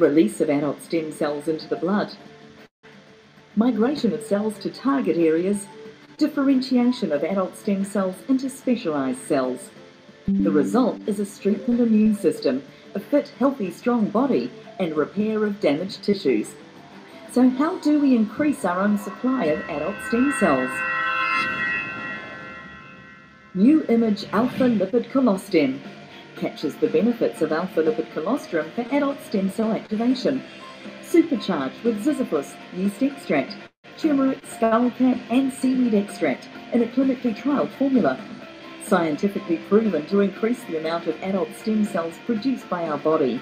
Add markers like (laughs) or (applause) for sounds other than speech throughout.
release of adult stem cells into the blood, migration of cells to target areas, differentiation of adult stem cells into specialised cells. The result is a strengthened immune system, a fit, healthy, strong body, and repair of damaged tissues. So how do we increase our own supply of adult stem cells? New Image Alpha Lipid Colostrum captures the benefits of alpha lipid colostrum for adult stem cell activation. Supercharged with Ziziphus yeast extract, turmeric, skullcap, and seaweed extract in a clinically trialled formula. Scientifically proven to increase the amount of adult stem cells produced by our body.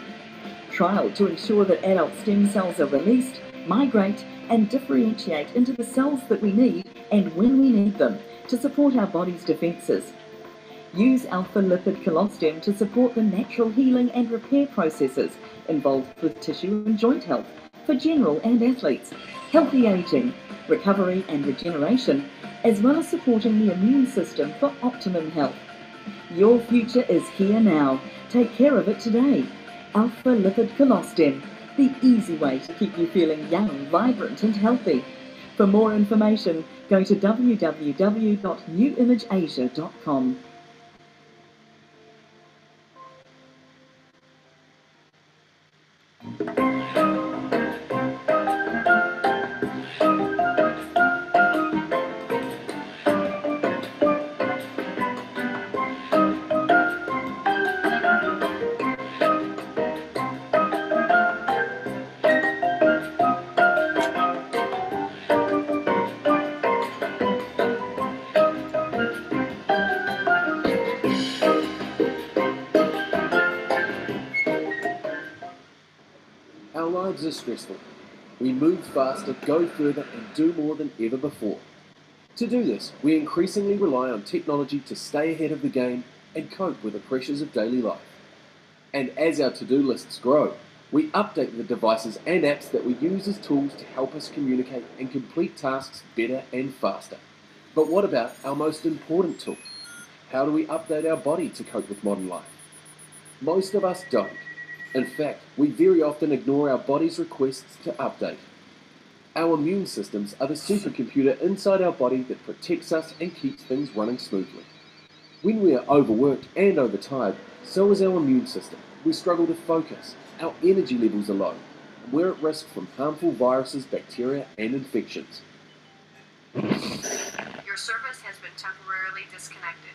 Trialled to ensure that adult stem cells are released, migrate, and differentiate into the cells that we need and when we need them to support our body's defences. Use alpha lipid colostrum to support the natural healing and repair processes involved with tissue and joint health for general and athletes, healthy aging, recovery and regeneration, as well as supporting the immune system for optimum health. Your future is here now. Take care of it today. Alpha Lipid Colostrum, the easy way to keep you feeling young, vibrant and healthy. For more information, go to www.newimageasia.com. stressful. We move faster, go further, and do more than ever before. To do this, we increasingly rely on technology to stay ahead of the game and cope with the pressures of daily life. And as our to do lists grow, we update the devices and apps that we use as tools to help us communicate and complete tasks better and faster. But what about our most important tool? How do we update our body to cope with modern life? Most of us don't. In fact, we very often ignore our body's requests to update. Our immune systems are the supercomputer inside our body that protects us and keeps things running smoothly. When we are overworked and overtired, so is our immune system. We struggle to focus, our energy levels are low, and we're at risk from harmful viruses, bacteria, and infections. Your service has been temporarily disconnected.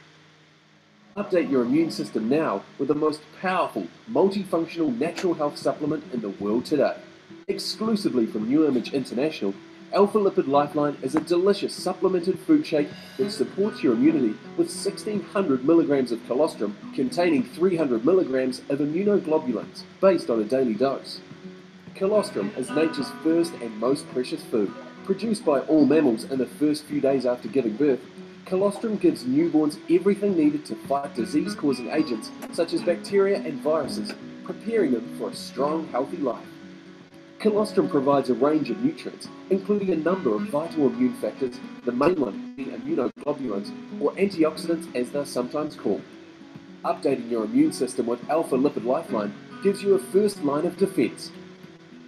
Update your immune system now with the most powerful, multifunctional natural health supplement in the world today. Exclusively from New Image International, Alpha Lipid Lifeline is a delicious supplemented food shake that supports your immunity with 1600 milligrams of colostrum containing 300 milligrams of immunoglobulins based on a daily dose. Colostrum is nature's first and most precious food. Produced by all mammals in the first few days after giving birth, colostrum gives newborns everything needed to fight disease causing agents such as bacteria and viruses, preparing them for a strong, healthy life. Colostrum provides a range of nutrients, including a number of vital immune factors, the main one being immunoglobulins, or antioxidants as they're sometimes called. Updating your immune system with Alpha Lipid Lifeline gives you a first line of defense.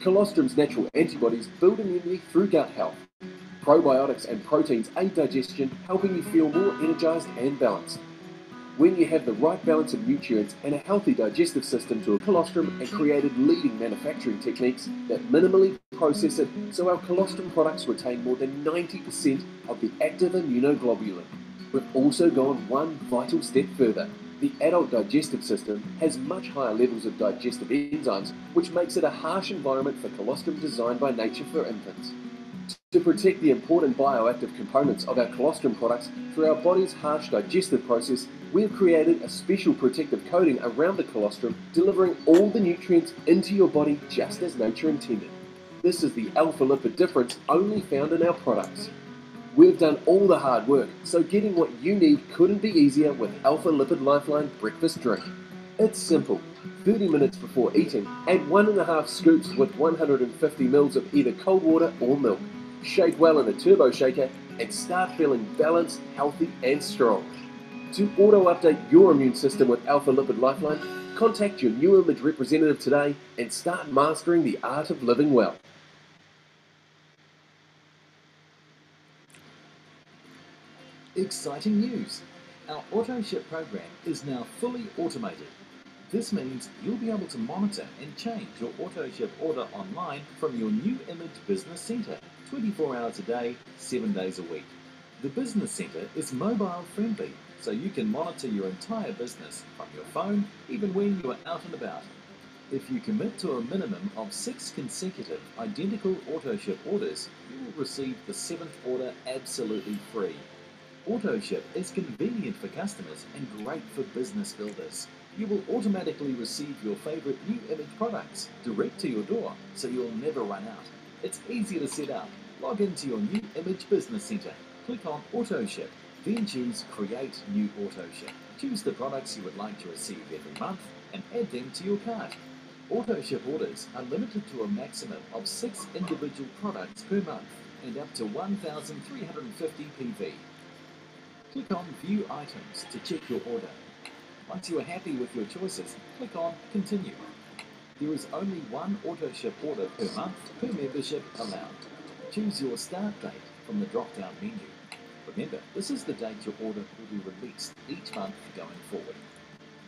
Colostrum's natural antibodies build immunity through gut health. Probiotics and proteins aid digestion, helping you feel more energized and balanced. When you have the right balance of nutrients and a healthy digestive system to a colostrum and created leading manufacturing techniques that minimally process it so our colostrum products retain more than 90% of the active immunoglobulin. We've also gone one vital step further. The adult digestive system has much higher levels of digestive enzymes, which makes it a harsh environment for colostrum designed by nature for infants. To protect the important bioactive components of our colostrum products through our body's harsh digestive process, we have created a special protective coating around the colostrum, delivering all the nutrients into your body just as nature intended. This is the alpha lipid difference only found in our products. We've done all the hard work, so getting what you need couldn't be easier with Alpha Lipid Lifeline Breakfast Drink. It's simple. 30 minutes before eating, add one and a half scoops with 150 ml of either cold water or milk. Shake well in a turbo shaker and start feeling balanced, healthy, and strong. To auto update your immune system with Alpha Lipid Lifeline, Contact your new image representative today and start mastering the art of living well. Exciting news! Our auto ship program is now fully automated. This means you'll be able to monitor and change your auto ship order online from your new image business center 24 hours a day, 7 days a week. The business center is mobile friendly, so you can monitor your entire business from your phone even when you are out and about. If you commit to a minimum of six consecutive identical auto ship orders, you will receive the seventh order absolutely free. AutoShip is convenient for customers and great for business builders. You will automatically receive your favorite new image products direct to your door, so you'll never run out. It's easy to set up. Log into your new image business center. Click on AutoShip, then choose Create New AutoShip. Choose the products you would like to receive every month and add them to your cart. AutoShip orders are limited to a maximum of six individual products per month and up to 1,350 PV. Click on View Items to check your order. Once you are happy with your choices, click on Continue. There is only one AutoShip order per month per membership allowed. Choose your start date from the drop-down menu. Remember, this is the date your order will be released each month going forward.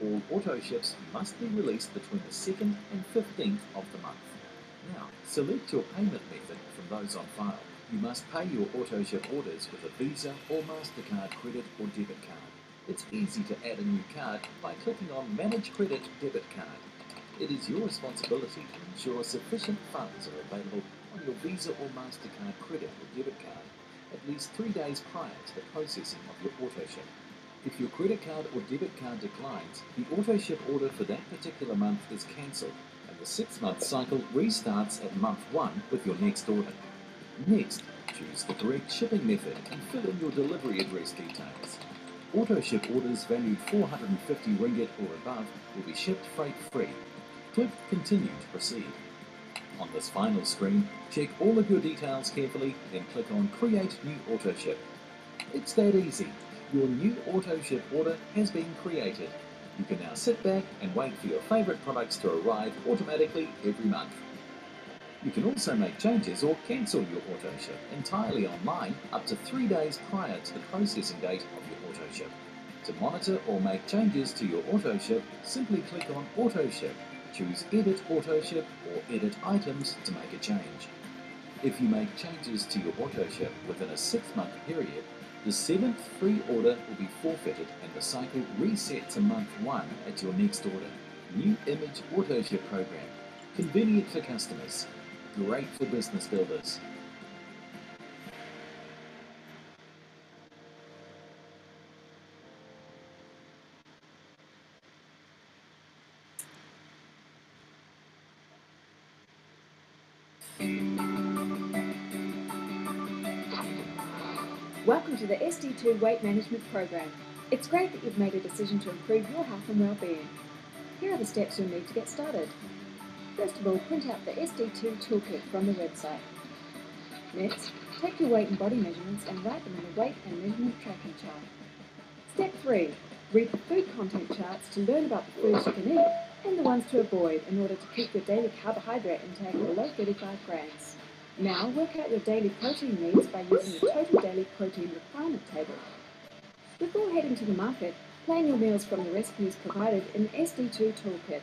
All auto ships must be released between the 2nd and 15th of the month. Now, select your payment method from those on file. You must pay your auto ship orders with a Visa or MasterCard credit or debit card. It's easy to add a new card by clicking on Manage Credit Debit Card. It is your responsibility to ensure sufficient funds are available on your Visa or MasterCard credit or debit card at least three days prior to the processing of your auto ship. If your credit card or debit card declines, the auto ship order for that particular month is cancelled and the six month cycle restarts at month one with your next order. Next, choose the correct shipping method and fill in your delivery address details. Auto ship orders valued 450 ringgit or above will be shipped freight free. Click Continue to proceed. On this final screen, check all of your details carefully, then click on Create New Auto Ship. It's that easy. Your new auto ship order has been created. You can now sit back and wait for your favourite products to arrive automatically every month. You can also make changes or cancel your auto ship entirely online up to three days prior to the processing date of your auto ship. To monitor or make changes to your auto ship, simply click on Auto Ship, choose Edit Auto Ship or Edit Items to make a change. If you make changes to your auto ship within a six month period, the seventh free order will be forfeited and the cycle reset to month one at your next order. New Image Auto Ship Program. Convenient for customers. Great for business builders. The SD2 Weight Management Program. It's great that you've made a decision to improve your health and well-being. Here are the steps you'll need to get started. First of all, print out the SD2 toolkit from the website. Next, take your weight and body measurements and write them in a weight and measurement tracking chart. Step 3. Read the food content charts to learn about the foods you can eat and the ones to avoid in order to keep your daily carbohydrate intake below 35 grams. Now work out your daily protein needs by using the total daily protein requirement table. Before heading to the market, plan your meals from the recipes provided in the SD2 toolkit,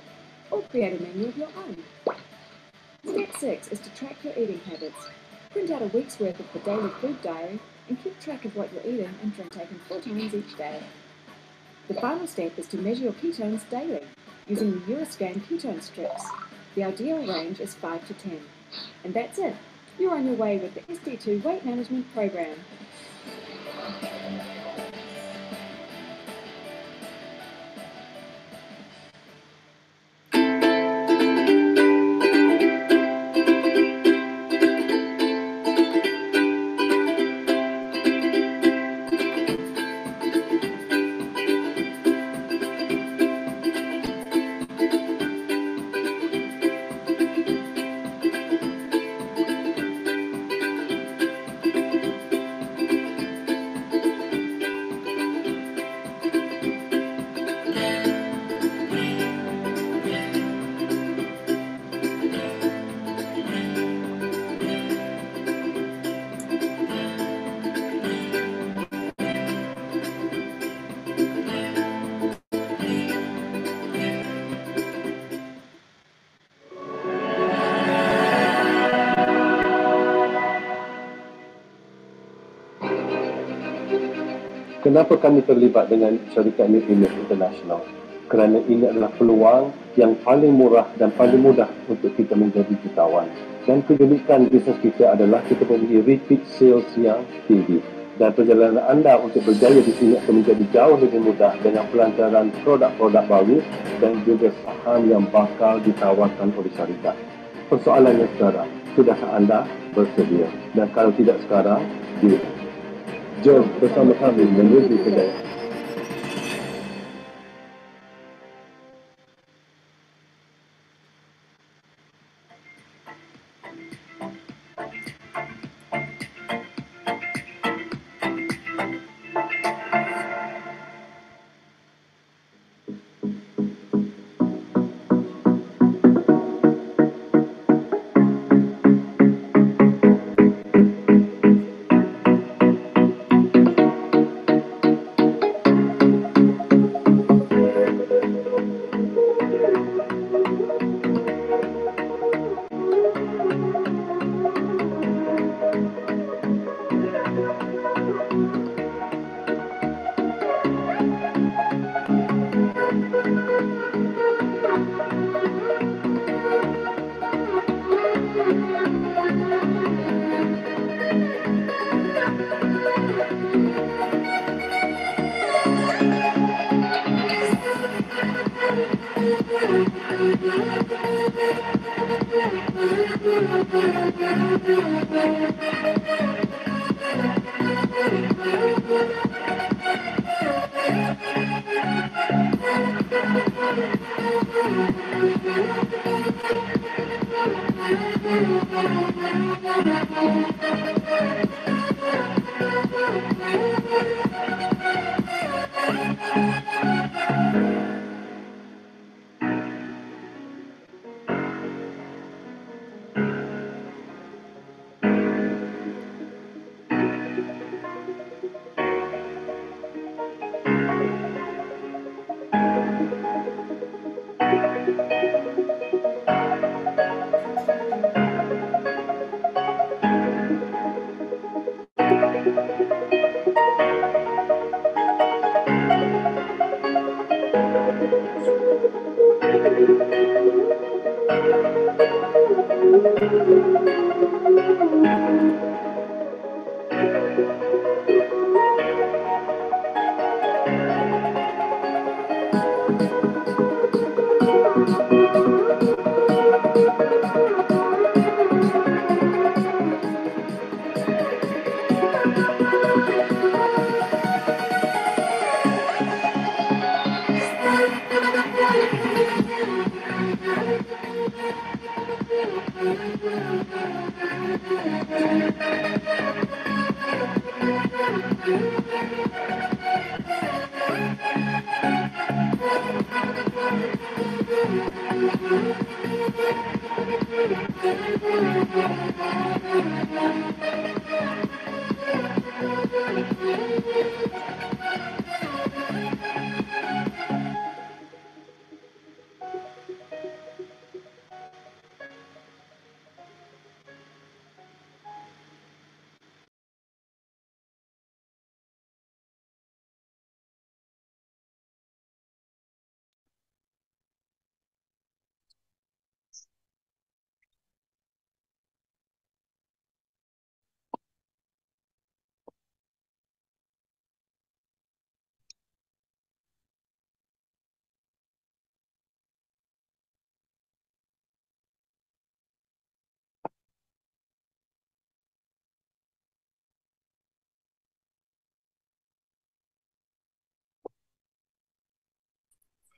or create a menu of your own. Step 6 is to track your eating habits. Print out a week's worth of the daily food diary and keep track of what you're eating and drink taken four times each day. The final step is to measure your ketones daily using the Euroscan ketone strips. The ideal range is 5 to 10. And that's it. You're on your way with the SD2 Weight Management Program. Kenapa kami terlibat dengan syarikat New Image International? Kerana ini adalah peluang yang paling murah dan paling mudah untuk kita menjadi jutawan. Dan kejadikan bisnes kita adalah kita mempunyai repeat sales yang tinggi. Dan perjalanan anda untuk berjaya di sini akan menjadi jauh lebih mudah dengan pelancaran produk-produk baru dan juga saham yang bakal ditawarkan oleh syarikat. Persoalannya sekarang, sudahkah anda bersedia? Dan kalau tidak sekarang, bila? Jom bersama kami menuju kedai.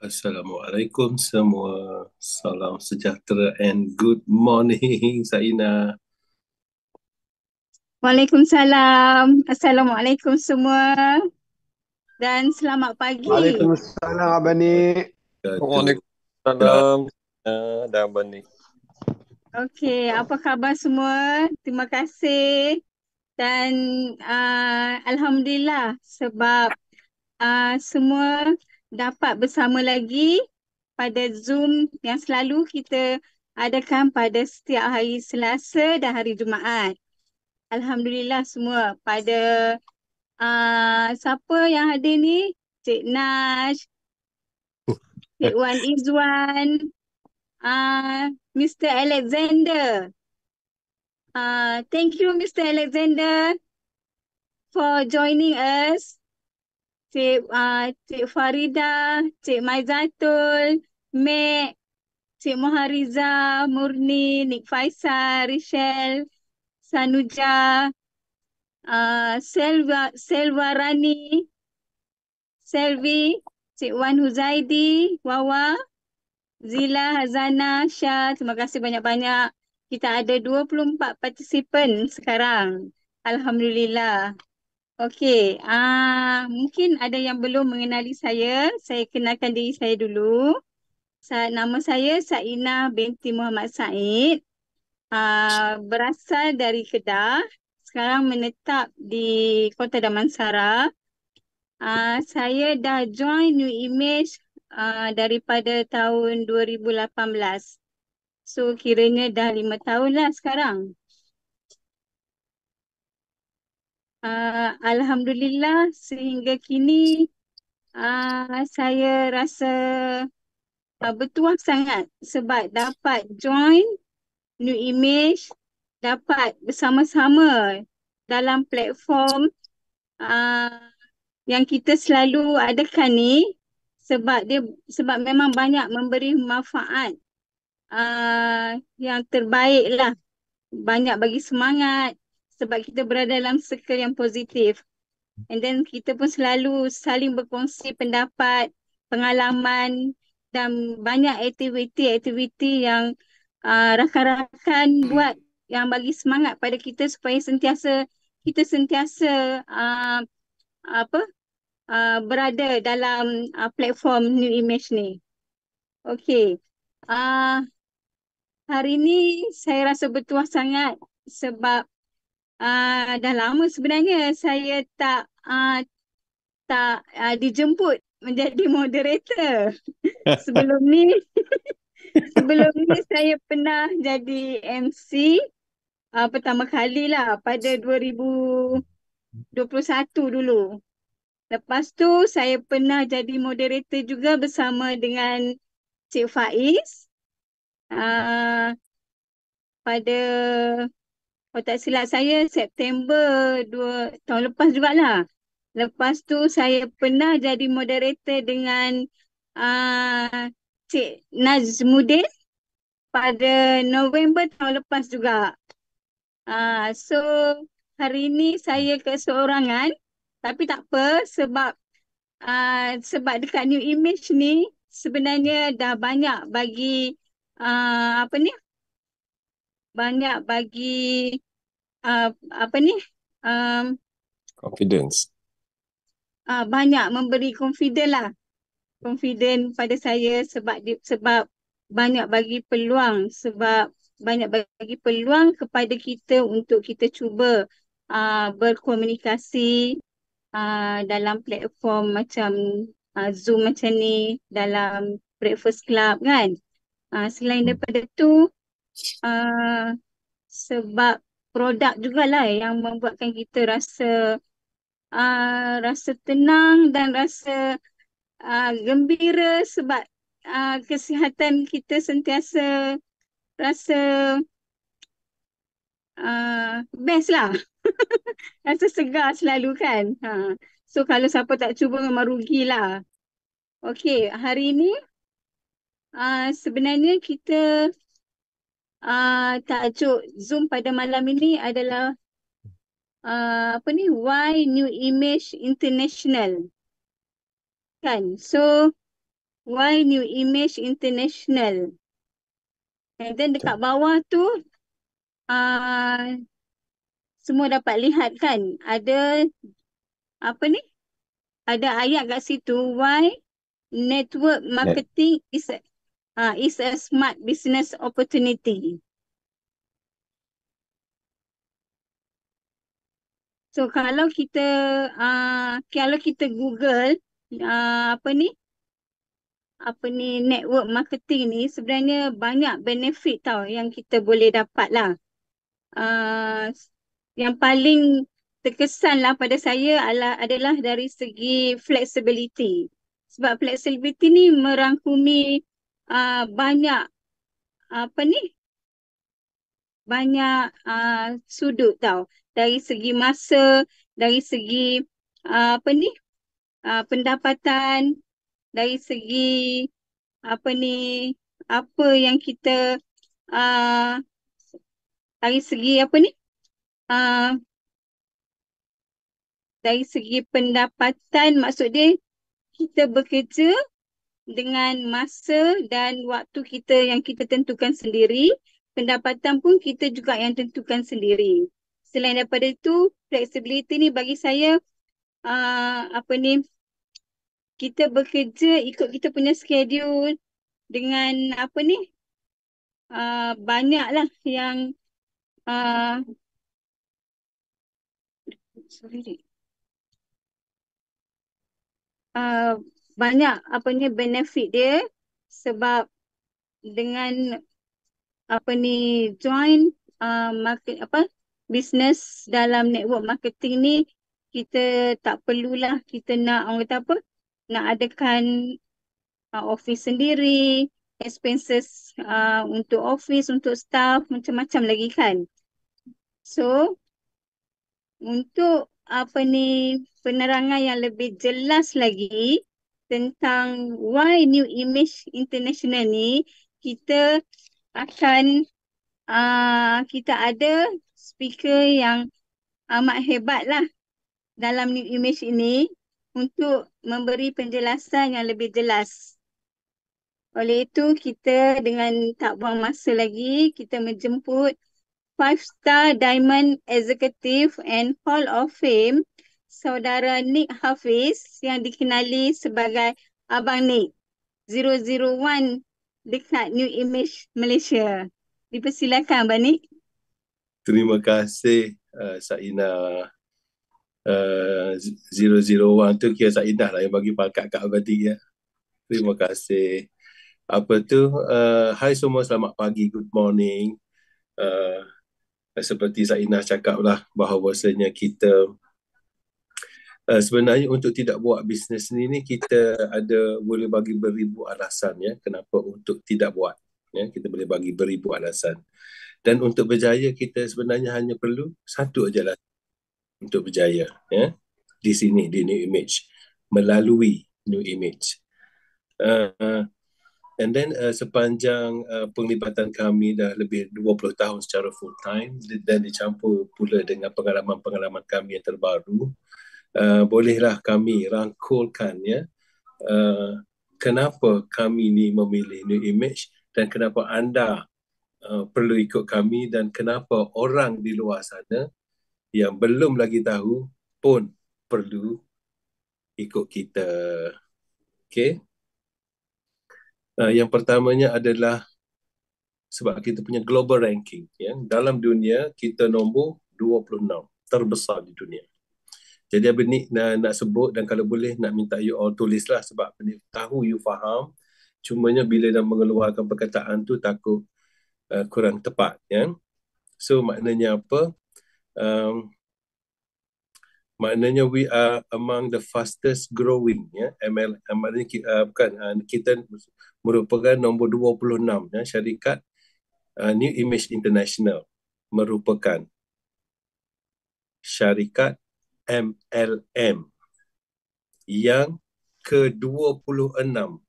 Assalamualaikum semua. Salam sejahtera and good morning, (laughs) Saina. Waalaikumsalam. Assalamualaikum semua. Dan selamat pagi. Waalaikumsalam Abani. Waalaikumsalam dan Abani. Okey, apa khabar semua? Terima kasih. Dan uh, Alhamdulillah sebab uh, semua dapat bersama lagi pada Zoom yang selalu kita adakan pada setiap hari Selasa dan hari Jumaat. Alhamdulillah semua pada uh, siapa yang hadir ni? Cik Nash, Cik Wan Izwan, uh, Mr. Alexander. Uh, thank you Mr. Alexander for joining us. Cik, uh, Cik Farida, Cik Maizatul, Mek, Cik Mohariza, Murni, Nik Faisal, Rishel, Sanuja, uh, Selva, Selva Rani, Selvi, Cik Wan Huzaidi, Wawa, Zila, Hazana, Syah. Terima kasih banyak-banyak. Kita ada 24 partisipan sekarang. Alhamdulillah. Okey, uh, mungkin ada yang belum mengenali saya. Saya kenalkan diri saya dulu. Sa nama saya Saina binti Muhammad Said. Uh, berasal dari Kedah. Sekarang menetap di Kota Damansara. Uh, saya dah join New Image uh, daripada tahun 2018. So kiranya dah lima tahun lah sekarang. Uh, Alhamdulillah sehingga kini uh, saya rasa uh, bertuah sangat sebab dapat join New Image, dapat bersama-sama dalam platform uh, yang kita selalu adakan ni sebab dia sebab memang banyak memberi manfaat uh, yang terbaik lah. Banyak bagi semangat sebab kita berada dalam circle yang positif. And then kita pun selalu saling berkongsi pendapat, pengalaman dan banyak aktiviti-aktiviti yang uh, rakan-rakan buat yang bagi semangat pada kita supaya sentiasa kita sentiasa uh, apa uh, berada dalam uh, platform New Image ni. Okay. Uh, hari ni saya rasa bertuah sangat sebab uh, dah lama sebenarnya saya tak uh, tak uh, dijemput menjadi (laughs) moderator. (laughs) sebelum ni (laughs) sebelum ni saya pernah jadi MC uh, pertama kali lah pada 2021 dulu. Lepas tu saya pernah jadi moderator juga bersama dengan Cik Faiz. Uh, pada kalau tak silap saya September dua tahun lepas jugalah. Lepas tu saya pernah jadi moderator dengan uh, Cik Nazmudin pada November tahun lepas juga. Uh, so hari ini saya keseorangan tapi tak apa sebab uh, sebab dekat new image ni sebenarnya dah banyak bagi uh, apa ni banyak bagi uh, apa ni um, confidence. uh, banyak memberi confident lah. Confident pada saya sebab di, sebab banyak bagi peluang sebab banyak bagi peluang kepada kita untuk kita cuba uh, berkomunikasi uh, dalam platform macam uh, Zoom macam ni dalam breakfast club kan. Uh, selain daripada tu uh, sebab produk jugalah yang membuatkan kita rasa uh, rasa tenang dan rasa uh, gembira sebab uh, kesihatan kita sentiasa rasa uh, best lah. (laughs) rasa segar selalu kan. Ha. So kalau siapa tak cuba memang rugilah. Okay, hari ni uh, sebenarnya kita uh, tajuk Zoom pada malam ini adalah uh, apa ni? Why new image international? Kan? So why new image international? And then dekat bawah tu uh, semua dapat lihat kan? Ada apa ni? Ada ayat kat situ why network marketing is uh, is a smart business opportunity. So kalau kita uh, kalau kita Google uh, apa ni apa ni network marketing ni sebenarnya banyak benefit tau yang kita boleh dapat lah. Uh, yang paling terkesanlah pada saya adalah, adalah dari segi flexibility. Sebab flexibility ni merangkumi uh, banyak apa ni? Banyak uh, sudut tau. Dari segi masa dari segi uh, apa ni? Uh, pendapatan dari segi apa ni? Apa yang kita uh, dari segi apa ni? Uh, dari segi pendapatan maksud dia kita bekerja dengan masa dan waktu kita yang kita tentukan sendiri. Pendapatan pun kita juga yang tentukan sendiri. Selain daripada itu flexibility ni bagi saya uh, apa ni kita bekerja ikut kita punya schedule dengan apa ni uh, banyaklah yang uh, sorry uh, banyak apa ni benefit dia sebab dengan apa ni join uh, market apa business dalam network marketing ni kita tak perlulah kita nak orang kata apa nak adakan uh, office sendiri expenses uh, untuk office untuk staff macam-macam lagi kan. So untuk apa ni penerangan yang lebih jelas lagi tentang why New Image International ni kita akan uh, kita ada speaker yang amat hebat lah dalam New Image ini untuk memberi penjelasan yang lebih jelas. Oleh itu kita dengan tak buang masa lagi kita menjemput Five Star Diamond Executive and Hall of Fame saudara Nick Hafiz yang dikenali sebagai Abang Nick 001 dekat New Image Malaysia. Dipersilakan Abang Nick. Terima kasih uh, Saina uh, 001 tu kira Saina lah yang bagi pangkat kat Abang Nick ya. Terima kasih. Apa tu? Uh, hai semua selamat pagi, good morning. Uh, seperti Saina cakap lah bahawasanya kita uh, sebenarnya untuk tidak buat bisnes ni ni kita ada boleh bagi beribu alasan ya. Kenapa untuk tidak buat ya. Kita boleh bagi beribu alasan. Dan untuk berjaya kita sebenarnya hanya perlu satu aja lah untuk berjaya ya. Di sini di new image. Melalui new image. Uh, uh, and then uh, sepanjang uh, penglibatan kami dah lebih 20 tahun secara full time dan dicampur pula dengan pengalaman-pengalaman kami yang terbaru bolehlah kami rangkulkan ya uh, kenapa kami ni memilih new image dan kenapa anda uh, perlu ikut kami dan kenapa orang di luar sana yang belum lagi tahu pun perlu ikut kita. Okay. Uh, yang pertamanya adalah sebab kita punya global ranking. Ya. Dalam dunia, kita nombor 26 terbesar di dunia. Jadi Abang Nick nak, nak sebut dan kalau boleh nak minta you all tulislah sebab Abang Nick tahu you faham. Cumanya bila nak mengeluarkan perkataan tu takut uh, kurang tepat. Ya? So maknanya apa? Um, maknanya we are among the fastest growing. Ya? ML, maknanya uh, bukan, uh, kita merupakan nombor 26 ya? syarikat uh, New Image International merupakan syarikat MLM yang ke-26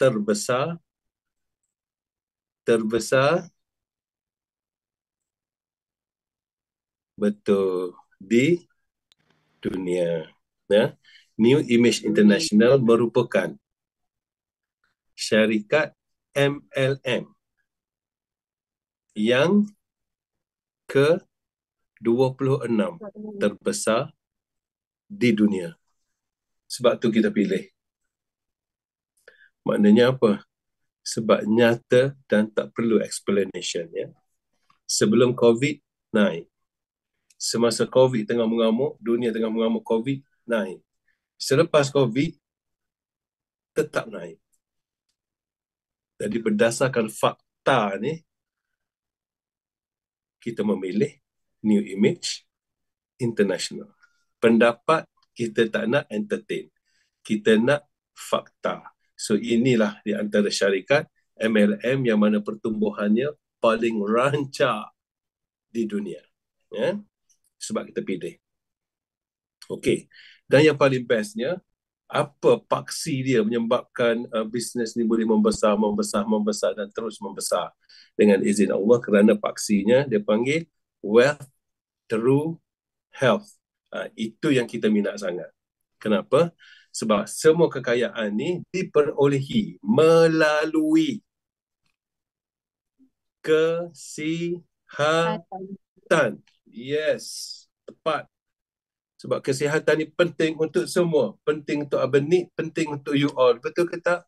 terbesar terbesar betul di dunia ya. New Image International merupakan syarikat MLM yang ke 26 terbesar di dunia. Sebab tu kita pilih. Maknanya apa? Sebab nyata dan tak perlu explanation. Ya? Sebelum COVID, naik. Semasa COVID tengah mengamuk, dunia tengah mengamuk COVID, naik. Selepas COVID, tetap naik. Jadi berdasarkan fakta ni, kita memilih New Image International. Pendapat kita tak nak entertain. Kita nak fakta. So inilah di antara syarikat MLM yang mana pertumbuhannya paling rancak di dunia. Ya? Sebab kita pilih. Okey. Dan yang paling bestnya, apa paksi dia menyebabkan uh, bisnes ni boleh membesar, membesar, membesar dan terus membesar dengan izin Allah kerana paksinya dia panggil wealth through health. Uh, itu yang kita minat sangat. Kenapa? Sebab semua kekayaan ni diperolehi melalui kesihatan. Yes, tepat. Sebab kesihatan ni penting untuk semua. Penting untuk Abani, penting untuk you all. Betul ke tak?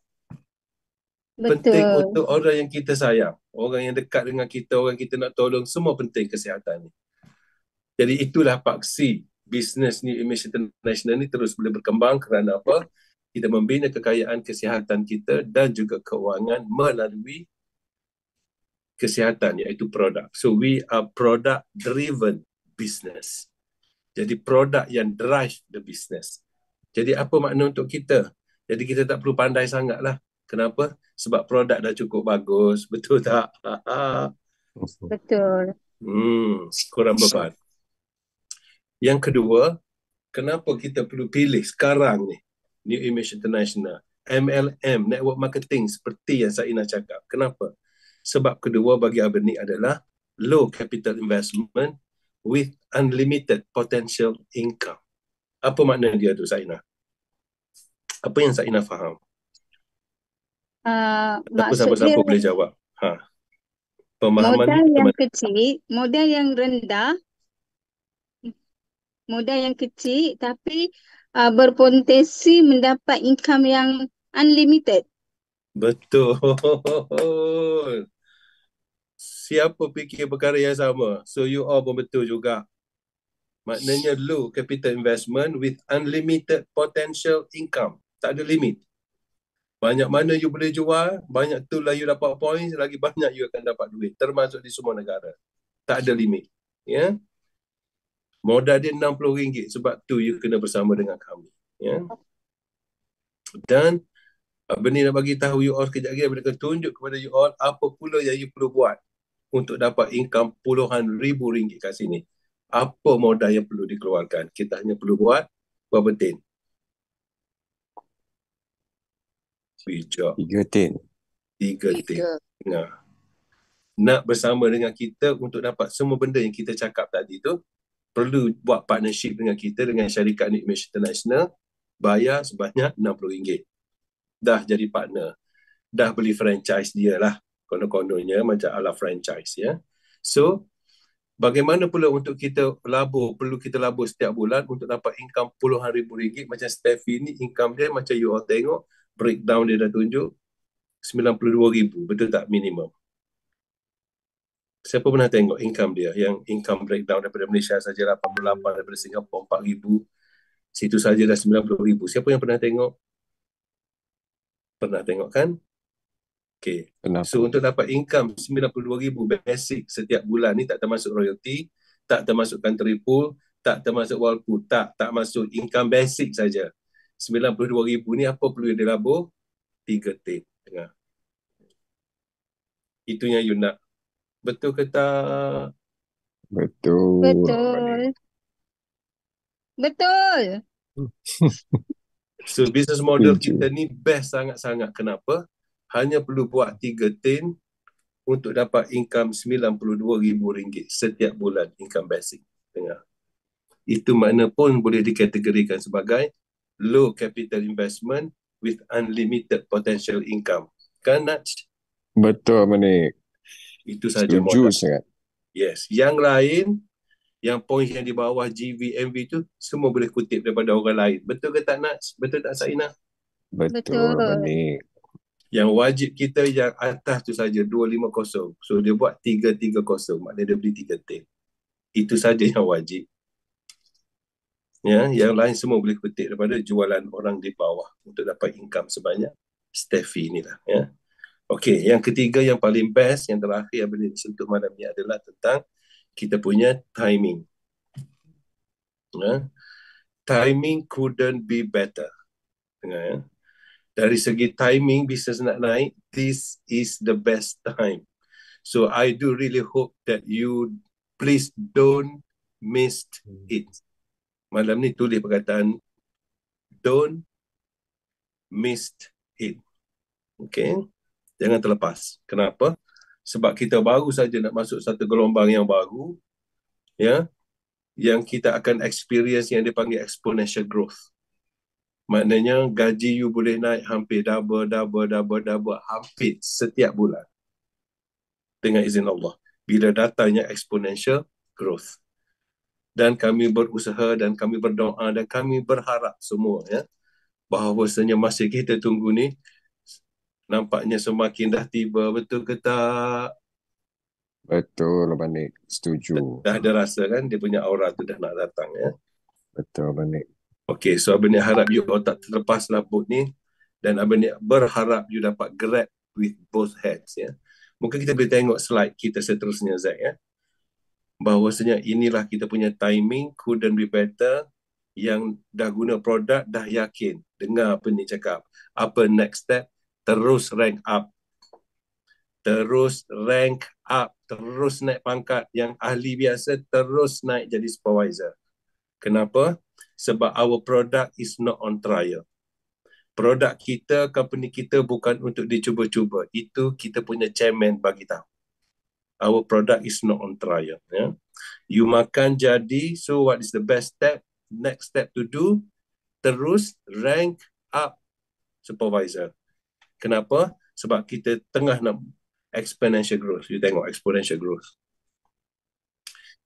Betul. Penting untuk orang yang kita sayang. Orang yang dekat dengan kita, orang kita nak tolong. Semua penting kesihatan ni. Jadi itulah paksi bisnes New Image International ni terus boleh berkembang kerana apa? Kita membina kekayaan kesihatan kita dan juga keuangan melalui kesihatan iaitu produk. So we are product driven business. Jadi produk yang drive the business. Jadi apa makna untuk kita? Jadi kita tak perlu pandai sangat lah. Kenapa? Sebab produk dah cukup bagus. (laughs) Betul tak? Betul. Hmm, kurang beban. Yang kedua, kenapa kita perlu pilih sekarang ni New Image International, MLM, network marketing seperti yang saya nak cakap. Kenapa? Sebab kedua bagi Abani adalah low capital investment with unlimited potential income. Apa makna dia tu Saina? Apa yang Saina faham? Uh, Apa siapa-siapa boleh jawab? Ha. Pemahaman modal ni yang macam kecil, modal yang rendah, modal yang kecil tapi uh, berpotensi mendapat income yang unlimited. Betul. Siapa fikir perkara yang sama? So you all pun betul juga. Maknanya low capital investment with unlimited potential income. Tak ada limit. Banyak mana you boleh jual, banyak tu lah you dapat points, lagi banyak you akan dapat duit. Termasuk di semua negara. Tak ada limit. Ya. Modal dia RM60 sebab tu you kena bersama dengan kami. Ya. Dan Beni nak bagi tahu you all sekejap lagi akan tunjuk kepada you all apa pula yang you perlu buat untuk dapat income puluhan ribu ringgit kat sini. Apa modal yang perlu dikeluarkan? Kita hanya perlu buat berapa tin? Bijak. Tiga tin. Tiga tin. Nah. Nak bersama dengan kita untuk dapat semua benda yang kita cakap tadi tu, perlu buat partnership dengan kita dengan syarikat Nick International, bayar sebanyak RM60 dah jadi partner. Dah beli franchise dia lah. Kono-kononya macam ala franchise ya. So, bagaimana pula untuk kita labur, perlu kita labur setiap bulan untuk dapat income puluhan ribu ringgit. Macam Steffi ni income dia macam you all tengok, breakdown dia dah tunjuk, RM92,000. Betul tak minimum? Siapa pernah tengok income dia? Yang income breakdown daripada Malaysia saja 88, daripada Singapura 4,000. Situ saja dah 90,000. Siapa yang pernah tengok? Pernah tengok kan? Kenapa? So untuk dapat income RM92,000 basic setiap bulan ni tak termasuk royalty, tak termasuk country pool, tak termasuk wall pool, tak, tak masuk income basic saja. RM92,000 ni apa perlu dia labur? Tiga tip. Tengah. Itu yang you nak. Betul ke tak? Betul. Betul. Betul. (laughs) So business model kita ni best sangat-sangat. Kenapa? Hanya perlu buat tiga tin untuk dapat income RM92,000 setiap bulan income basic. Dengar. Itu makna pun boleh dikategorikan sebagai low capital investment with unlimited potential income. Kan Naj? Betul Manik. Itu saja Setuju modal. sangat. Yes. Yang lain, yang poin yang di bawah GV, MV tu semua boleh kutip daripada orang lain. Betul ke tak Naj? Betul tak Saina? Betul Betul. Yang wajib kita yang atas tu saja 250. So dia buat 330. Maknanya dia beli 3 tin. Itu saja yang wajib. Ya, yang lain semua boleh petik daripada jualan orang di bawah untuk dapat income sebanyak Steffi inilah ya. Okey, yang ketiga yang paling best yang terakhir yang boleh disentuh malam ni adalah tentang kita punya timing. Ya. timing couldn't be better. Ya. Dari segi timing bisnes nak naik, this is the best time. So I do really hope that you please don't miss it. Malam ni tulis perkataan don't miss it. Okay? Jangan terlepas. Kenapa? Sebab kita baru saja nak masuk satu gelombang yang baru. Ya. Yang kita akan experience yang dipanggil exponential growth. Maknanya gaji you boleh naik hampir double, double, double, double, hampir setiap bulan. Dengan izin Allah. Bila datanya exponential growth. Dan kami berusaha dan kami berdoa dan kami berharap semua ya. Bahawasanya masa kita tunggu ni nampaknya semakin dah tiba. Betul ke tak? Betul, Abang Nik. Setuju. Dah ada rasa kan dia punya aura tu dah nak datang ya. Betul, Abang Nik. Okay, so Abang Nik harap you tak terlepas laput ni dan Abang Nik berharap you dapat grab with both hands ya. Mungkin kita boleh tengok slide kita seterusnya Zack ya. Bahawasanya inilah kita punya timing couldn't be better yang dah guna produk dah yakin dengar apa ni cakap apa next step terus rank up terus rank up terus naik pangkat yang ahli biasa terus naik jadi supervisor kenapa sebab our product is not on trial. Produk kita, company kita bukan untuk dicuba-cuba. Itu kita punya chairman bagi tahu. Our product is not on trial. Ya. You makan jadi, so what is the best step? Next step to do, terus rank up supervisor. Kenapa? Sebab kita tengah nak exponential growth. You tengok exponential growth.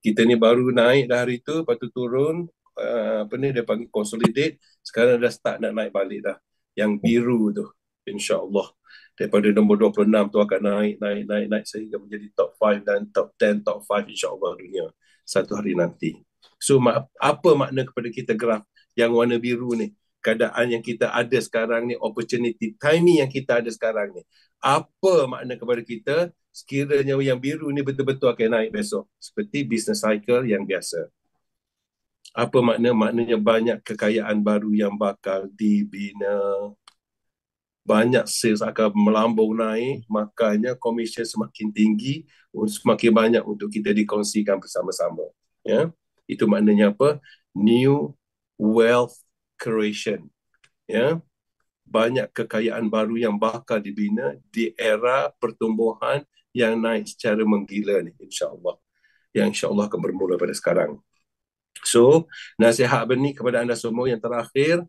Kita ni baru naik dah hari tu, lepas tu turun, uh, apa ni dia panggil consolidate sekarang dah start nak naik balik dah yang biru tu insyaallah daripada nombor 26 tu akan naik naik naik naik sehingga menjadi top 5 dan top 10 top 5 insyaallah dunia satu hari nanti so apa makna kepada kita graf yang warna biru ni keadaan yang kita ada sekarang ni opportunity timing yang kita ada sekarang ni apa makna kepada kita sekiranya yang biru ni betul-betul akan naik besok seperti business cycle yang biasa apa makna? Maknanya banyak kekayaan baru yang bakal dibina. Banyak sales akan melambung naik, makanya komisen semakin tinggi, semakin banyak untuk kita dikongsikan bersama-sama. Ya, Itu maknanya apa? New wealth creation. Ya, Banyak kekayaan baru yang bakal dibina di era pertumbuhan yang naik secara menggila ni, insyaAllah. Yang insyaAllah akan bermula pada sekarang. So, nasihat Abang kepada anda semua yang terakhir,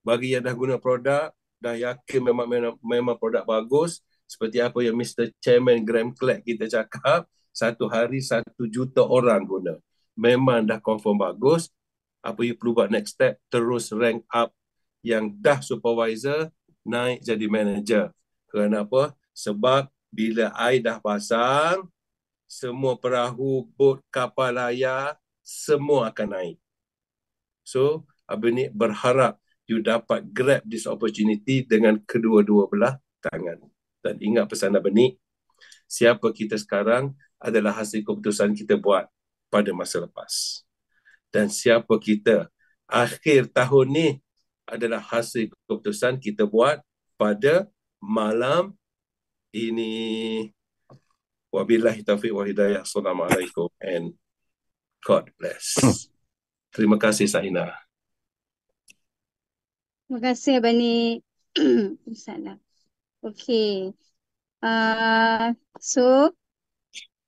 bagi yang dah guna produk, dah yakin memang, memang, memang produk bagus, seperti apa yang Mr. Chairman Graham Clark kita cakap, satu hari satu juta orang guna. Memang dah confirm bagus. Apa you perlu buat next step, terus rank up yang dah supervisor, naik jadi manager. Kenapa? Sebab bila air dah pasang, semua perahu, bot, kapal layar, semua akan naik. So, Abang Nik berharap you dapat grab this opportunity dengan kedua-dua belah tangan. Dan ingat pesan Abang Nik, siapa kita sekarang adalah hasil keputusan kita buat pada masa lepas. Dan siapa kita akhir tahun ni adalah hasil keputusan kita buat pada malam ini. Wabillahi taufiq wa hidayah. Assalamualaikum and God bless. Terima kasih Saina. Terima kasih Abani. Salah. Okay. Uh, so,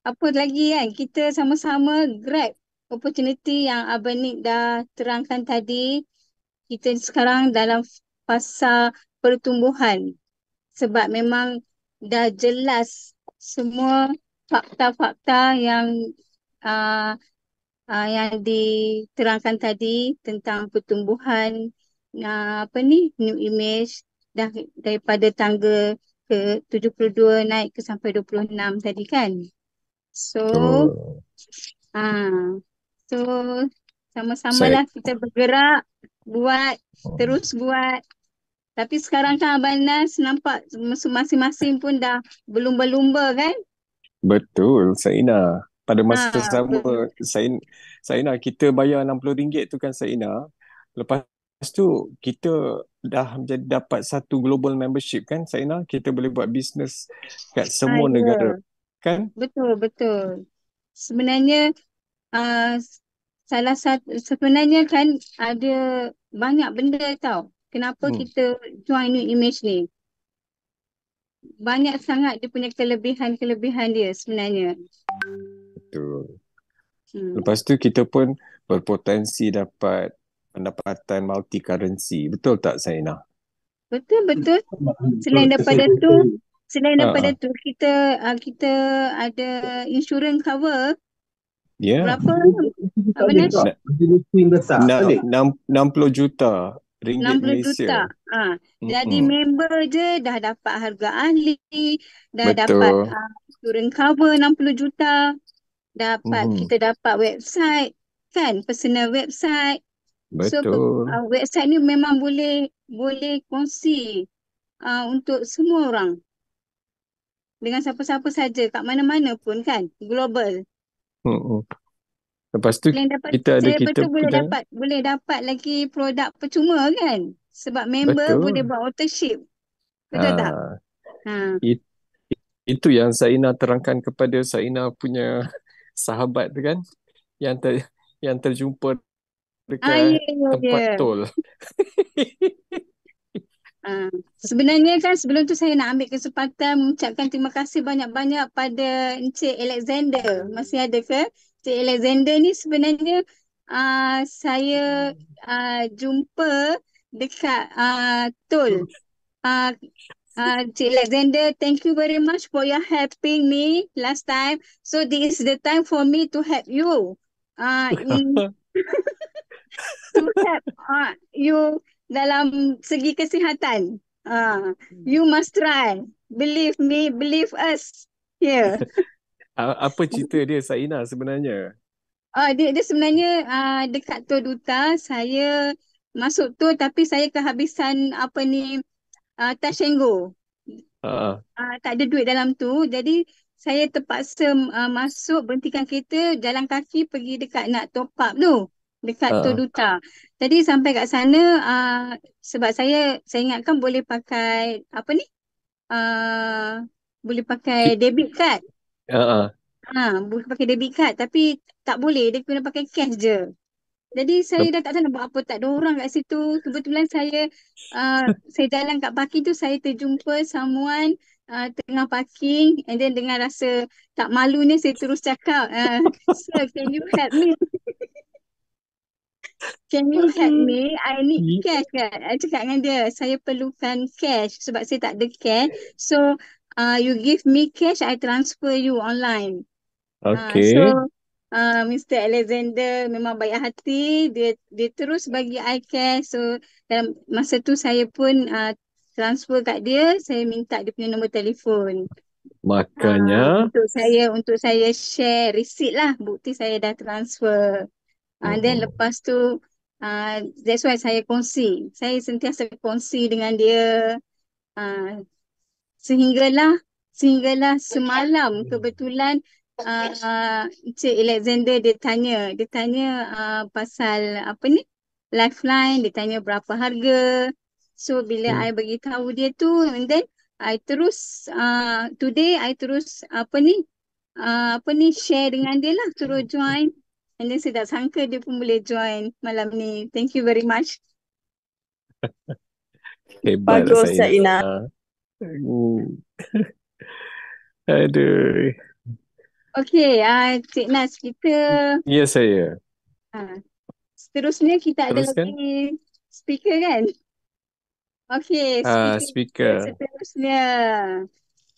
apa lagi kan? Kita sama-sama grab opportunity yang Abang Nick dah terangkan tadi. Kita sekarang dalam fasa pertumbuhan. Sebab memang dah jelas semua fakta-fakta yang uh, uh, yang diterangkan tadi tentang pertumbuhan uh, apa ni new image dah daripada tangga ke 72 naik ke sampai 26 tadi kan. So ah uh, so sama-samalah Saya... kita bergerak buat terus buat. Tapi sekarang kan Abang Nas nampak masing-masing pun dah berlumba-lumba kan? Betul, Saina. Pada masa ha, sama Sain Saina kita bayar RM60 tu kan Saina. Lepas tu kita dah menjadi dapat satu global membership kan Saina? Kita boleh buat bisnes kat semua ya. negara kan? Betul, betul. Sebenarnya uh, salah satu sebenarnya kan ada banyak benda tau. Kenapa hmm. kita join New Image ni? Banyak sangat dia punya kelebihan-kelebihan dia sebenarnya. betul Hmm. lepas tu kita pun berpotensi dapat pendapatan multi currency betul tak Saina Betul, betul. Selain daripada tu, selain daripada ah. tu kita uh, kita ada insurance cover ya berapa? Apa besar. na- enam- 60 juta ringgit 60 Malaysia juta. Ha, jadi Mm-mm. member je dah dapat harga ahli, dah dapat betul uh, insurance cover 60 juta, dapat Mhm. kita dapat website kan, personal website. So betul uh, website ni memang boleh boleh kongsi uh, untuk semua orang dengan siapa-siapa saja kat mana-mana pun kan, global. Mm-mm. lepas tu Selain dapat kita ada selain kita tu boleh punya dapat boleh dapat lagi produk percuma kan? Sebab member boleh betul buat authorship. Betul tak? ah Ha. it, itu yang Saina terangkan kepada Saina punya (laughs) sahabat tu kan yang ter, yang terjumpa Ah, ya, dekat ya, tempat ya. tol (laughs) Ah, sebenarnya kan sebelum tu saya nak ambil kesempatan mengucapkan terima kasih banyak-banyak pada Encik Alexander. Masih ada ke? Encik Alexander ni sebenarnya ah, saya ah, jumpa dekat ah, tol. Ah, ah, Encik Alexander, thank you very much for your helping me last time. So this is the time for me to help you. Ah, in (laughs) (laughs) to help uh, you dalam segi kesihatan. Uh, you must try. Believe me, believe us. Yeah. (laughs) Apa cerita dia Saina sebenarnya Uh, dia, dia sebenarnya uh, dekat Tor Duta, saya masuk tu tapi saya kehabisan apa ni uh, touch and go. ah Uh, tak ada duit dalam tu. Jadi saya terpaksa uh, masuk berhentikan kereta jalan kaki pergi dekat nak top up tu dekat Tor ah Duta. Jadi sampai kat sana uh, sebab saya saya ingatkan boleh pakai apa ni? Uh, boleh pakai debit card. ah Ha, boleh pakai debit card tapi tak boleh dia kena pakai cash je. Jadi saya dah tak tahu nak buat apa, tak ada orang kat situ. Kebetulan saya uh, saya jalan kat parking tu saya terjumpa someone uh, tengah parking and then dengan rasa tak malunya saya terus cakap, uh, "Sir, can you help me? (laughs) Can you help me? I need Ye- cash kan?" I cakap dengan dia, "Saya perlukan cash sebab saya tak ada cash. So, uh, you give me cash, I transfer you online." Ah, okay so uh, Mr. Alexander memang baik hati. Dia dia terus bagi I cash. So dalam masa tu saya pun uh, transfer kat dia. Saya minta dia punya nombor telefon. Uh, makanya untuk saya untuk saya share receipt lah. Bukti saya dah transfer. Uh, then lepas tu uh, that's why saya kongsi. Saya sentiasa kongsi dengan dia. Uh, sehinggalah sehinggalah semalam kebetulan uh, Encik Alexander dia tanya dia tanya uh, pasal apa ni lifeline dia tanya berapa harga so bila Hmm. I bagi tahu dia tu and then I terus uh, today I terus apa ni uh, apa ni share dengan dia lah suruh join and then saya tak sangka dia pun boleh join malam ni. Thank you very much. (laughs) Hebat lah Bagus, Cik Saina Ina. Hmm. (laughs) aduh. Okay uh, Cik Nas kita ya saya. Uh, seterusnya kita ada teruskan. lagi speaker kan? Okay, speaker kita speaker. seterusnya.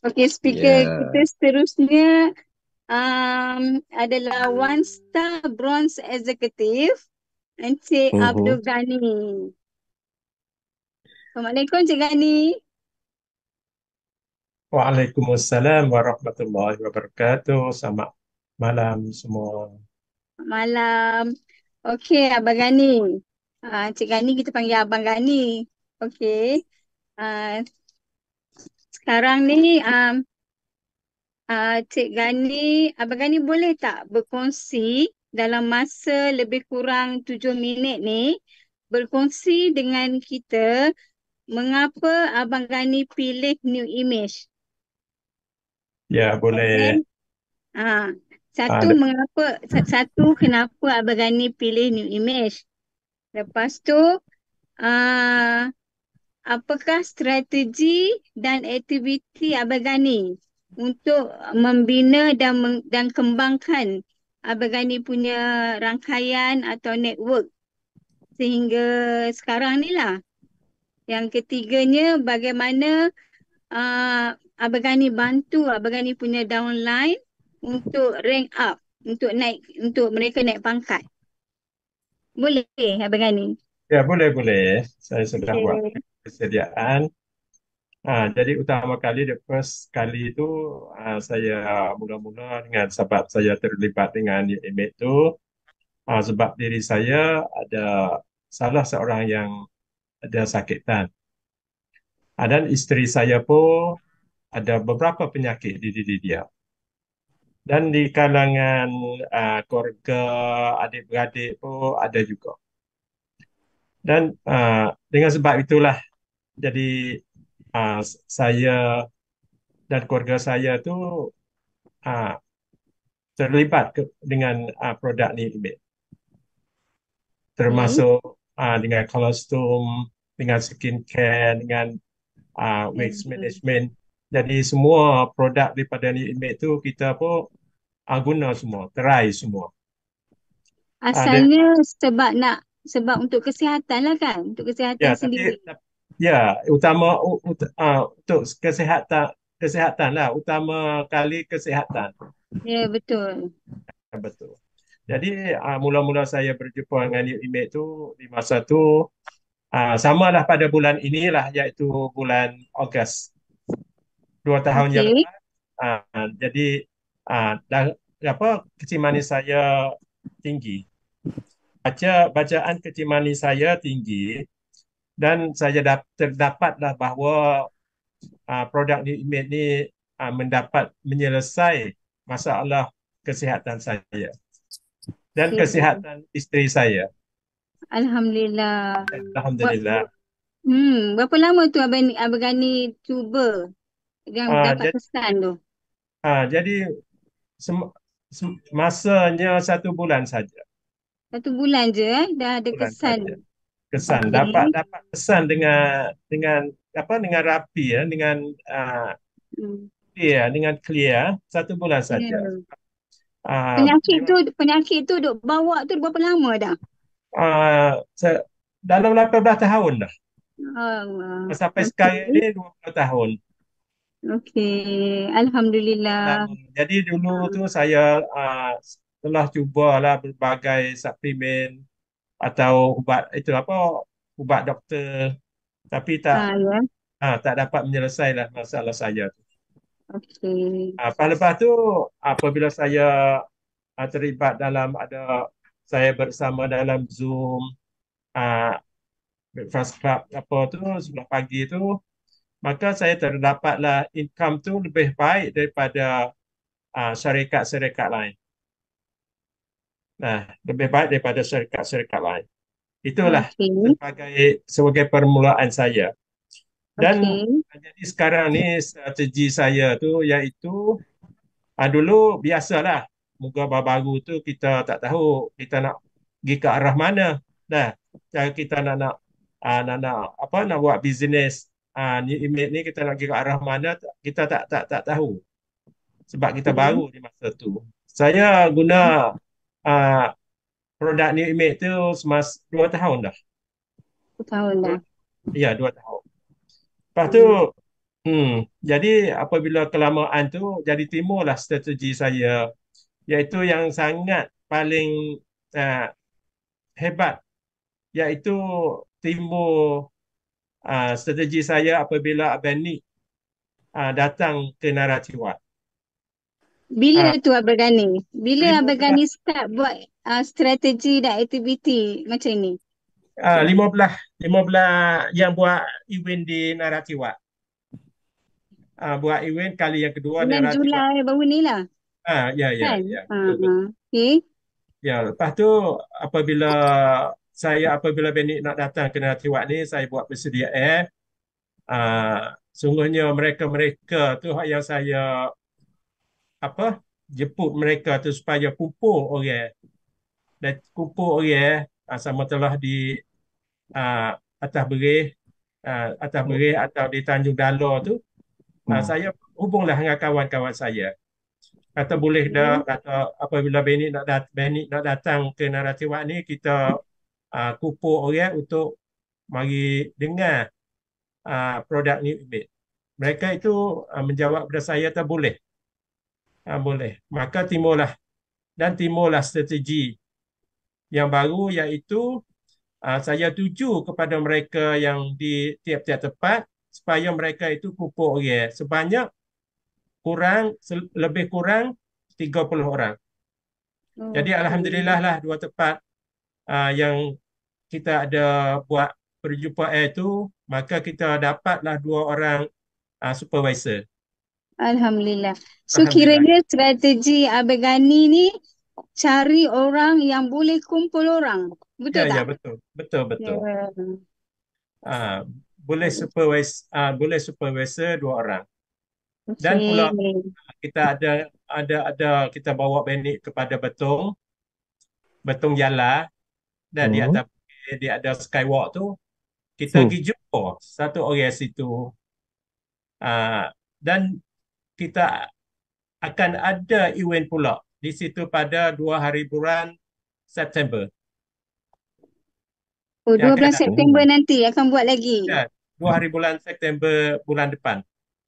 Okay, speaker ya. kita seterusnya um, adalah One Star Bronze Executive Encik Abdul Mhm. Ghani. Assalamualaikum Cik Ghani. Waalaikumsalam warahmatullahi wabarakatuh. Selamat malam semua. Malam. Okay, Abang Ghani. Uh, Cik Ghani kita panggil Abang Ghani. Okay. Uh, sekarang ni um, uh, Cik Ghani, Abang Ghani boleh tak berkongsi dalam masa lebih kurang tujuh minit ni berkongsi dengan kita mengapa Abang Gani pilih new image. Ya, boleh. ah, Ah, satu de- mengapa, sa- satu kenapa Abang Gani pilih new image. Lepas tu, ah, apakah strategi dan aktiviti Abang Gani untuk membina dan meng- dan kembangkan Abang Gani punya rangkaian atau network sehingga sekarang ni lah. Yang ketiganya bagaimana uh, Abang Gani bantu Abang Gani punya downline untuk rank up, untuk naik, untuk mereka naik pangkat. Boleh Abang Gani? Ya, boleh, boleh. Saya sudah buat Okay. persediaan. Ah, jadi utama kali, the first kali itu ah, saya mula-mula dengan sebab saya terlibat dengan IMED itu ah, sebab diri saya ada salah seorang yang ada sakitan. Ah, dan isteri saya pun ada beberapa penyakit di diri dia. Dan di kalangan ah, keluarga, adik-beradik pun ada juga. Dan ah, dengan sebab itulah jadi ah, saya dan keluarga saya tu ah, terlibat ke, dengan ah, produk ni. Hmm. termasuk ah, dengan kostum, dengan skincare, dengan ah, waste Hmm. management. Jadi semua produk daripada ni Imit tu kita pun ah, guna semua, try semua. Ah, dia, Asalnya sebab nak sebab untuk kesihatan lah kan, untuk kesihatan ya, sendiri. tapi ya utama u- ut, ah, untuk kesihatan kesihatan lah, utama kali kesihatan. Ya betul. Ya, betul. Jadi ah, mula-mula saya berjumpa dengan New Image tu di masa tu ah, samalah pada bulan inilah iaitu bulan Ogos dua tahun yang Okey. lepas. Ah, jadi ah, dah, apa kecil manis saya tinggi. Baca bacaan kecil manis saya tinggi dan saya dap, terdapatlah bahawa ah, produk New Image ni ah, mendapat menyelesai masalah kesihatan saya dan Okey. kesihatan isteri saya. Alhamdulillah. Alhamdulillah. hmm, berapa lama tu Abang, Abang Gani cuba yang Ah, dapat jadi, kesan tu? ah, jadi sem, sem, masanya satu bulan saja. Satu bulan je eh, dah ada Bulan kesan. saja. Kesan Okey. dapat dapat kesan dengan dengan apa dengan rapi ya, dengan ah, Hmm. clear, dengan clear satu bulan Ya. saja. Ah, Penyakit memang tu, penyakit tu duk bawa tu berapa lama dah? ah, se- dalam 18 tahun dah. Allah. Sampai sekarang Okey. ni 20 tahun. Okey. Alhamdulillah. Jadi dulu tu saya ah, telah cubalah berbagai suplemen atau ubat itu apa ubat doktor tapi tak Ha ya. ah, tak dapat menyelesaikan masalah saya tu. Okey. Ah, lepas tu apabila saya ah, terlibat dalam ada saya bersama dalam Zoom ah, breakfast club apa tu sebelah pagi tu maka saya terdapatlah income tu lebih baik daripada syarikat-syarikat lain. Nah, lebih baik daripada syarikat-syarikat lain. Itulah Okey. sebagai sebagai permulaan saya. Dan Okey. jadi sekarang ni strategi saya tu iaitu ah, dulu biasalah muka baru tu kita tak tahu kita nak pergi ke arah mana. Dah, cara kita nak nak ah, nak, nak apa nak buat bisnes ah, ni image ni kita nak pergi ke arah mana kita tak tak tak tahu sebab kita Hmm. baru di masa tu. Saya guna ah, produk new image tu semasa dua tahun dah. Tahun dah. Ya, dua tahun. Lepas tu, Hmm. hmm, jadi apabila kelamaan tu, jadi timbullah strategi saya, iaitu yang sangat paling uh, hebat, iaitu timbul uh, strategi saya apabila Abang Nick uh, datang ke Naratiwat. Bila Uh, tu Abang Gani? Bila Abang 15, Gani start buat uh, strategi dan aktiviti macam ni? uh, 15, 15 yang buat event di Naratiwat. Uh, buat event kali yang kedua Bulan Naratiwat. Julai baru ni lah. Ah, ya, ya, Kan? ya, Ha, betul. ha. Okey. Ya, lepas tu apabila saya apabila Benny nak datang ke Naratiwak ni, saya buat bersedia air. Uh, sungguhnya mereka-mereka tu yang saya apa jemput mereka tu supaya kumpul orang. Dan kumpul orang uh, sama telah di uh, atas berih uh, atas berih atau di Tanjung Dalo tu uh, saya hubunglah dengan kawan-kawan saya. Kata boleh dah kata apabila Benny nak dat Benny nak datang ke Naratiwak ni kita uh, kumpul orang untuk mari dengar uh, produk ni. Mereka itu uh, menjawab kepada saya tak boleh uh, boleh maka timbullah dan timbullah strategi yang baru iaitu uh, saya tuju kepada mereka yang di tiap-tiap tempat supaya mereka itu kumpul orang sebanyak kurang lebih kurang 30 orang. Oh, Jadi alhamdulillah lah dua tempat uh, yang kita ada buat perjumpaan itu maka kita dapatlah dua orang uh, supervisor. Alhamdulillah. So kiranya strategi Abang Gani ni cari orang yang boleh kumpul orang. Betul ya, tak? Ya, betul. Betul, betul. Ya. Uh, boleh supervisor uh, boleh supervisor dua orang. Okay. Dan pula kita ada ada ada kita bawa benik kepada Betong. Betong Yala dan hmm. di atas dia ada skywalk tu kita hmm. pergi jumpa satu orang situ uh, dan kita akan ada event pula di situ pada dua hari bulan September. Oh, 12 September ada. nanti akan buat lagi. Ya, dua hari bulan September bulan depan.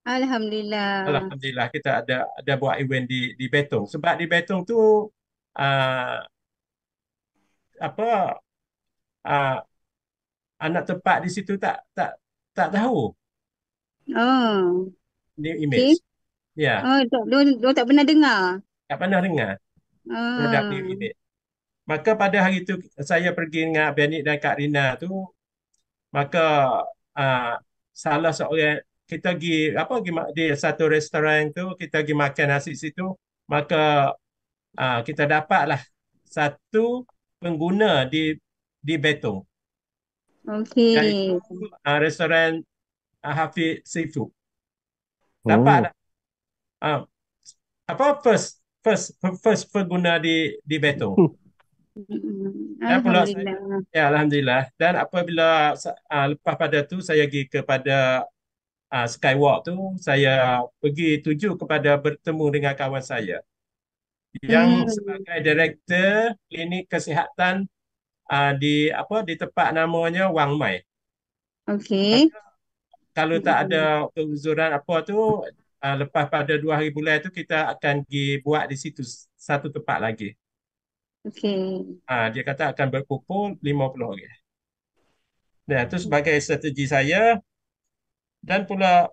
Alhamdulillah. Alhamdulillah kita ada ada buat event di di Betong. Sebab di Betong tu uh, apa uh, anak tempat di situ tak tak tak tahu. Oh. New image. Okay. Ya. Oh, dia tak pernah dengar tak pernah dengar ah. produk new unit. Maka pada hari itu saya pergi dengan Benik dan Kak Rina tu, maka uh, salah seorang kita pergi apa pergi di satu restoran tu kita pergi makan nasi situ maka uh, kita dapatlah satu pengguna di di Betong. Okey. Uh, restoran uh, Hafiz Seafood. Dapat oh. Uh, apa first first first pengguna di di Betong. Dan pula saya, ya alhamdulillah. Dan apabila uh, lepas pada tu saya pergi kepada uh, Skywalk tu, saya pergi tuju kepada bertemu dengan kawan saya yang hmm. sebagai direktor klinik kesihatan uh, di apa di tempat namanya Wang Mai. Okey. Kalau tak ada keuzuran apa tu uh, lepas pada dua hari bulan tu kita akan pergi buat di situ satu tempat lagi. Okey. Uh, dia kata akan berkumpul 50 orang. Dan itu sebagai strategi saya dan pula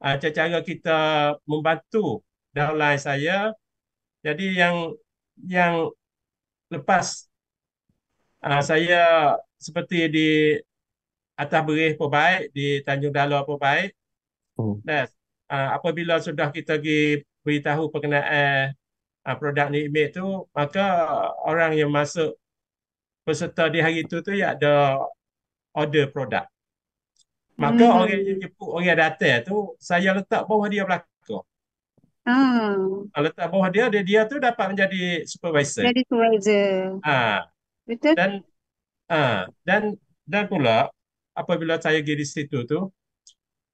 uh, cara kita membantu downline saya. Jadi yang yang lepas uh, saya seperti di atas berih pun baik, di Tanjung Dalar pun baik. Hmm. Dan uh, apabila sudah kita pergi beritahu pengenaan uh, produk ni image tu maka orang yang masuk peserta di hari itu tu ya ada order produk maka hmm. orang yang jemput orang datang tu saya letak bawah dia belakang hmm. letak bawah dia dia dia tu dapat menjadi supervisor jadi supervisor ha. betul dan ha. dan dan pula apabila saya pergi di situ tu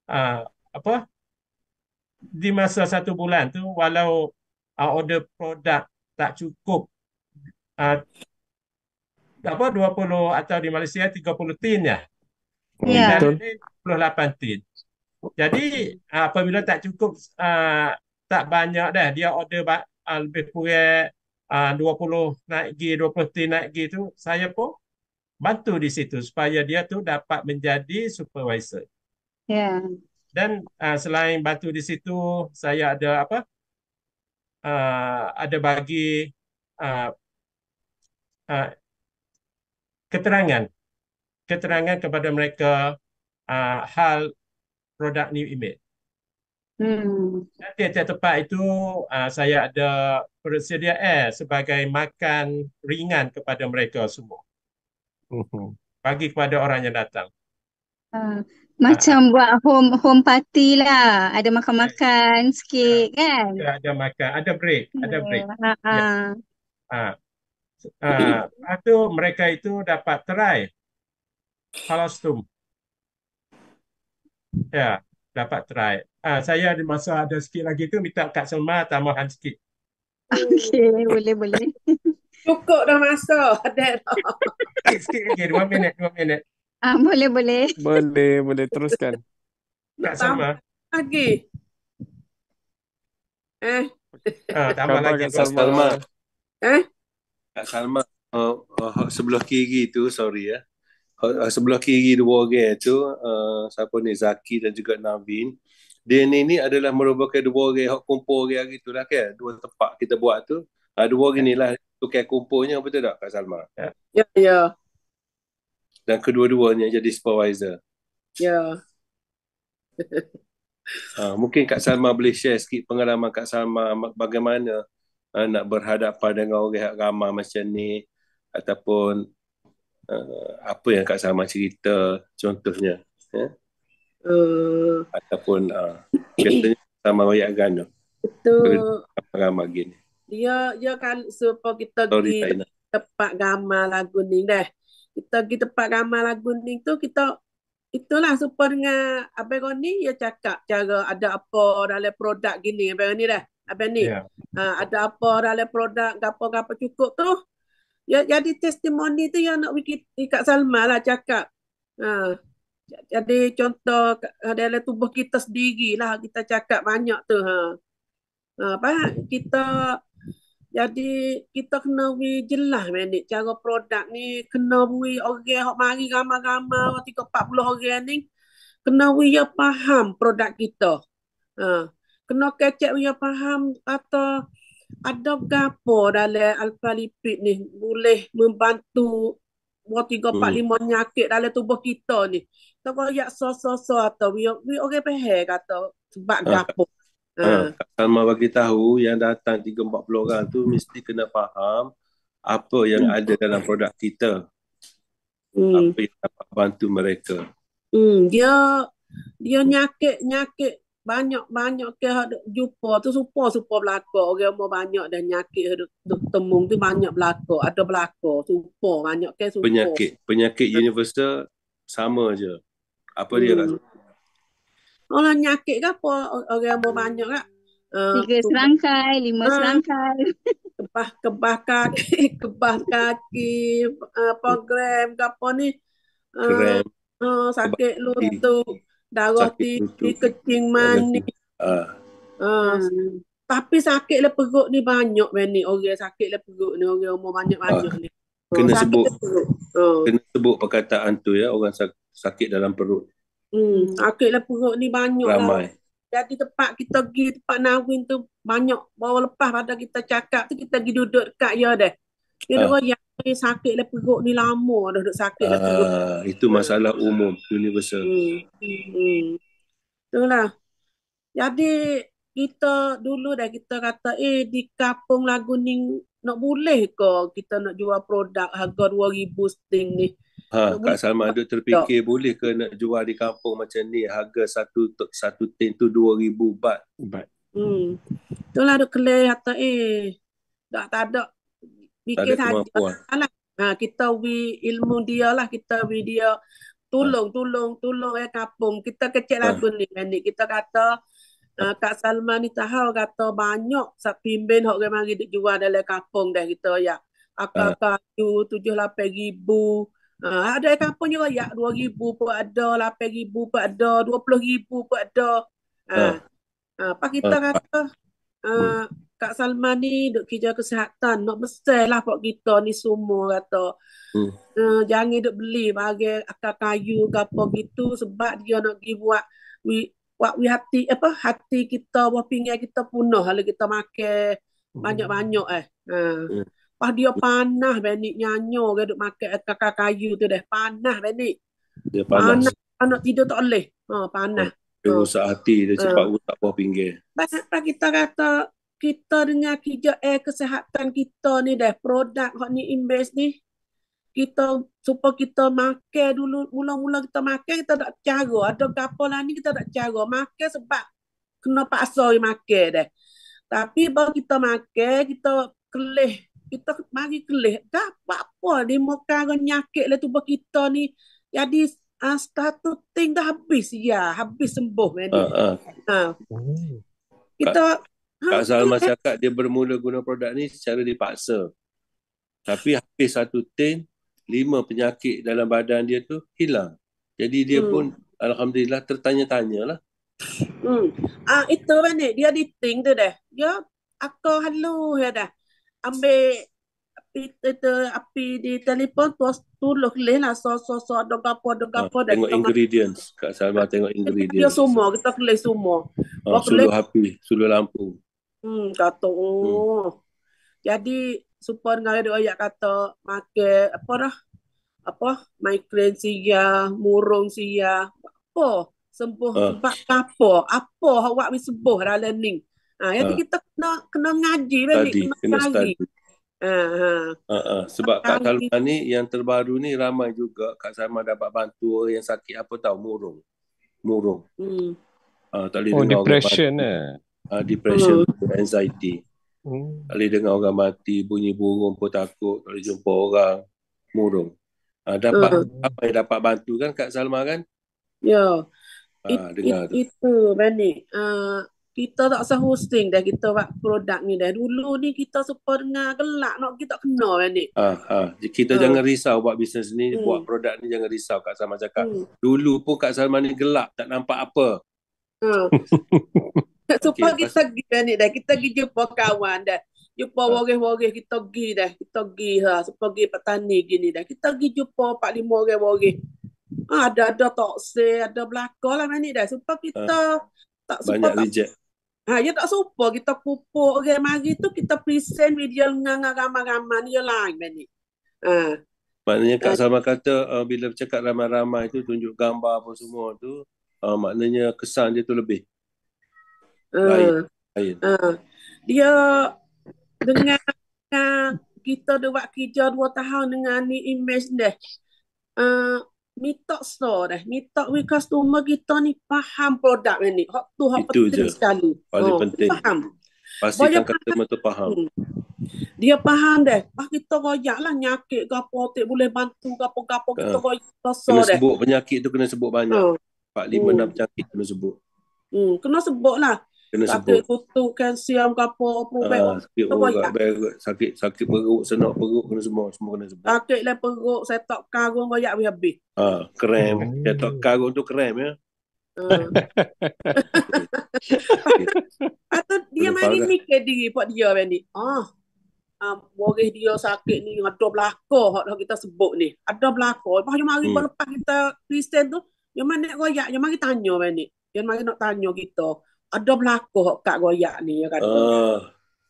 uh, apa di masa satu bulan tu walau uh, order produk tak cukup uh, apa 20 atau di Malaysia 30 tin ya. Ya. Dan 28 tin. Jadi uh, apabila tak cukup uh, tak banyak dah dia order uh, lebih kurang uh, 20 naik gi 20 tin naik gi tu saya pun bantu di situ supaya dia tu dapat menjadi supervisor. Ya. Dan uh, selain bantu di situ, saya ada apa? Uh, ada bagi uh, uh, keterangan, keterangan kepada mereka uh, hal produk new image. Hmm. Tiap-tiap tempat itu uh, saya ada persediaan sebagai makan ringan kepada mereka semua. Mhm. bagi kepada orang yang datang. Ah, macam buat home home party lah. Ada makan-makan sikit kan? Ada, ada makan, ada break, ada break. Ah, Ya. ah. Ah, ah, lepas tu mereka itu dapat try kolostum. Ya, dapat try. Ah, saya di masa ada sikit lagi tu minta Kak Selma tambahan sikit. Okey, (laughs) boleh boleh. Cukup dah masa. Ada dah. (laughs) Sikit lagi, dua minit, dua minit. Ah, (laughs) boleh boleh. Boleh, boleh teruskan. Kak Selma. Lagi. Eh, Ah, tambah Khabar lagi Kak Salma. minit. eh. Kak Salma, uh, uh, sebelah kiri tu, sorry ya. Uh, sebelah kiri dua orang tu, uh, siapa ni, Zaki dan juga Navin. Dia ni ni adalah merupakan dua orang yang kumpul orang hari tu lah kan. Dua tempat kita buat tu. Uh, dua orang ni lah tukar kumpulnya, betul tak Kak Salma? Ya, ya, Dan kedua-duanya jadi supervisor. ya. Uh, (laughs) mungkin Kak Salma boleh share sikit pengalaman Kak Salma ma- bagaimana uh, nak berhadapan dengan orang yang ramai macam ni ataupun uh, apa yang Kak Salma cerita contohnya ya? Uh, ataupun uh, biasanya sama banyak gana itu ramai gini. dia dia kan supaya kita pergi tempat gambar lagu ni dah. Kita pergi tempat gambar lagu ni tu kita itulah supaya dengan abang ni dia cakap cara ada apa dalam produk gini abang ni dah. Abang ni. Ya. Ha, ada apa dalam produk gapo-gapo cukup tu. Ya jadi testimoni tu yang nak bagi Kak Salma lah cakap. Ha, jadi contoh dalam tubuh kita sendiri lah kita cakap banyak tu ha. Ha, apa kita jadi kita kena wi jelas menik cara produk ni kena wi orang hok mari ramai-ramai 30 40 orang ni kena wi ya faham produk kita. Ha, kena kecek wi ya faham atau ada gapo dalam alfa lipid ni boleh membantu buat tiga empat Hmm. lima penyakit dalam tubuh kita ni. Kita koyak so-so-so atau wi wi orang faham kata sebab Ha, gapo. Ha. Ha, Salma bagi tahu yang datang 3-40 orang tu mesti kena faham apa yang ada dalam produk kita, Hmm. apa yang dapat bantu mereka. Hmm, dia dia nyakit nyakit banyak banyak ke jumpa tu supo belaka orang mau banyak dan nyakit temung tu banyak belaka ada belaka supo banyak ke supo Penyakit, penyakit universal sama je. Apa dia Kak? Orang nyakit ke apa orang mau banyak kak uh, Tiga serangkai, lima Ah. serangkai. kebah kebah kaki (laughs) kebah kaki uh, program ke apa ni uh, uh, sakit lutut darah tinggi kencing manis tinggi. Ah, uh, Hmm. Tapi sakit le perut ni banyak ben ni. Orang sakit le perut ni. Orang umur ah. banyak-banyak ni. Oh, Kena sakit sebut. Oh. kena sebut perkataan tu ya, orang sak- sakit dalam perut. Hmm. Sakit le perut ni banyak lah. Ramai. Jadi tempat kita pergi, tempat Nawin tu banyak. Bawa lepas pada kita cakap tu, kita pergi duduk dekat dia deh. Dia Ah, duk yang sakit le perut ni lama dah duduk sakit le perut. ah, itu masalah umum, universal. Hmm. Hmm. Itulah. Jadi kita dulu dah kita kata eh di kampung lagu ni nak boleh ke kita nak jual produk harga 2000 sting ni. Ha, Kak boleh Salma ada tak? terfikir boleh ke nak jual di kampung macam ni harga satu satu tin tu 2000 baht. Baik. Hmm. Itulah duk kelih kata eh tak tak ada Tak fikir ada saja kemampuan. lah. Ha, kita wi ilmu dia lah kita wi dia tolong tolong tolong eh kampung kita kecil Ha, lagu ni ni kita kata uh, Kak Salma ni tahu kata banyak sak pimpin hok mari duk jual dalam kampung dah kita ya ha, akar kayu tujuh lapan ribu uh, ada kampung juga ya dua ribu pun ada lapan ribu pun ada dua puluh ribu pun ada. Ha, uh, uh, apa kita ha, kata uh, Kak Salma ni duk kerja kesihatan. Nak besar lah pak kita ni semua kata. Hmm, uh, jangan duk beli bagi akar kayu ke apa gitu sebab dia nak pergi buat we buat we hati apa hati kita buah pinggan kita punah kalau kita makan Hmm. banyak-banyak eh. Ha. hmm. Pas dia panah benik nyanyo ke duk makan akar kayu tu dah panah benik. Dia panas. Panas anak tidur tak boleh. Ha panah. Dia Ha. rosak hati, dia Ha. cepat rosak buah pinggir. Banyak pak kita kata kita dengan kerja eh kesihatan kita ni dah produk hok ni invest ni kita supaya kita makan dulu mula-mula kita makan kita tak cara ada gapo lah ni kita tak cara makan sebab kena paksa makan dah tapi baru kita makan kita kelih kita mari kelih tak apa-apa ni muka nyakit lah tubuh kita ni jadi uh, status ting dah habis ya habis sembuh ni Ah, ah. ha. kita Kak Salma cakap dia bermula guna produk ni secara dipaksa. Tapi habis satu tin, lima penyakit dalam badan dia tu hilang. Jadi dia Hmm. pun Alhamdulillah tertanya-tanya lah. Hmm. Ah itu kan ni dia di ting tu dah. Dia aku halu ya dah. Ambil api itu api di telefon tu tulis leh lah so so so ada gapo ada Ha, gapo dah tengok kita ingredients. Kak Salma tengok dia ingredients. semua kita kelih semua. Ha, Baru suluh kelih api, suluh lampu. hmm kata oh. Jadi supaya dengan dia ayat kata makan apa dah apa migraine sia, murung sia, apa sembuh Ha, sebab apa? Apa awak boleh sembuh dalam ni? Ha, jadi ha, kita kena kena ngaji kan ni, tadi kena study. Ha, ha. Ha, ha. Sebab Kak. Salma ni yang terbaru ni ramai juga Kak Salma dapat bantu orang yang sakit apa tahu murung. Murung. Hmm. Ha, tak boleh Oh, dengar orang depression eh. Ha, depression, Hmm. anxiety. Hmm. Tak boleh dengar orang mati, bunyi burung pun takut, tak boleh jumpa orang, murung. Ha, dapat Hmm. apa yang dapat bantu kan Kak Salma kan? Ya, it, Ha, it, dengar tu. itu kan ni. Uh, kita tak usah hosting dah kita buat produk ni dah. Dulu ni kita super dengar gelak nak kita kena kan ni. Ha, ha. Kita Ha. jangan risau buat bisnes ni, Hmm. buat produk ni jangan risau Kak Salma cakap. Hmm. Dulu pun Kak Salma ni gelap, tak nampak apa. (laughs) Ha. Okey, Supaya lepas kita pergi kan ni dah. Kita pergi jumpa kawan dah. Jumpa ha. waris-waris kita pergi dah. Kita pergi ha. Supaya pergi petani gini dah. Kita pergi jumpa 4-5 orang waris. Ha, ada ada toksik, ada belakang lah ni dah. Supaya ha. kita tak supaya Banyak tak reject. Ha, ya tak serupa kita pupuk orang mari tu kita present video dengan ramai-ramai ni lain ni. Ha. Maknanya ha. Kak Salma kata uh, bila bercakap ramai-ramai tu tunjuk gambar apa semua tu uh, maknanya kesan dia tu lebih lain. Ha. lain. Ha. Dia dengan dengan kita dah buat kerja dua tahun dengan ni image dah. Uh, mitok store dah. Mitok we customer kita ni faham produk ni. Hak tu hak Itu penting je sekali. paling Oh, penting. faham. Pastikan customer tu faham. Hmm. Dia faham dah. Pas kita royak lah nyakit ke apa, tak boleh bantu ke apa-apa. Kita Uh, royak rasa kena sebut penyakit tu kena sebut banyak. Ha. 4 5 6 Hmm. penyakit kena sebut. Hmm. Kena sebut lah. Kena Sakit sebut. kutu, kalsium ke apa, probek. Ah, sakit berat, sakit sakit perut, senak perut kena semua, semua kena sebut. Sakit lah perut, saya tak karung royak habis-habis. Ah, krem, Hmm. dia tak karung tu krem ya. Ha. (laughs) Atau dia Kena mari parah. mikir diri buat dia kan ni. Ah, ah waris dia sakit ni ada belakang hak dah kita sebut ni. Ada belakang. Lepas dia mari Hmm. lepas kita Kristen tu, dia mari nak royak, dia mari tanya kan ni. Dia mari nak tanya kita. Ada belakang hak kat royak ni dia kata. Ah,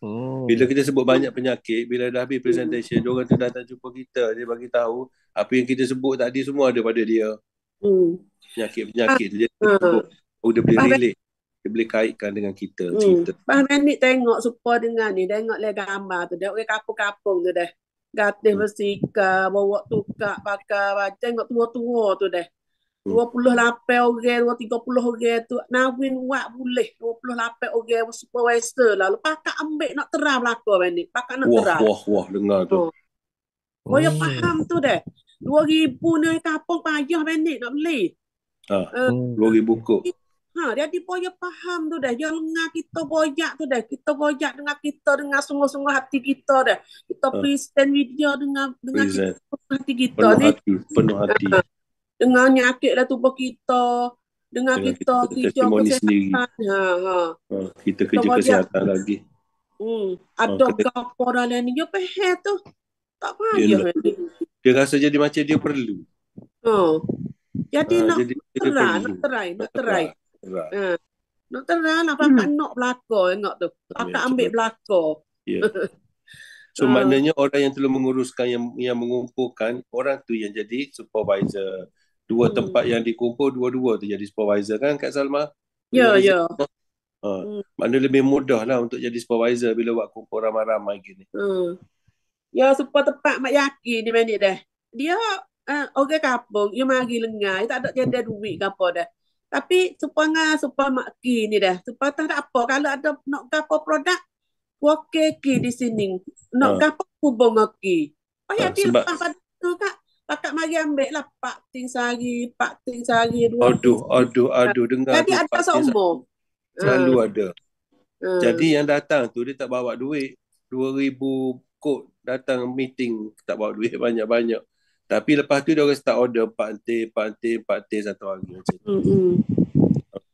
Hmm. bila kita sebut banyak penyakit, bila dah habis Hmm. presentation, dia orang tu datang jumpa kita, dia bagi tahu apa yang kita sebut tadi semua ada pada dia. Hmm. Penyakit-penyakit tu. Ha. sebut, oh dia boleh relate. Dia boleh kaitkan dengan kita, Hmm. cerita. Lepas Manik tengok supaya dengan ni, tengok le gambar tu. Dia orang kapung-kapung tu dah. Gatih Hmm. bersika, bawa tukak, bakar, baca. Tengok tua-tua tu dah. Hmm. 28 orang, 230 orang tu. Nawin wak boleh. 28 orang supervisor lah. Lepas kak ambil nak terang belakang Manik. Pakak nak Wah, terang. wah, wah, dengar tu. Oh. Kau yang Hmm. faham tu dah. 2000 ni kapung payah Manik nak beli. Ha, Uh, Hmm. 2000 kok. Ha, jadi boya faham tu dah. Dia lengah kita boyak tu dah. Kita boyak dengan kita dengan sungguh-sungguh hati kita dah. Kita Ha, present video dengan dengan kita hati kita Penuh ni. hati, penuh hati. Ha, dengan nyakit lah tubuh kita. Dengan Dengan kita kita kerja testimoni sendiri. kesihatan. Ha, ha. Ha, kita Kita kerja boyak. kesihatan lagi. Hmm. Ha, Ada kena, gapo dalam ni. Dia pahal tu. Tak dia, payah ni. dia rasa jadi macam dia perlu. Ha. Jadi Ha, nak jadi dia terang, nak terai, nak Nak terai. Ha. Nak terang lah. Pakak nak belakang. Tengok tu. Ya, Pakak macam ambil belakang. Ya. (laughs) So Ha. maknanya orang yang telah menguruskan yang yang mengumpulkan orang tu yang jadi supervisor. Dua Hmm. tempat yang dikumpul dua-dua tu jadi supervisor kan Kak Salma? Ya, Dengan ya. result. Ha. Hmm. Maknanya lebih mudah lah untuk jadi supervisor bila buat kumpul ramai-ramai gini. Hmm. Ya, supaya tempat mak yakin ni manik dah. dia uh, orang kampung, dia mari lengah, dia tak ada jadi duit ke apa dah. Tapi supaya supaya mak ki ni dah, supaya tak ada apa. Kalau ada nak gapo produk, Wake ki di sini. Nak Ha. gapo hubung ki. Oh ya, Ha, dia sebab- lepas pada tu kak. Pakak mari ambil lah pak ting sehari, pak ting sehari, dua Aduh, aduh, aduh, dengar Jadi tu ada Pak seumur. Selalu Ha. ada. Ha. Jadi yang datang tu dia tak bawa duit. 2000 kod datang meeting tak bawa duit (laughs) banyak-banyak. Tapi lepas tu dia orang start order 4 antir, 4 antir, 4 antir satu hari macam tu. Hmm.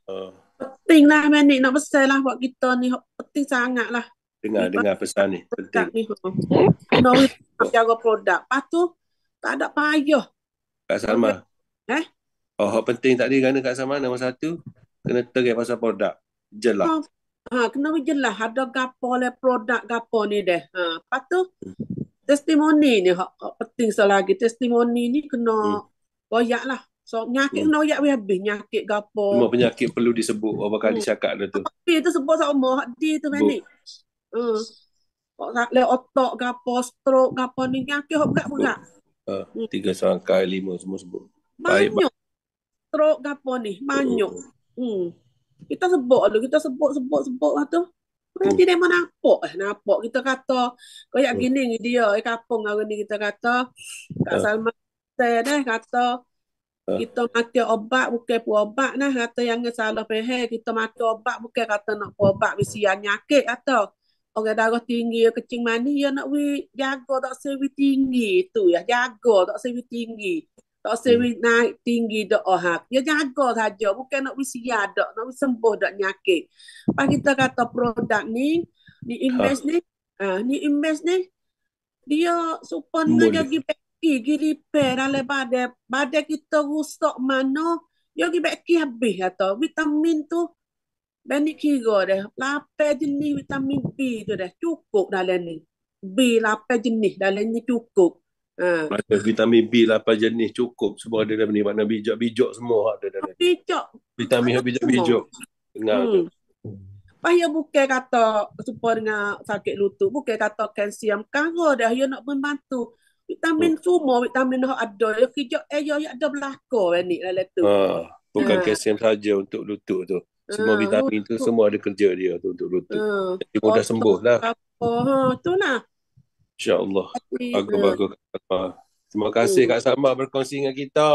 Uh, Penting lah Manik nak besar lah buat kita ni. Penting sangat lah. dengar, dengar pesan ni. Penting. ni. Kena wis jaga produk. Lepas tu tak ada payah. Kak Salma. Eh? Oh, penting tadi kerana Kak Salma nombor satu, kena terai pasal produk. Jelas. Ha, ha kena jelas ada gapo le produk gapo ni deh. Ha, lepas tu testimoni ni hak, hak penting selagi testimoni ni kena royak lah. So nyakit Hmm. kena royak habis nyakit gapo. Semua penyakit perlu disebut. Apa kali cakap dah tu. Di tu sebut sama hak di tu Manik. Ha. Kok le otak gapo stroke gapo ni nyakit hak berat-berat. Uh, tiga serangkai, lima semua sebut. Baik, Banyak. Stroke gapo ni, banyak. Hmm. Kita sebut dulu, kita sebut sebut sebut lah tu. Nanti dia mana nampak eh, nampak kita kata kayak Hmm. gini ni dia eh kampung hari ni kita kata Kak Ah. Salma saya dah kata Ah. kita makan obat bukan pu obat nah kata yang salah faham kita makan obat bukan kata nak pu obat bisian nyakit kata orang darah tinggi kecing manis ya nak wi jaga tak sewi tinggi. Tu ya jaga tak sewi tinggi. Tak sewi naik tinggi dak oh hak ya jaga saja bukan nak wi sia dak nak wi sembuh dak nyakit. Pas kita kata produk ni ni invest ni ah ni invest ni dia supaya Boleh. jadi beki giri repair dalam badan. Badan kita rusak mana dia pergi beki habis kata. Vitamin tu Banyak kira dah. Lapan jenis vitamin B tu dah. Cukup dalam ni. B lapan jenis dalam ni cukup. Ha. Ada vitamin B 8 jenis cukup. Semua ada dalam ni. Makna bijak-bijak semua ada dalam ni. Bijak. Vitamin yang bijak-bijak. Dengar tu. Hmm. Paya bukan kata supaya dengan sakit lutut. Bukan kata kalsium. Kara dah. Ya nak membantu. Vitamin semua vitamin yang ada. Ya kijak eh ya ada belakang ni dalam tu. Ha, bukan Ha. kalsium saja untuk lutut tu. Semua Ha, vitamin tu lutut. semua ada kerja dia tu untuk lutut. Ha. Jadi mudah sembuh lah. Oh, ha, tu lah. InsyaAllah. Bagus-bagus. Ha. Terima kasih Kak Salma berkongsi dengan kita.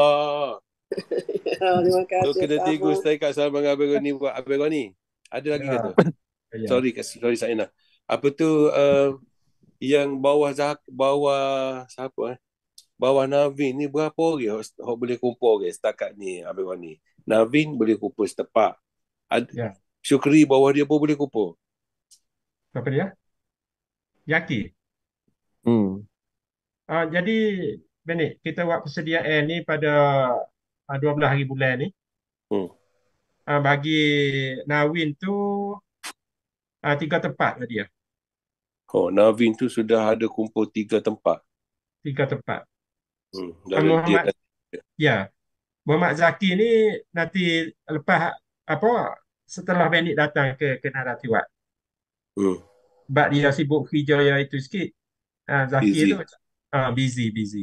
ha, (laughs) terima kasih. So, kena tiga stay Kak Salma dengan Abang Roni buat Abang Roni. Ada lagi Ya. kata? (laughs) Ya. Sorry, Kak- sorry Saina. Apa tu uh, yang bawah Zak, bawah siapa eh? Bawah Navin ni berapa orang hok hok boleh kumpul orang setakat ni Abang Roni? Navin boleh kumpul setepak. Ad, Ya. Syukri bawah dia pun boleh kumpul. Siapa dia? Yaki. Hmm. Ah, jadi, Benik, kita buat persediaan ni pada ah, 12 hari bulan ni. Hmm. Ah, bagi Nawin tu ah, tiga tempat lah dia. Oh, Navin tu sudah ada kumpul tiga tempat. Tiga tempat. Hmm. Ah, Dan dia, Muhammad, ya. Muhammad Zaki ni nanti lepas apa setelah Benik datang ke ke Naratiwat. hmm. Sebab dia sibuk kerja yang itu sikit. Ah, Zaki Busy. tu ah, busy, busy.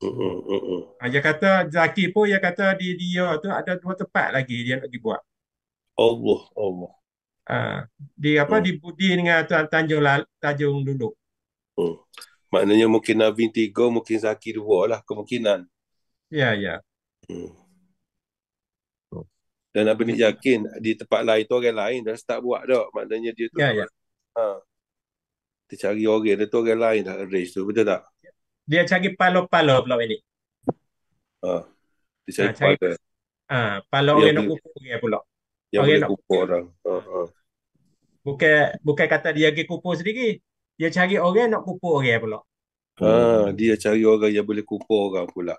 Hmm, hmm. Ah, dia kata Zaki pun dia kata di dia tu ada dua tempat lagi dia nak pergi buat. Allah, Allah. Ah, di apa Hmm. di Budi dengan Tuan Tanjung Lal, Tanjung dulu. Hmm. Maknanya mungkin Navin tiga, mungkin Zaki dua lah kemungkinan. Ya, ya. Hmm. Dan Abang ni yakin di tempat lain tu orang lain dah start buat dah. Maknanya dia tu Ya, ya. ha. Dia cari orang dia tu orang lain dah arrange tu. Betul tak? Dia cari palo-palo pula ini. Ha. Dia cari Ha, cari pada ah, palo orang nak kumpul dia pula. yang Orang nak kumpul orang. Ha, ha. bukan bukan kata dia pergi kumpul sendiri. Dia cari orang nak kumpul orang pula. ha. Dia cari orang yang boleh kumpul orang pula.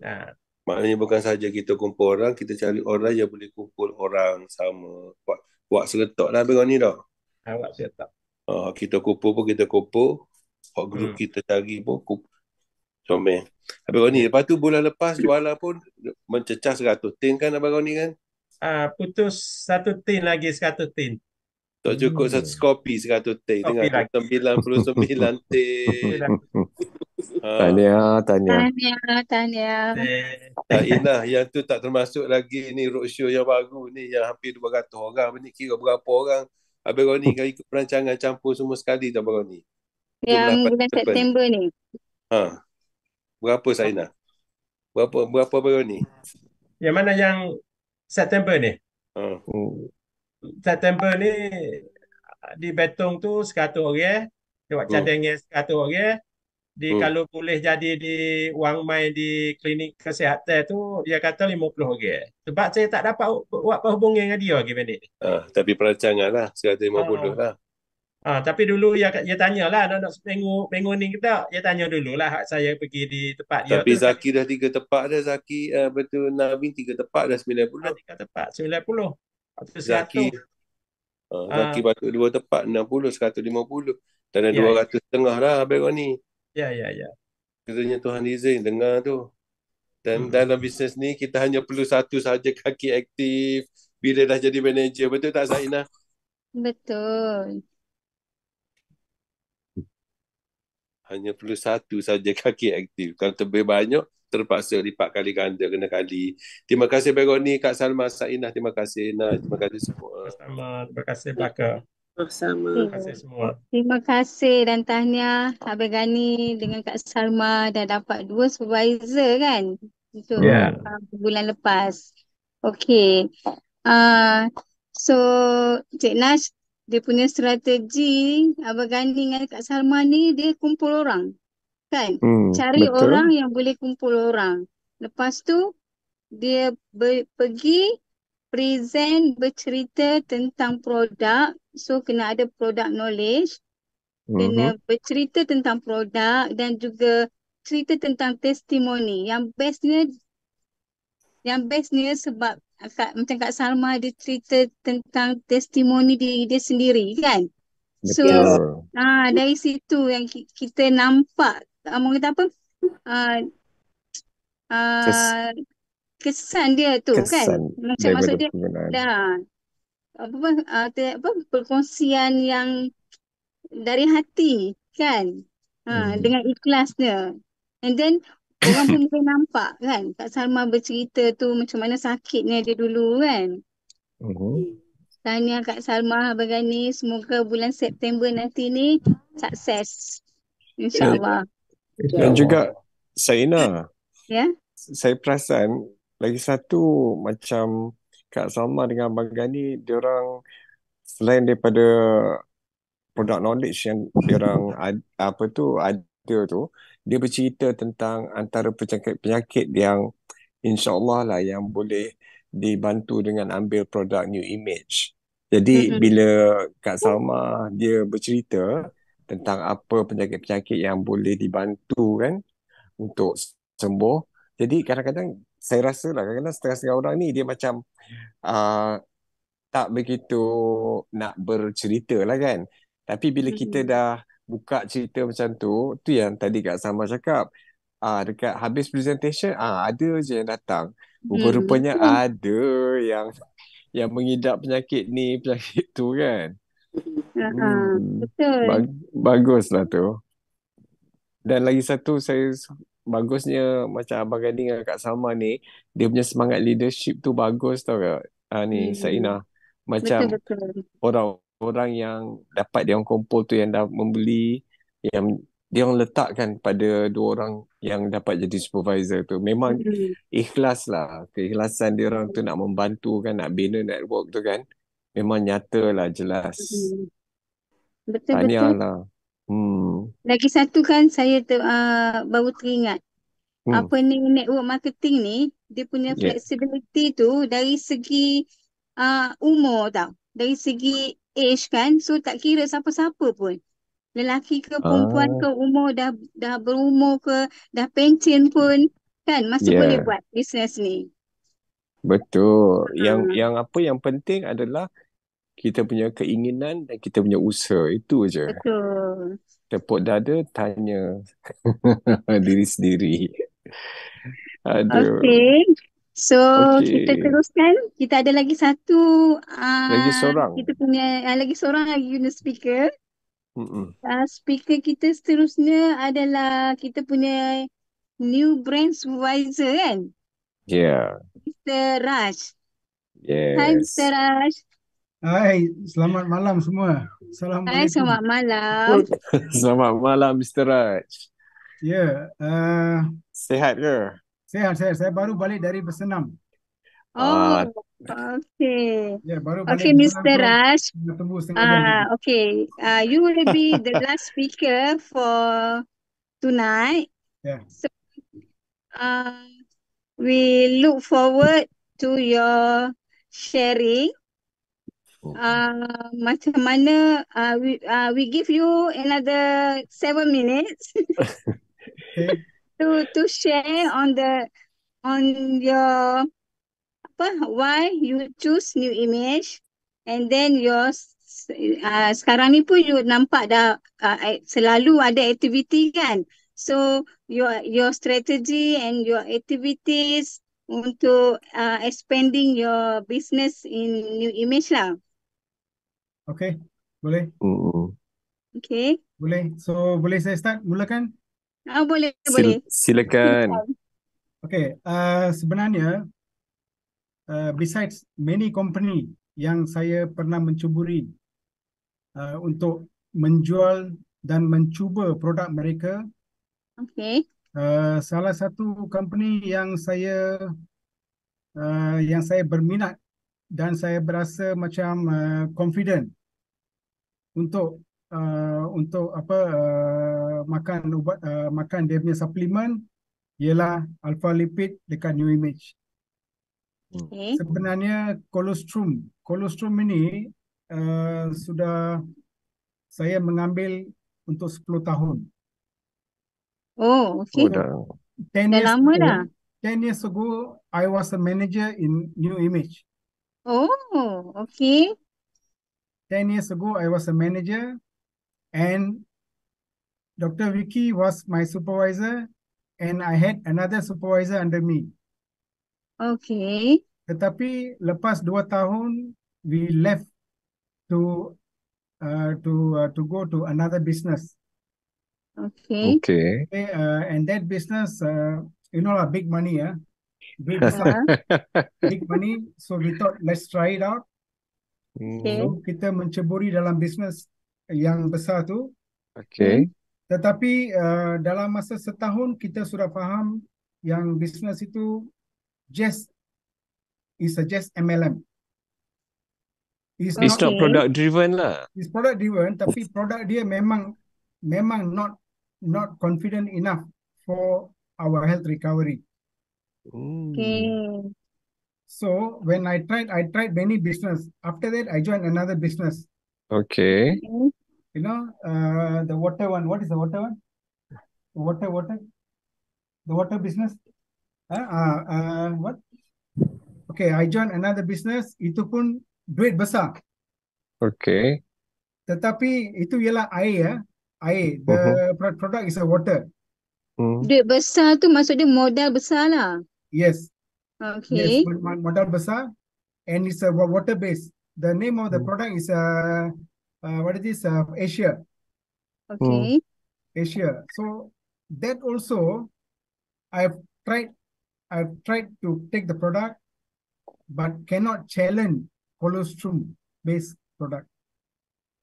Ah, Maknanya bukan saja kita kumpul orang, kita cari orang yang boleh kumpul orang sama. Buat, buat serentak lah Abang ni dah. awak saya tak. Ha, kita kumpul pun kita kumpul. Hak grup Hmm. kita cari pun kumpul. Comel. Abang Roni, lepas tu bulan lepas jualan pun mencecah 100 tin kan Abang Roni kan? Ah, putus satu tin lagi satu tin. Tak cukup satu kopi 100 tin. Kopi Tengah lagi. 99 (laughs) tin. Dia Ha. Tahniah, tahniah. Tahniah, tahniah. Tak Inah, yang tu tak termasuk lagi ni roadshow yang baru ni yang hampir 200 orang. Ni kira berapa orang Abang Roni kan ikut perancangan campur semua sekali tak Abang Roni? Yang bulan. September ni. Ha. Berapa Saina? Berapa berapa Abang Roni? Yang mana yang September ni? Ha. September ni di Betong tu 100 orang, di Wak Hmm. Cadangnya 100 orang. Di Hmm. kalau boleh jadi di Wang Mai di klinik kesihatan tu dia kata 50 orang. Sebab saya tak dapat buat perhubungan dengan dia lagi pendek ni. Ha. Tapi perancangan lah 150 lah. Ah, tapi dulu dia dia tanyalah nak nak minggu minggu ni ke tak? Dia tanya dululah hak saya pergi di tempat dia Tapi tu Zaki dah tiga tepat dah Zaki uh, betul Navin tiga tepat dah 90. tiga tepat 90. Lepas tu 100. Zaki uh, Zaki Ah. patut dua tepat 60 150. Dan ada Ya, 200 setengah dah Abang Roni. Ya ya ya. Katanya Tuhan izin dengar tu. Dan Hmm. dalam bisnes ni kita hanya perlu satu sahaja kaki aktif bila dah jadi manager. Betul tak Zainah? Betul. Hanya perlu satu saja kaki aktif. Kalau terlebih banyak terpaksa lipat kali ganda kena kali. Terima kasih Abang Roni, Kak Salma, Sainah. Terima kasih Nah, terima kasih semua. Sama. Terima kasih Baka. Sama. Terima kasih semua. Terima kasih dan tahniah Abang Gani dengan Kak Salma dah dapat dua supervisor kan untuk Ya. uh, bulan lepas. Okey. Uh, so Cik Nash dia punya strategi Abang Gani dengan Kak Salma ni dia kumpul orang kan. Hmm, Cari betul. orang yang boleh kumpul orang. Lepas tu dia ber, pergi present bercerita tentang produk. So kena ada product knowledge, kena Mhm. bercerita tentang produk dan juga cerita tentang testimoni. Yang bestnya yang bestnya sebab Kak, macam Kak Salma dia cerita tentang testimoni diri dia sendiri kan. So Betul. ah dari situ yang ki- kita nampak ah, orang kata apa? Kes, ah kesan dia tu kan. kesan Macam maksud dia dah apa apa, ah, te- apa perkongsian yang dari hati kan. Ha, Hmm. dengan ikhlasnya. And then (coughs) orang pun boleh nampak kan Kak Salma bercerita tu macam mana sakitnya dia dulu kan. Mhm. Tahniah Kak Salma Abang Gani. Semoga bulan September nanti ni sukses. InsyaAllah. dan juga Saina, Ya. saya perasan lagi satu macam Kak Salma dengan Abang Gani, diorang selain daripada product knowledge yang diorang ad, apa tu ada tu, dia bercerita tentang antara penyakit-penyakit yang insya-Allah lah yang boleh dibantu dengan ambil produk new image. Jadi Mm-mm. bila Kak Salma dia bercerita tentang apa penyakit-penyakit yang boleh dibantu kan untuk sembuh. Jadi kadang-kadang saya rasa lah kadang-kadang setengah-setengah orang ni dia macam uh, tak begitu nak bercerita lah kan. Tapi bila kita Mm-mm. dah buka cerita macam tu, tu yang tadi Kak Salma cakap, ah dekat habis presentation, ah ada je yang datang. Rupa-rupanya betul. ada yang yang mengidap penyakit ni, (laughs) penyakit tu kan. Ha, Hmm, betul. bag, baguslah tu. Dan lagi satu saya bagusnya macam Abang Gani dengan Kak Salma ni, dia punya semangat leadership tu bagus tau Kak. Ah, ni Hmm, Saina. betul Macam betul. orang-orang yang dapat dia orang kumpul tu yang dah membeli yang dia orang letakkan pada dua orang yang dapat jadi supervisor tu memang Hmm. ikhlas lah keikhlasan dia orang tu nak membantu kan nak bina network tu kan memang nyata lah jelas Hmm. Betul tahniah betul. lah hmm Lagi satu kan saya ter, uh, baru teringat hmm apa ni network marketing ni dia punya yeah flexibility tu dari segi uh, umur tau. Dari segi age kan. So tak kira siapa-siapa pun. Lelaki ke perempuan ah ke umur dah dah berumur ke dah pencen pun kan masih boleh yeah buat bisnes ni. betul yang Ha, yang apa yang penting adalah kita punya keinginan dan kita punya usaha itu je betul. tepuk dada tanya (laughs) diri sendiri aduh Okey. So kita okey teruskan. Kita ada lagi satu lagi uh, seorang kita punya uh, lagi seorang lagi guna speaker. Mm-mm. Uh, speaker kita seterusnya adalah kita punya new brand supervisor kan? Yeah. Mr. Raj. Yes. Mr. Raj. Hai, selamat malam semua. Hai, Assalamualaikum. selamat malam. (laughs) Selamat malam Mr. Raj. Ya, uh, Sehat ke? sehat, sehat. Saya baru balik dari bersenam. Oh, Ah, okay. Ya, baru balik Okay, Mr. Raj. Jam Uh, okay, uh, you will be the last speaker for tonight. Ya, So, uh, we look forward to your sharing. Uh, macam mana uh, we uh, we give you another seven minutes (laughs) to to share on the on your apa why you choose new image and then your uh, sekarang ni pun you nampak dah uh, selalu ada aktiviti kan? So your your strategy and your activities untuk uh, expanding your business in new image lah Okay, boleh? mm-mm. okay Boleh. So, boleh saya start? Mulakan? ah boleh boleh Sil- silakan. Okay, uh, sebenarnya uh, besides many company yang saya pernah mencuburi uh, untuk menjual dan mencuba produk mereka, okay uh, salah satu company yang saya uh, yang saya berminat dan saya berasa macam uh, confident untuk uh, untuk apa uh, makan ubat uh, makan dia punya suplemen ialah alpha lipid dekat New Image. okay Sebenarnya colostrum, colostrum ini uh, sudah saya mengambil untuk 10 tahun. oh okay Oh dah. 10 dah years lama ago, dah 10 years ago I was a manager in New Image. Oh okay 10 years ago I was a manager and Dr. Vicky was my supervisor and I had another supervisor under me. okay Tetapi lepas dua tahun, we left to uh, to uh, to go to another business. okay Okay. Okay, uh, and that business, uh, you know lah, big money, ah, duit besar, big money. So we thought let's try it out. okay. So kita menceburi dalam business yang besar tu. Okay. Tetapi uh, dalam masa setahun kita sudah faham yang business itu just is a just MLM. It's It's not not product driven lah. It's product driven, tapi produk dia memang memang not not confident enough for our health recovery. Okay So when I tried, I tried many business. After that, I joined another business. Okay. okay You know, uh, the water one. What is the water one? Water, water, the water business. Uh, uh, uh, what? Okay, I joined another business. Itu pun duit besar. Okay. Tetapi itu ialah air ya. Air. The pro- product is a water. Hmm. duit besar tu maksud dia modal besar lah Yes. Yes, okay mod- mod- modal besar and it's a water base. The name of the Hmm. product is uh, uh what is this? Uh, Asia. okay Asia. So that also I've tried I've tried to take the product but cannot challenge colostrum based product.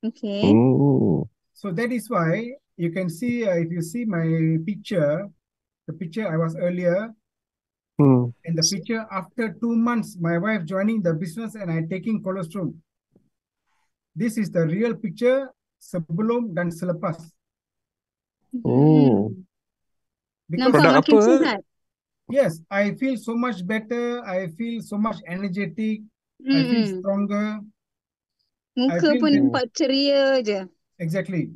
okay Hmm. So that is why you can see uh, if you see my picture, the picture I was earlier Hmm. and the picture after two months, my wife joining the business and I taking colostrum. This is the real picture sebelum dan selepas. Oh. Because nampak Produk makin apa? sihat yes, I feel so much better. I feel so much energetic. I feel hmm. stronger. I muka feel pun that nampak ceria je exactly.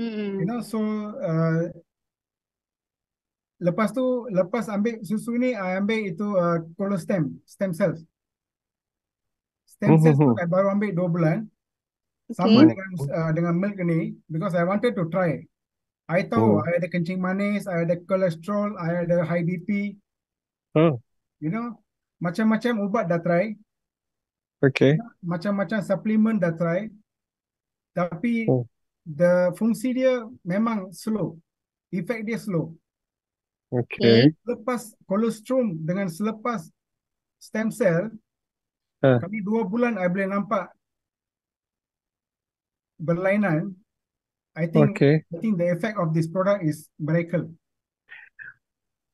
hmm. You know, so uh, lepas tu lepas ambil susu ni, I ambil itu uh, colostem, stem cells. Stem cells tu Hmm. I baru ambil dua bulan. Sama okay dengan uh, dengan milk ni because I wanted to try. I tahu Hmm. I ada kencing manis, I ada kolesterol, I ada high BP. Hmm. You know, macam-macam ubat dah try, Okay. macam-macam suplemen dah try. Tapi Hmm. the fungsi dia memang slow. Efek dia slow. Okay. Selepas kolostrum dengan selepas stem cell, Ha. kami dua bulan I boleh nampak berlainan. I think Okay. I think the effect of this product is miracle.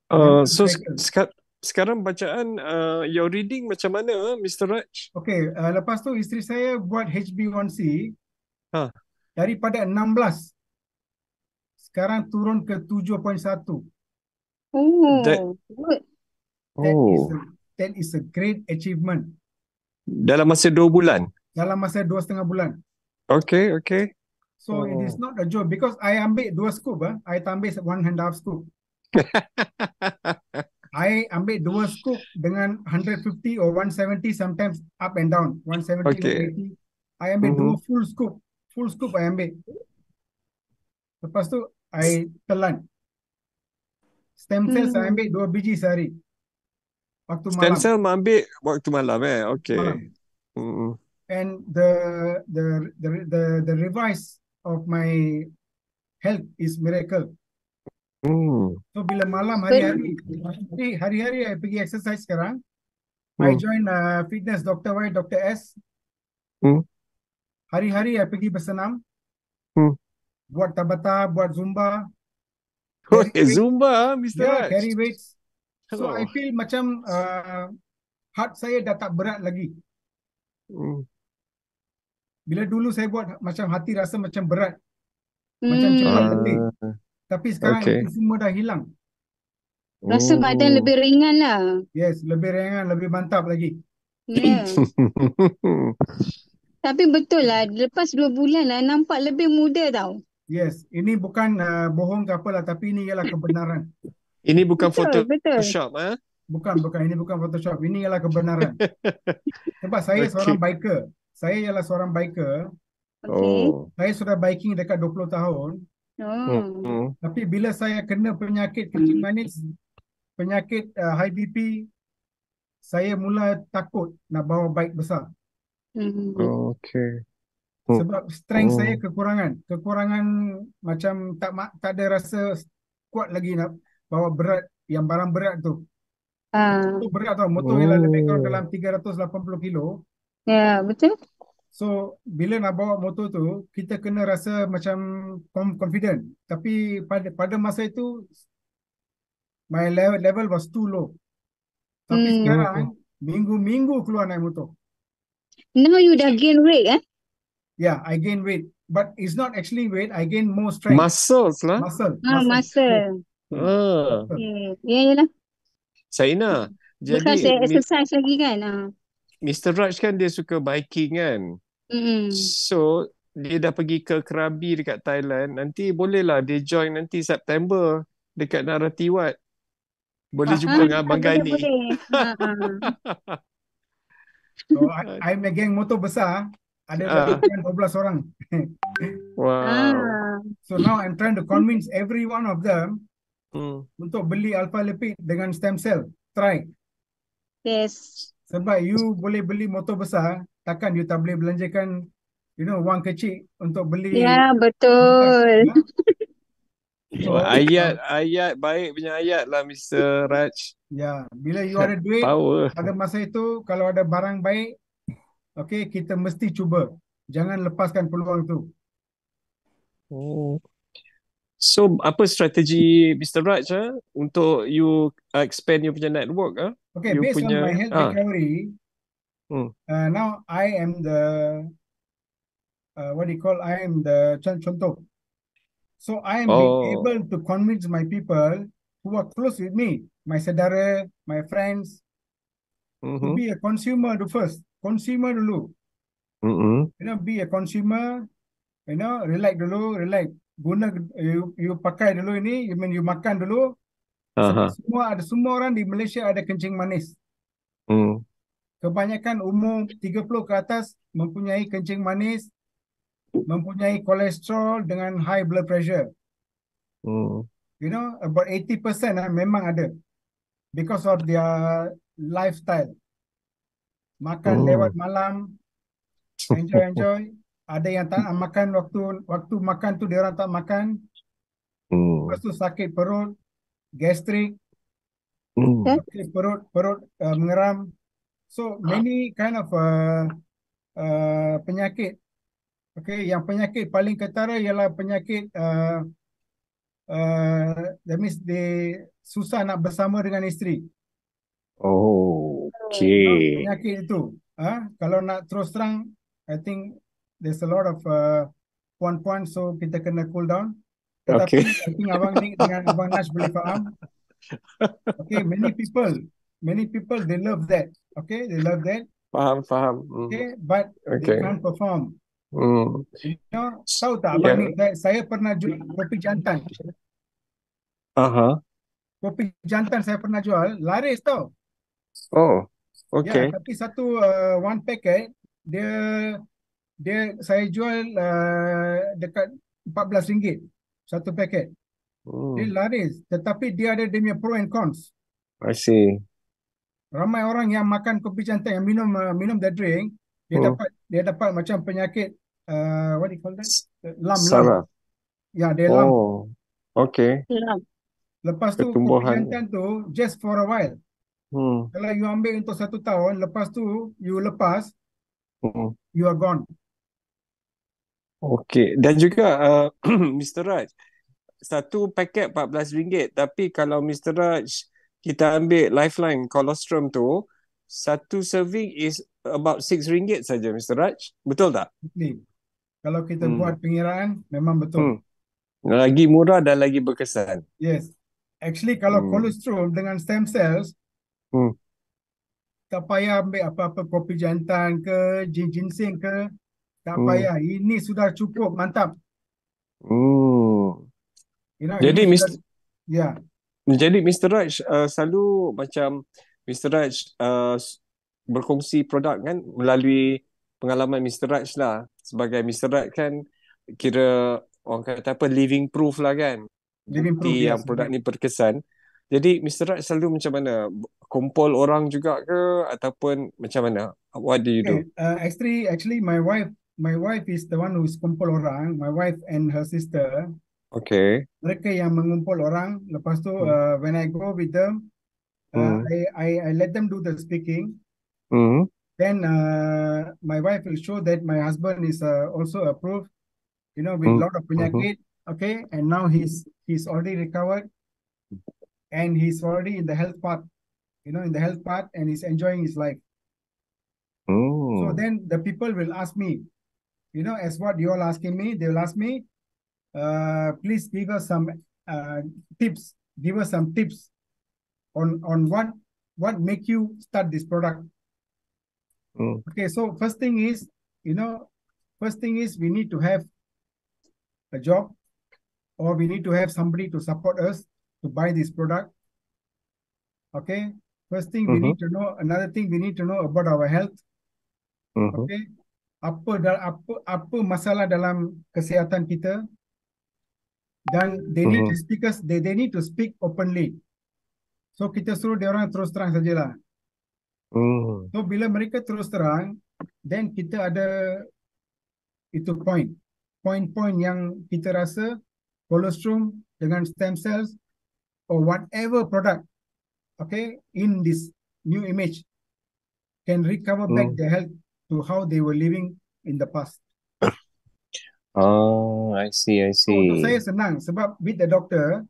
Uh, so miracle. sek- sekarang bacaan uh, your reading macam mana, Mr. Raj? Okay, uh, lepas tu isteri saya buat HB1C Ha. daripada 16 sekarang turun ke 7.1. Oh, That- good. That is Oh, a, that is a great achievement dalam masa dua bulan. dalam masa dua setengah bulan. Okay, okay. So it is Oh. not a joke because I ambil dua scoop ah, I tambah one and a half scoop. (laughs) I ambil dua scoop dengan 150 or 170 sometimes up and down, 170 Okay. 180. I ambil Mhm. dua full scoop. Full scoop I ambil. Lepas tu I telan. Stem cell saya Hmm. ambil dua biji sehari. Waktu Stem malam. cell ambil waktu malam eh. Okay. Malam. Mm. And the the the the the revise of my health is miracle. Mm. So bila malam hari-hari, hari- hari-hari I pergi exercise sekarang. I Hmm. join uh, fitness Dr. Y, Dr. S. Hmm. Hari-hari I pergi bersenam. Hmm. Buat tabata, buat zumba. Oh, eh. Zumba, Mr. Yeah, Raj. carry weights. So Oh. I feel macam uh, heart saya dah tak berat lagi. Mm. Bila dulu saya buat macam hati rasa macam berat. Macam cepat Hmm. letih. Ah, Tapi sekarang okay. itu semua dah hilang. Rasa badan Oh. lebih ringan lah. Yes, lebih ringan, lebih mantap lagi. Ya. (laughs) Tapi betul lah, lepas dua bulan lah nampak lebih muda tau. Yes, ini bukan uh, bohong ke apalah, tapi ini ialah kebenaran. Ini bukan Betul, betul. Photoshop eh? Bukan, bukan. Ini bukan Photoshop. Ini ialah kebenaran. (laughs) Sebab saya Okay. seorang biker. Saya ialah seorang biker. Okay. Oh. Saya sudah biking dekat 20 tahun. Oh. Mm. Tapi bila saya kena penyakit kencing manis, penyakit uh, high BP, saya mula takut nak bawa bike besar. Hmm. Okay. Hmm. Sebab strength Oh. saya kekurangan. Kekurangan macam tak tak ada rasa kuat lagi nak bawa berat yang barang berat tu. Ah, Motor berat tau. Motor ialah lebih kurang Oh. dalam 380 kilo. ya, betul. So bila nak bawa motor tu, kita kena rasa macam com- confident. Tapi pada pada masa itu my level level was too low. Tapi Hmm. sekarang minggu-minggu keluar naik motor. Now you dah gain weight eh? Yeah, I gain weight. But it's not actually weight, I gain more strength. Muscles lah. Muscle. Ah, muscle. masa. Ah. Ya, ya, yalah. Saina, Bekas jadi saya Mi- exercise lagi kan. Ah. Mr. Raj kan dia suka biking kan? Mm-mm. So, dia dah pergi ke Krabi dekat Thailand. Nanti bolehlah dia join nanti September dekat Naratiwat. Boleh jumpa Ah, dengan Abang boleh, Gani. boleh. Ah, ah. (laughs) So I, I'm a geng motor besar. Ada Ah. lebih kurang 12 orang. (laughs) Wow. Ah. So now I'm trying to convince every one of them Hmm. untuk beli alpha lipid dengan stem cell. Try. Yes. Sebab you boleh beli motor besar, takkan you tak boleh belanjakan you know wang kecil untuk beli Ya, betul. Ya? So, Wah, ayat ayat baik punya ayat lah Mr. Raj. Ya, bila you ada duit Power. pada masa itu kalau ada barang baik, okay, kita mesti cuba. Jangan lepaskan peluang tu. Oh. So apa strategi Mr. Raj ah untuk you uh, expand you punya network ah? Okay, You based punya on my health ah. recovery, Hmm. uh, now I am the uh, what do you call? I am the con- contoh. So I am being Oh. able to convince my people who are close with me, my saudara, my friends, to Mhm. be a consumer the first. Consumer dulu. Mhm. You know, be a consumer. You know, relax dulu, relax. Guna you, you pakai dulu ini, you mean you makan dulu. Aha. semua ada semua orang di Malaysia ada kencing manis. Hmm. Kebanyakan umur 30 ke atas mempunyai kencing manis, mempunyai kolesterol dengan high blood pressure. Hmm. You know, about 80% ah, memang ada. Because of their lifestyle. Makan Oh. lewat malam, enjoy, (laughs) enjoy. ada yang tak nak makan waktu waktu makan tu dia orang tak makan. Hmm. Lepas tu sakit perut, gastrik, Hmm. sakit perut perut uh, mengeram. So many kind of uh, uh, penyakit. Okay, yang penyakit paling ketara ialah penyakit uh, uh, that means they susah nak bersama dengan isteri. Oh, okay. penyakit itu. Ah, kalau nak terus terang, I think there's a lot of uh, puan-puan so kita kena cool down. Tetapi Okay. I think abang ni dengan abang Nash boleh faham. Okay, many people, many people they love that. Okay, they love that. Faham, faham. Hmm. Okay, but they Okay. can't perform. Hmm. You know, tahu tak abang Yeah. ni, saya, saya pernah jual kopi jantan. Aha. Kopi jantan saya pernah jual, laris tau. Oh, Ya, okay. tapi satu uh, one packet dia dia saya jual uh, dekat RM14 satu paket. Dia Hmm. laris, tetapi dia ada dia punya pro and cons. I see. Ramai orang yang makan kopi jantan yang minum uh, minum the drink, dia Hmm. dapat dia dapat macam penyakit uh, what do you call that? Lam lam. Ya, dia lam. Oh, okay. Lepas tu kopi jantan tu just for a while. Hmm. Kalau you ambil untuk satu tahun, lepas tu you lepas, Hmm. you are gone. Okay. Dan juga uh, (clears throat) Mr. Raj, satu paket RM14 tapi kalau Mr. Raj kita ambil Lifeline colostrum tu satu serving is about RM6 saja Mr. Raj. Betul tak? Kalau kita Hmm. buat pengiraan, memang betul. Hmm. Lagi murah dan lagi berkesan. Yes. Actually, kalau Hmm. colostrum dengan stem cells, Hmm. tak payah ambil apa-apa kopi jantan ke, jin ginseng ke, tak Hmm. payah. Ini sudah cukup, mantap. Hmm. You know, Jadi Mr. ya. Jadi Mr. Raj uh, selalu macam Mr. Raj uh, berkongsi produk kan melalui pengalaman Mr. Raj lah. Sebagai Mr. Raj kan kira orang kata apa living proof lah kan. Living proof, Bukti yang yes. produk ni berkesan. Jadi Mr. Raj selalu macam mana? Kumpul orang juga ke ataupun macam mana? What do you do? Okay. Uh, actually, actually, my wife, my wife is the one who's kumpul orang. My wife and her sister, Okay. mereka yang mengumpul orang. Lepas tu, Hmm. uh, when I go with them, uh, Hmm. I, I, I let them do the speaking. Hmm. Then uh, my wife will show that my husband is uh, also approved, you know, with a Hmm. lot of Mhm. penyakit. Okay, and now he's he's already recovered, and he's already in the health part, you know, in the health part, and he's enjoying his life. Oh. So then the people will ask me, you know, as what you're asking me, they will ask me, uh, please give us some uh, tips, give us some tips on on what what make you start this product. Hmm. Okay, so first thing is, you know, first thing is we need to have a job or we need to have somebody to support us to buy this product. Okay, first thing we Mhm. need to know, another thing we need to know about our health. Mhm. Okay, apa apa apa masalah dalam kesihatan kita dan they need to Mhm. speak us, they, they need to speak openly. So kita suruh dia orang terus terang sajalah. Hmm. So bila mereka terus terang, then kita ada itu point. Point-point yang kita rasa colostrum dengan stem cells or whatever product, okay, in this new image can recover back Hmm. their health to how they were living in the past. (coughs) Oh, I see, I see. So saya senang sebab with the doctor,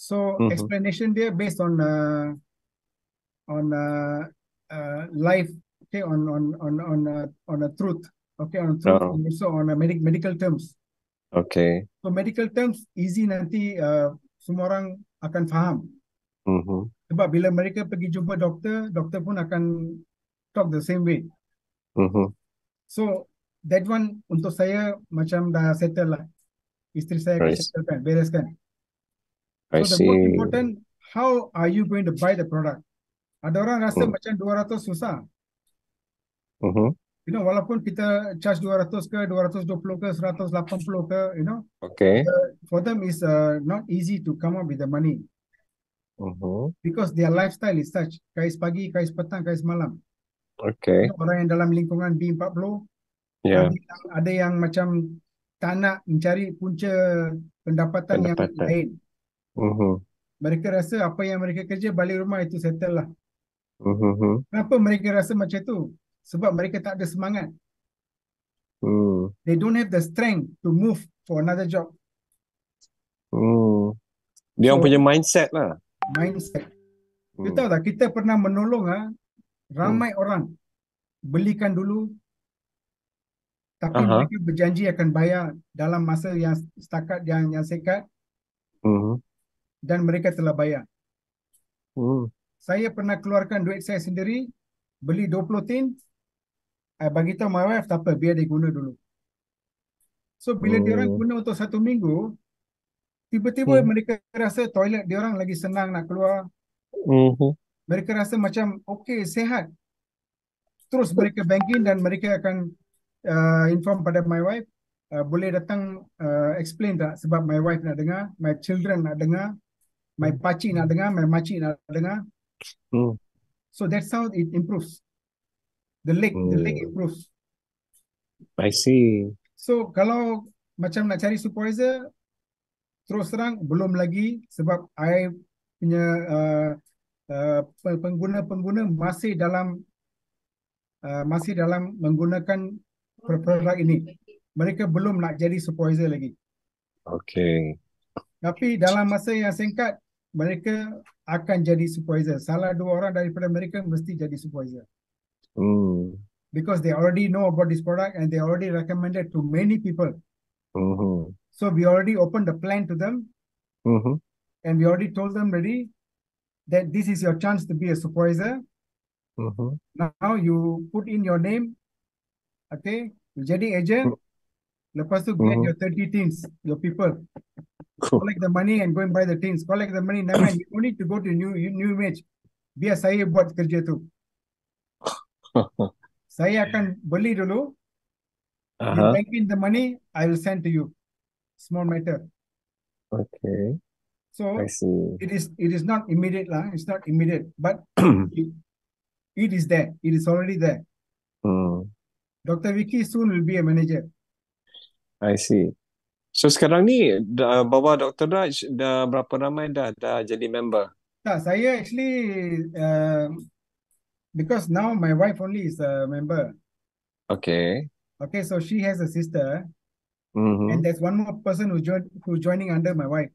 so Mhm. explanation dia based on uh, on uh, uh, life, okay, on on on on uh, on a truth, okay, on truth, Oh, also on a medic medical terms. okay. So medical terms easy nanti uh, semua orang akan faham. Mhm. Sebab bila mereka pergi jumpa doktor, doktor pun akan talk the same way. Mhm. So that one untuk saya macam dah settle lah. Isteri saya akan I, settlekan, bereskan. I So the most see. important, how are you going to buy the product? Ada orang rasa Hmm. macam 200 susah. Mhm. You know, walaupun kita charge 200 ke, 220 ke, 180 ke, you know, Okay. uh, for them is uh, not easy to come up with the money Mhm. because their lifestyle is such. Kais pagi, kais petang, kais malam. Okay. You know, orang yang dalam lingkungan B40, Ya, Ada yang, ada yang macam tak nak mencari punca pendapatan yang pendapatan. lain. Mhm. Mereka rasa apa yang mereka kerja balik rumah itu settle lah. Mhm. Kenapa mereka rasa macam tu? Sebab mereka tak ada semangat. Hmm. They don't have the strength to move for another job. Hmm. Dia orang So, punya mindset lah. mindset. You Hmm. tahu tak, kita pernah menolong ah ramai orang belikan dulu tapi Aha. mereka berjanji akan bayar dalam masa yang setakat yang yang sekat Mhm. dan mereka telah bayar. Hmm. Saya pernah keluarkan duit saya sendiri, beli 20 tin, I bagi tahu my wife tak apa, biar dia guna dulu. So bila dia orang Hmm. guna untuk satu minggu, tiba-tiba Hmm. mereka rasa toilet dia orang lagi senang nak keluar. Mhm. Mereka rasa macam okey, sehat. Terus mereka banking dan mereka akan uh, inform pada my wife, uh, boleh datang uh, explain tak sebab my wife nak dengar, my children nak dengar, my pakcik nak dengar, my makcik nak dengar. Hmm. So that's how it improves. The leg, the leg Hmm. improves. I see. So kalau macam nak cari supervisor, terus terang belum lagi sebab I punya uh, uh, pe- pengguna-pengguna masih dalam uh, masih dalam menggunakan pro- produk ini. Mereka belum nak jadi supervisor lagi. Okay. Tapi dalam masa yang singkat, mereka akan jadi supervisor. Salah dua orang daripada mereka mesti jadi supervisor. Hmm. Because they already know about this product and they already recommended to many people. Mhm. So we already opened the plan to them Mhm. and we already told them ready that this is your chance to be a supervisor. Mhm. Now you put in your name, okay? You jadi agent. Lepas tu get Mhm. your 30 teams, your people. Collect the money and go and buy the teams. Collect the money, never mind. You don't need to go to new new image. Biar saya buat kerja tu. Saya akan beli dulu. You Aha. bank in the money, I will send to you. Small matter. Okay. So I see. it is it is not immediate lah. It's not immediate, but (clears throat) it, it is there. It is already there. Hmm. Dr. Vicky soon will be a manager. I see. So sekarang ni dah bawa Dr. Raj dah berapa ramai dah dah jadi member? Tak, saya actually uh, because now my wife only is a member. Okay. Okay, so she has a sister, Mhm. and there's one more person who join who joining under my wife.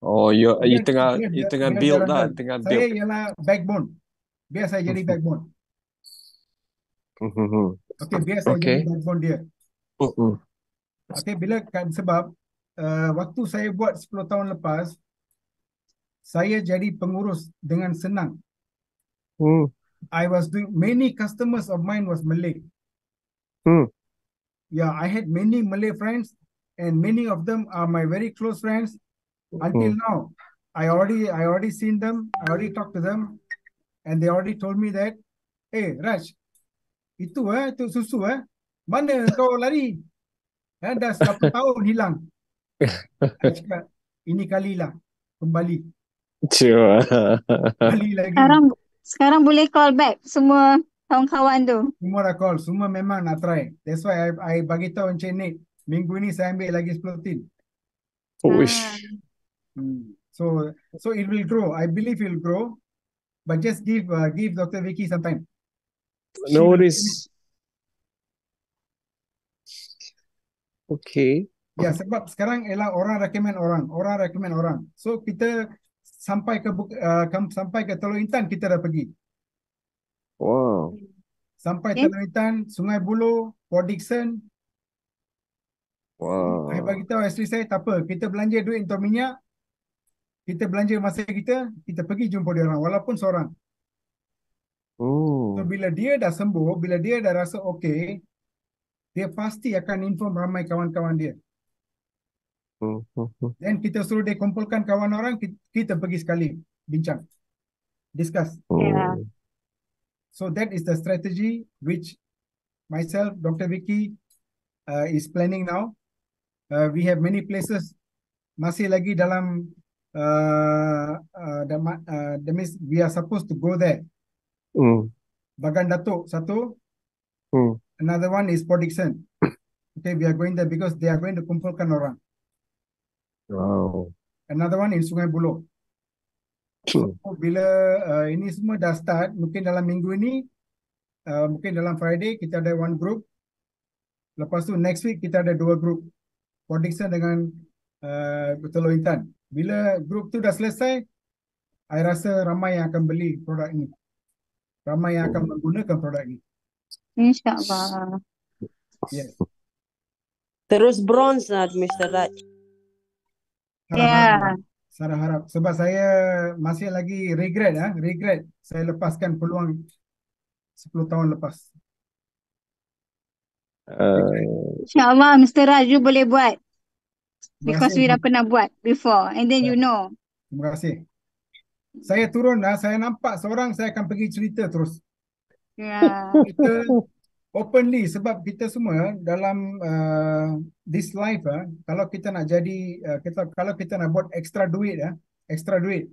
Oh, you you tengah you tengah build lah, tengah Saya build. ialah backbone. Biar saya jadi backbone. Mhm. Okay, biar saya Okay. jadi backbone dia. Mhm. Okay, bila kan sebab uh, waktu saya buat 10 tahun lepas, saya jadi pengurus dengan senang. Hmm. I was doing many customers of mine was Malay. Hmm. Yeah, I had many Malay friends, and many of them are my very close friends. Until Hmm. now, I already I already seen them. I already talked to them, and they already told me that, hey Raj, itu eh, itu susu eh, mana kau lari? Eh, dah 10 (laughs) tahun hilang. I (laughs) cakap, ini kalilah kembali, Cuma. kembali lagi. Sekarang sekarang boleh call back semua kawan-kawan tu. Semua dah call, semua memang nak try. That's why I, I bagi tahu Encik Nick, minggu ni saya ambil lagi 10 tin. Uish. Hmm. So so it will grow. I believe it will grow, but just give uh, give Dr. Vicky some time. No worries. Okay. Ya, sebab sekarang ialah orang recommend orang, orang recommend orang. So kita sampai ke Buk- uh, sampai ke Teluk Intan kita dah pergi. Wow. Sampai Okay. Teluk Intan, Sungai Buloh, Port Dickson. Saya Wow. bagi tahu isteri saya tak apa, kita belanja duit untuk minyak, kita belanja masa kita, kita pergi jumpa dia orang walaupun seorang. So Hmm. bila dia dah sembuh, bila dia dah rasa okey, dia pasti akan inform ramai kawan-kawan dia. Hmm. Hmm. Hmm. Dan kita suruh dia kumpulkan kawan orang, kita, kita pergi sekali bincang, discuss. Hmm. So that is the strategy which myself, Dr. Vicky, uh, is planning now. Uh, we have many places masih lagi dalam uh, uh, the, uh, that means we are supposed to go there. Hmm. Bagan Datuk satu, Hmm. Another one is Port Dickson. (coughs) Okay, we are going there because they are going to kumpulkan orang. Wow. Another one in Sungai Buloh. So, bila uh, ini semua dah start, mungkin dalam minggu ini, uh, mungkin dalam Friday kita ada one group. Lepas tu next week kita ada dua group. Port Dickson dengan uh, Teluk Intan. Bila group tu dah selesai, I rasa ramai yang akan beli produk ini. Ramai yang akan menggunakan produk ini. InsyaAllah. Yes. Terus bronze lah Mr. Raj. Harap, Ya. harap. Sarah harap. Sebab saya masih lagi regret ah, regret saya lepaskan peluang 10 tahun lepas. Uh, InsyaAllah Mr. Raj you boleh buat. Because kasih. we dah pernah buat before and then you know. Terima kasih. Saya turun dah, saya nampak seorang saya akan pergi cerita terus. Ya. Kita openly sebab kita semua dalam uh, this life ah, kalau kita nak jadi uh, kita kalau kita nak buat extra duit ah, extra duit.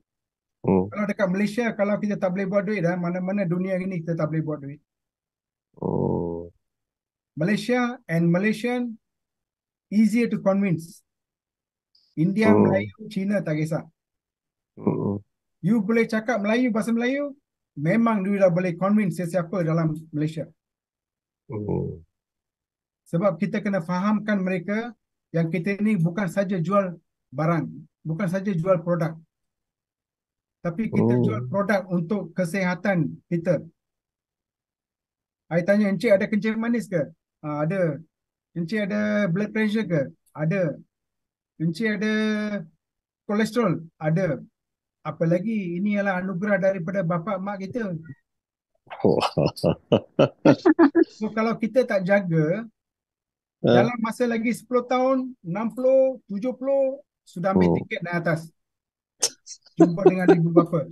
hmm. Kalau dekat Malaysia kalau kita tak boleh buat duit ah, mana-mana dunia ini kita tak boleh buat duit. Oh. Malaysia and Malaysian easier to convince. India, Hmm. Melayu, Cina tak kisah. Hmm. You boleh cakap Melayu, bahasa Melayu, memang you dah boleh convince sesiapa dalam Malaysia. Hmm. Sebab kita kena fahamkan mereka yang kita ni bukan saja jual barang, bukan saja jual produk. Tapi kita Oh. jual produk untuk kesihatan kita. I tanya, Encik ada kencing manis ke? Ah, ada. Encik ada blood pressure ke? Ada. Encik ada kolesterol? Ada. Apa lagi? Ini ialah anugerah daripada bapa mak kita. (laughs) So kalau kita tak jaga, Ah. dalam masa lagi 10 tahun, 60, 70, sudah ambil Hmm. tiket naik atas. Jumpa dengan ibu bapa.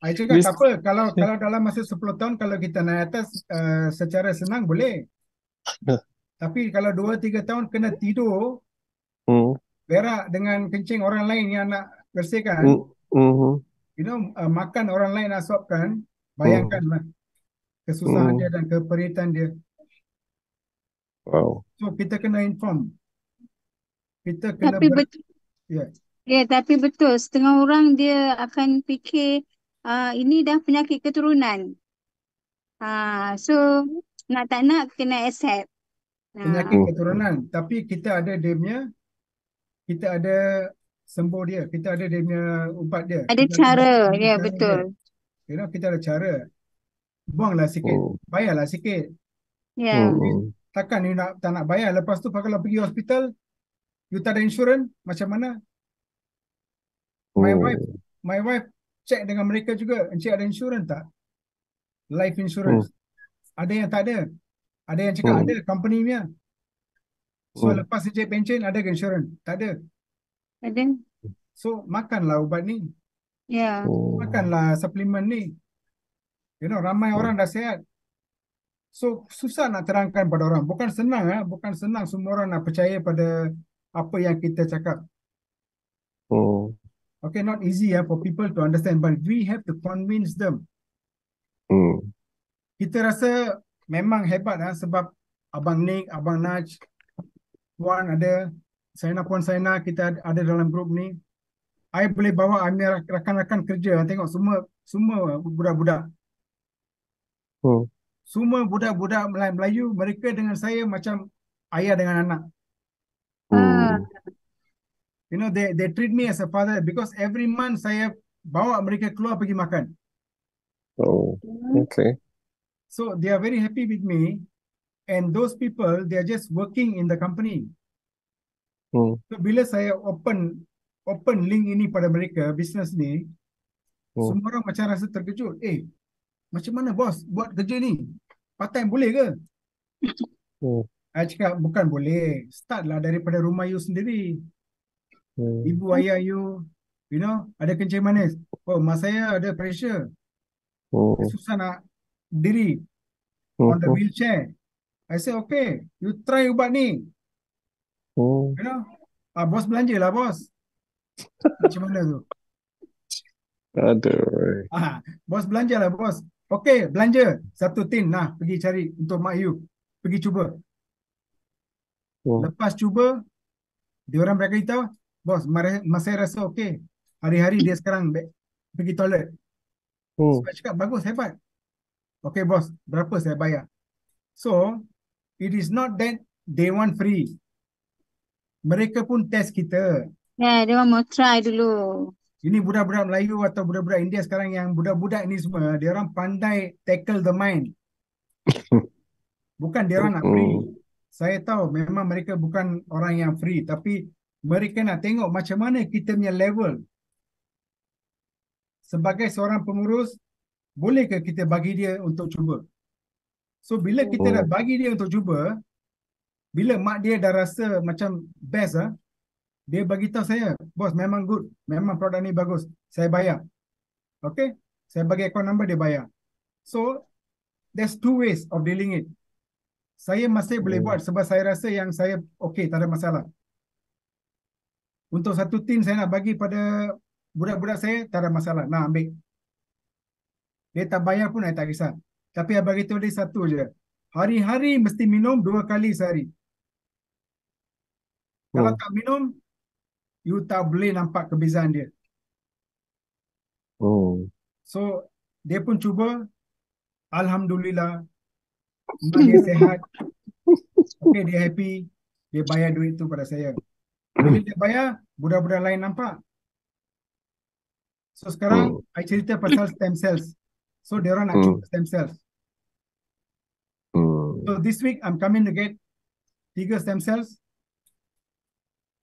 I cakap Mis- tak apa, kalau kalau dalam masa 10 tahun kalau kita naik atas uh, secara senang boleh. (laughs) Tapi kalau 2 3 tahun kena tidur Hmm. berak dengan kencing orang lain yang nak bersihkan, Hmm. Hmm. You know, uh, makan orang lain nak suapkan, bayangkanlah kesusahan Hmm. dia dan keperitan dia. Wow. So kita kena inform. Kita kena Tapi ber... betul. Ya. Ya, tapi betul. Setengah orang dia akan fikir uh, ini dah penyakit keturunan. Uh, so nak tak nak kena accept. penyakit Uh, keturunan tapi kita ada dia punya kita ada sembuh dia. Kita ada dia punya ubat dia. Ada kita cara. ada Ya, betul. dia you know kita ada cara. Buanglah sikit. Hmm. bayarlah sikit. Ya. Hmm. takkan you nak tak nak bayar. Lepas tu kalau pergi hospital. You tak ada insurans macam mana? My Hmm. wife my wife check dengan mereka juga. Encik ada insurans tak? Life insurance. Ada yang tak ada. Ada yang cakap Hmm. ada. Company punya. So Hmm. lepas encik pencen ada ke insurans tak ada Ada. So makanlah ubat ni, Ya. Hmm. makanlah suplemen ni. You know, ramai orang dah sihat. So susah nak terangkan pada orang. Bukan senang ah, bukan senang semua orang nak percaya pada apa yang kita cakap. Hmm. Okay, not easy ah for people to understand, but we have to convince them. Hmm. Kita rasa memang hebat ah sebab Abang Nick, Abang Naj, Puan ada, Saina Puan Saina kita ada- dalam grup ni. I boleh bawa punya rakan-rakan kerja tengok semua semua budak-budak. Hmm. Semua budak-budak Melayu, mereka dengan saya macam ayah dengan anak. Ah, You know they they treat me as a father because every month saya bawa mereka keluar pergi makan. Oh. Okay. So they are very happy with me and those people they are just working in the company. Hmm. So bila saya open open link ini pada mereka business ni Hmm. semua orang macam rasa terkejut. Eh, macam mana bos buat kerja ni? Part time boleh ke? Hmm. I cakap bukan boleh. Start lah daripada rumah you sendiri. Hmm. Ibu ayah you, you know, ada kencing manis. Oh, mak saya ada pressure. Hmm. Susah nak diri Hmm. on the wheelchair. I say, okay, you try ubat ni. Hmm. You know, ah, bos belanja lah bos. Macam mana tu? Aduh. Ah, bos belanja lah bos. Okey, belanja satu tin nah pergi cari untuk Mak Yu. Pergi cuba. Hmm. Lepas cuba, dia orang beritahu, bos, saya rasa okey. Hari-hari dia sekarang pergi toilet. Hmm. Saya cakap bagus, hebat. Okey bos, berapa saya bayar? So, it is not that they want free. Mereka pun test kita. Ya, dia orang mau try dulu. Ini budak-budak Melayu atau budak-budak India sekarang yang budak-budak ni semua, dia orang pandai tackle the mind. (laughs) Bukan dia orang nak free. Hmm. Saya tahu memang mereka bukan orang yang free, tapi mereka nak tengok macam mana kita punya level. Sebagai seorang pengurus, bolehkah kita bagi dia untuk cuba? So bila kita dah Hmm. bagi dia untuk cuba, bila mak dia dah rasa macam best ah, dia bagi tahu saya, bos memang good, memang produk ni bagus, saya bayar. Okay? Saya bagi account number dia bayar. So there's two ways of dealing it. Saya masih boleh Hmm. buat sebab saya rasa yang saya okay, tak ada masalah. Untuk satu tin saya nak bagi pada budak-budak saya, tak ada masalah. Nak ambil. Dia tak bayar pun saya tak kisah. Tapi saya bagi tahu dia satu je. Hari-hari mesti minum dua kali sehari. Kalau Hmm. tak minum, you tak boleh nampak kebezaan dia. Hmm. So, dia pun cuba. Alhamdulillah. Mak dia sehat. Okay, dia happy. Dia bayar duit tu pada saya. Bila dia bayar, budak-budak lain nampak. So, sekarang, Hmm. I cerita pasal stem cells. So, dia orang nak Hmm. cuba stem cells. Hmm. So, this week, I'm coming to get tiga stem cells,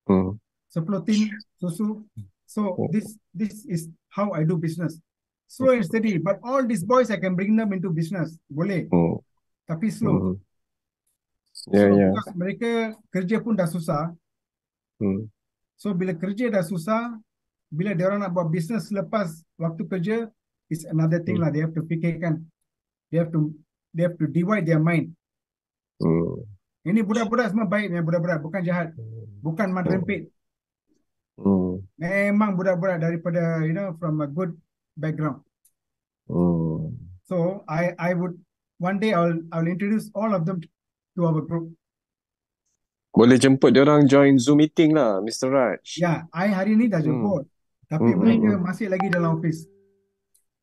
Hmm. 10 tin susu. So, Hmm. this this is how I do business. Slow and steady. But all these boys, I can bring them into business. Boleh. Hmm. Tapi slow. Hmm. Ya, So, because mereka kerja pun dah susah. Hmm. So, bila kerja dah susah, bila dia orang nak buat business lepas waktu kerja, is another thing Hmm. lah. They have to fikirkan. They have to they have to divide their mind. Hmm. Ini budak-budak semua baik ni budak-budak. Bukan jahat. Bukan mat rempit. Hmm. Memang budak-budak daripada, you know, from a good background. Hmm. So, I I would, one day I'll I'll introduce all of them to our group. Boleh jemput dia orang join Zoom meeting lah, Mr. Raj. Ya, I hari ni dah Hmm. jemput. Tapi Hmm. mereka Hmm. masih lagi dalam office.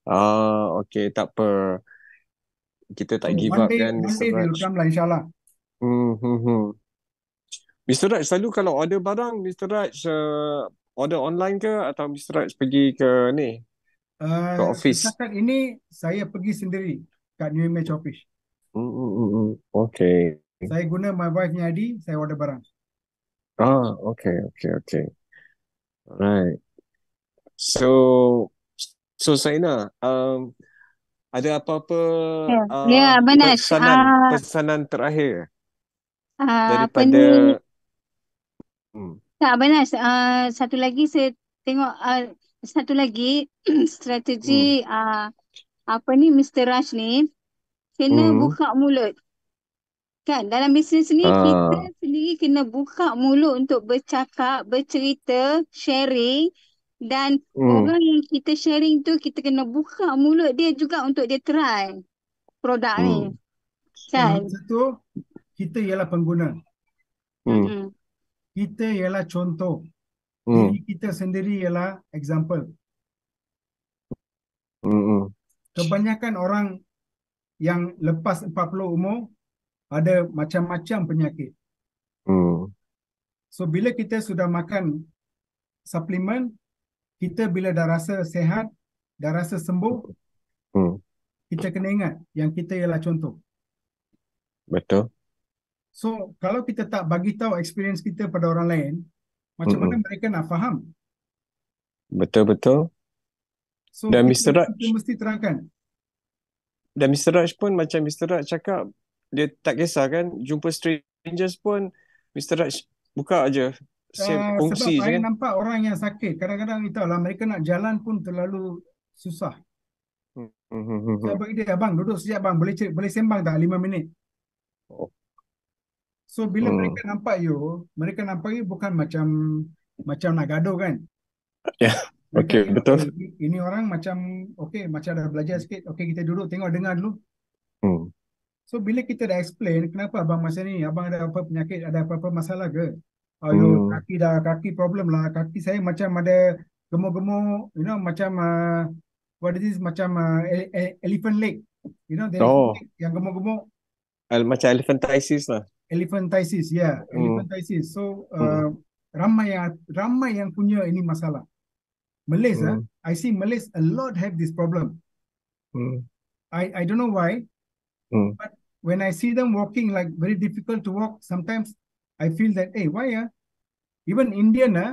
Ah, okay, tak apa. Kita tak So, give one up day, kan, one Mr. day they'll Raj. come lah insyaAllah. Hmm, hmm, hmm. Mr. Raj, selalu kalau order barang, Mr. Raj uh, order online ke atau Mr. Raj pergi ke ni, ke Uh, office? setakat ini saya pergi sendiri kat New Image office. Hmm, hmm, hmm, hmm. Okay. Saya guna my wife punya ID, saya order barang. Ah, okay, okay, okay. Alright. So, so Saina, um, ada apa-apa Ya, uh, ya Abang Naj. pesanan, Ah, pesanan terakhir ah, apa daripada ni? hmm, Tak, Nas, uh, satu lagi saya tengok, uh, satu lagi (clears throat) hmm, strategi uh, apa ni Mr. Raj ni, kena hmm, buka mulut. Kan, dalam bisnes ni kita ah, sendiri kena buka mulut untuk bercakap, bercerita, sharing dan hmm, orang yang kita sharing tu kita kena buka mulut dia juga untuk dia try produk ni. hmm, nombor Kan? satu, kita ialah pengguna. hmm, Mm-mm. Kita ialah contoh. hmm, Diri kita sendiri ialah example. hmm, hmm, Kebanyakan orang yang lepas 40 umur ada macam-macam penyakit. hmm, So bila kita sudah makan suplemen, kita bila dah rasa sehat, dah rasa sembuh, hmm. kita kena ingat yang kita ialah contoh. Betul. So kalau kita tak bagi tahu experience kita pada orang lain, macam mana Hmm, mereka nak faham? betul, betul. So Dan kita, Mr. Raj, kita mesti terangkan. dan Mr. Raj pun macam Mr. Raj cakap, dia tak kisah kan, jumpa strangers pun, Mr. Raj buka aja, share, Uh, sebab kongsi saya kan. nampak orang yang sakit, kadang-kadang itu lah mereka nak jalan pun terlalu susah. Hmm, hmm, hmm, Saya bagi dia, abang duduk sekejap bang, boleh boleh sembang tak 5 minit? Oh, So bila hmm. mereka nampak you, mereka nampak you bukan macam macam nak gaduh kan. Ya. Dia Okey, tengok, betul. ini- ini orang macam okey, macam dah belajar sikit. Okey, kita duduk tengok dengar dulu. Hmm. So bila kita dah explain kenapa abang macam ni, abang ada apa penyakit, ada apa-apa masalah ke? Oh, you Hmm. kaki dah kaki problem lah. Kaki saya macam ada gemuk-gemuk, you know, macam uh, what is this macam uh, e- e- elephant leg. You know, the elephant Oh, yang gemuk-gemuk, el- macam elephantiasis lah. Elephantiasis, ya, yeah, Hmm. elephantiasis. So Hmm. uh, ramai yang ramai yang punya ini masalah. Malays ah, Hmm. I see Malays a lot have this problem. Hmm. I I don't know why, Hmm. but when I see them walking like very difficult to walk, sometimes I feel that hey, why ah? Even Indian ah,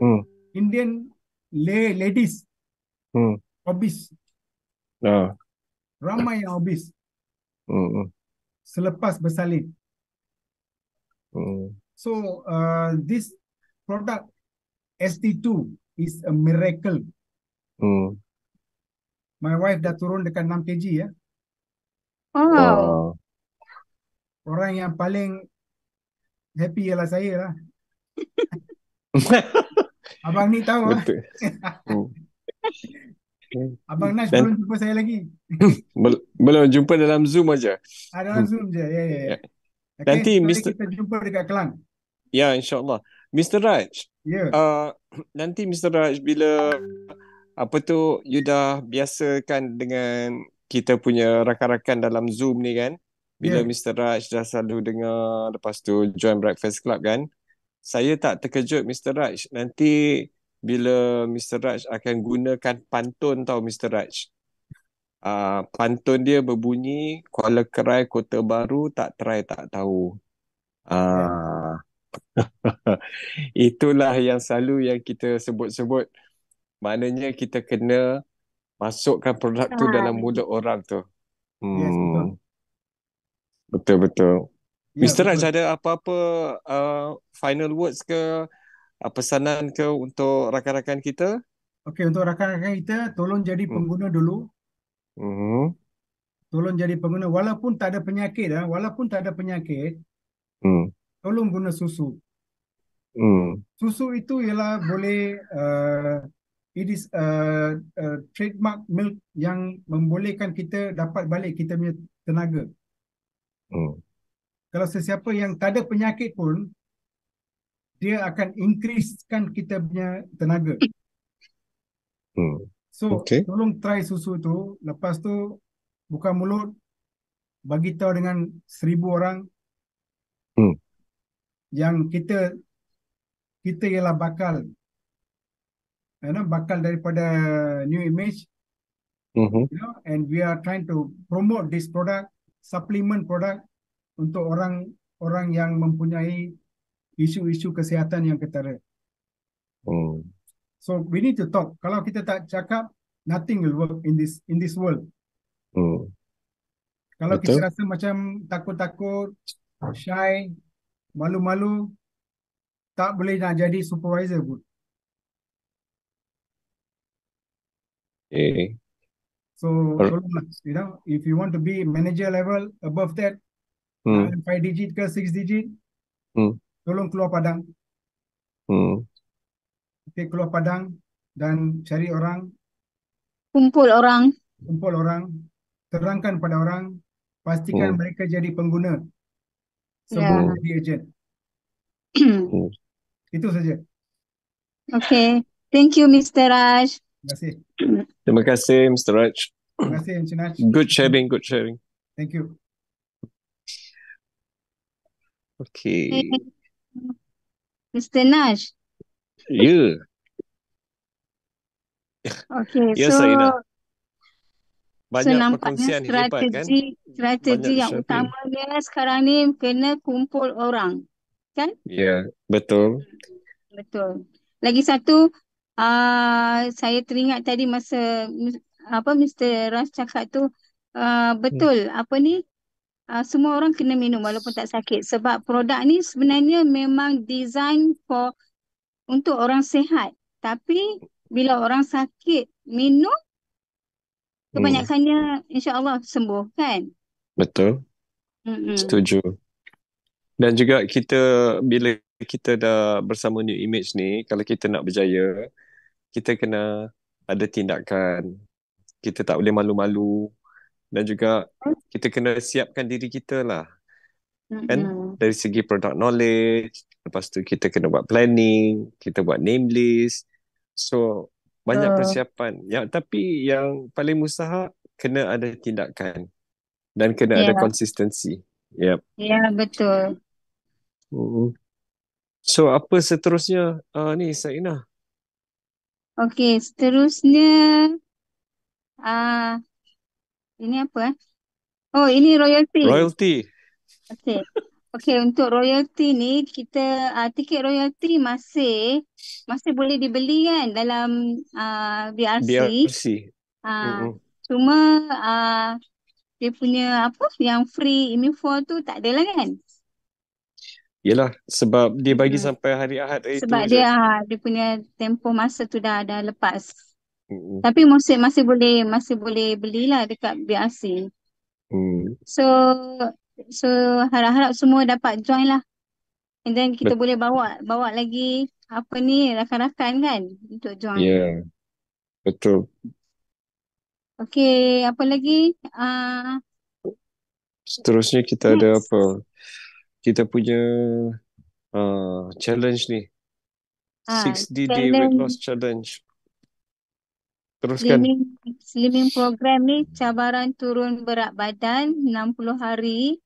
Hmm. Indian la- ladies Hmm. obese, Ah. ramai yang obese. Hmm. selepas bersalin. So uh, this product ST2 is a miracle. Hmm. My wife dah turun dekat 6 kg ya. Wow. Wow. Orang yang paling happy ialah saya lah. (laughs) Abang ni tahu lah. Betul. (laughs) Abang Nash Dan belum jumpa saya lagi. (laughs) bel- belum jumpa dalam Zoom aja. Ah, dalam Zoom je. Ya, ya, ya. Ya. Okay, Nanti Mr. kita jumpa dekat Kelang. Ya, insyaAllah. Mr. Raj, Ya. uh, nanti Mr. Raj bila apa tu you dah biasakan dengan kita punya rakan-rakan dalam Zoom ni kan? Bila Ya. Mr. Raj dah selalu dengar lepas tu join Breakfast Club kan? Saya tak terkejut Mr. Raj. Nanti bila Mr. Raj akan gunakan pantun tau Mr. Raj. Uh, pantun dia berbunyi Kuala Kerai Kota Baru tak try tak tahu. Ah. (laughs) Itulah yang selalu yang kita sebut-sebut. Maknanya kita kena masukkan produk tu dalam mulut orang tu. Yes, betul. Hmm. Betul betul. Ya, Mr. Raj ada apa-apa uh, final words ke uh, pesanan ke untuk rakan-rakan kita? Okey, untuk rakan-rakan kita, tolong jadi Hmm. pengguna dulu. Hmm. Tolong jadi pengguna. Walaupun tak ada penyakit, ah, walaupun tak ada penyakit, Hmm. tolong guna susu. Hmm. Susu itu ialah boleh uh, it is uh, uh, trademark milk yang membolehkan kita dapat balik kita punya tenaga. Hmm. Kalau sesiapa yang tak ada penyakit pun, dia akan increasekan kita punya tenaga. Hmm. So, Okay. tolong try susu tu. Lepas tu, buka mulut, bagi tahu dengan seribu orang Hmm. yang kita kita ialah bakal you know, bakal daripada new image Mhm. you know and we are trying to promote this product supplement product untuk orang orang yang mempunyai isu-isu kesihatan yang ketara. Hmm. So we need to talk. Kalau kita tak cakap, nothing will work in this in this world. Hmm. Kalau kita Betul. rasa macam takut-takut, shy, malu-malu, tak boleh nak jadi supervisor pun. Okay. So Al- tolonglah, you know, if you want to be manager level above that, Hmm. nak 5 digit ke 6 digit, Hmm. tolong keluar padang. Hmm. Okay, keluar padang dan cari orang, Kumpul orang. kumpul orang, terangkan pada orang, pastikan Hmm. mereka jadi pengguna sebelum jadi ejen. Hmm. (clears throat) Itu saja. Okay. Thank you, Mr. Raj. Terima kasih. Terima kasih Mr. Raj. Terima kasih Encik Naj. Good sharing, good sharing. Thank you. Okay. Mr. Nash. Ya. Okay, Ya, so Saina. so Banyak nampaknya perkongsian hebat kan? strategi strategi Banyak yang utamanya sekarang ni kena kumpul orang. Kan? Ya, betul. Betul. Lagi satu, uh, saya teringat tadi masa apa Mr. Ras cakap tu uh, betul apa ni uh, semua orang kena minum walaupun tak sakit sebab produk ni sebenarnya memang design for untuk orang sihat. Tapi bila orang sakit minum Hmm. kebanyakannya insya-Allah sembuh kan? Betul. Mm-mm. Setuju. Dan juga kita bila kita dah bersama New Image ni, kalau kita nak berjaya, kita kena ada tindakan. Kita tak boleh malu-malu dan juga kita kena siapkan diri kita lah. Kan? Mm-mm. Dari segi product knowledge, lepas tu kita kena buat planning, kita buat name list. So, banyak Betul. persiapan. Ya, tapi yang paling mustahak kena ada tindakan dan kena ada Ya, konsistensi. Yep. ya betul. Mm. So, apa seterusnya uh, ni Saina? Okey, seterusnya ah ini apa eh? Oh, ini royalty. Royalty. Okey. Okey, untuk royalty ni kita uh, tiket royalty masih masih boleh dibeli kan dalam uh, BRC. BRC. Uh, Mm-mm. cuma uh, dia punya apa yang free info tu tak ada lah kan? Yelah, sebab dia bagi Mm-mm. sampai hari Ahad hari tu Sebab dia ah, dia punya tempoh masa tu dah dah lepas. Mm-mm. Tapi masih masih boleh masih boleh belilah dekat BRC. Mm. So so harap-harap semua dapat join lah. And then kita Bet- boleh bawa bawa lagi apa ni rakan-rakan kan untuk join. yeah, betul. Okey, apa lagi? Ah Seterusnya kita ada next. apa? Kita punya uh, challenge ni. Ah 6D Day Weight Loss Challenge. Teruskan. slimming slimming program ni cabaran turun berat badan 60 hari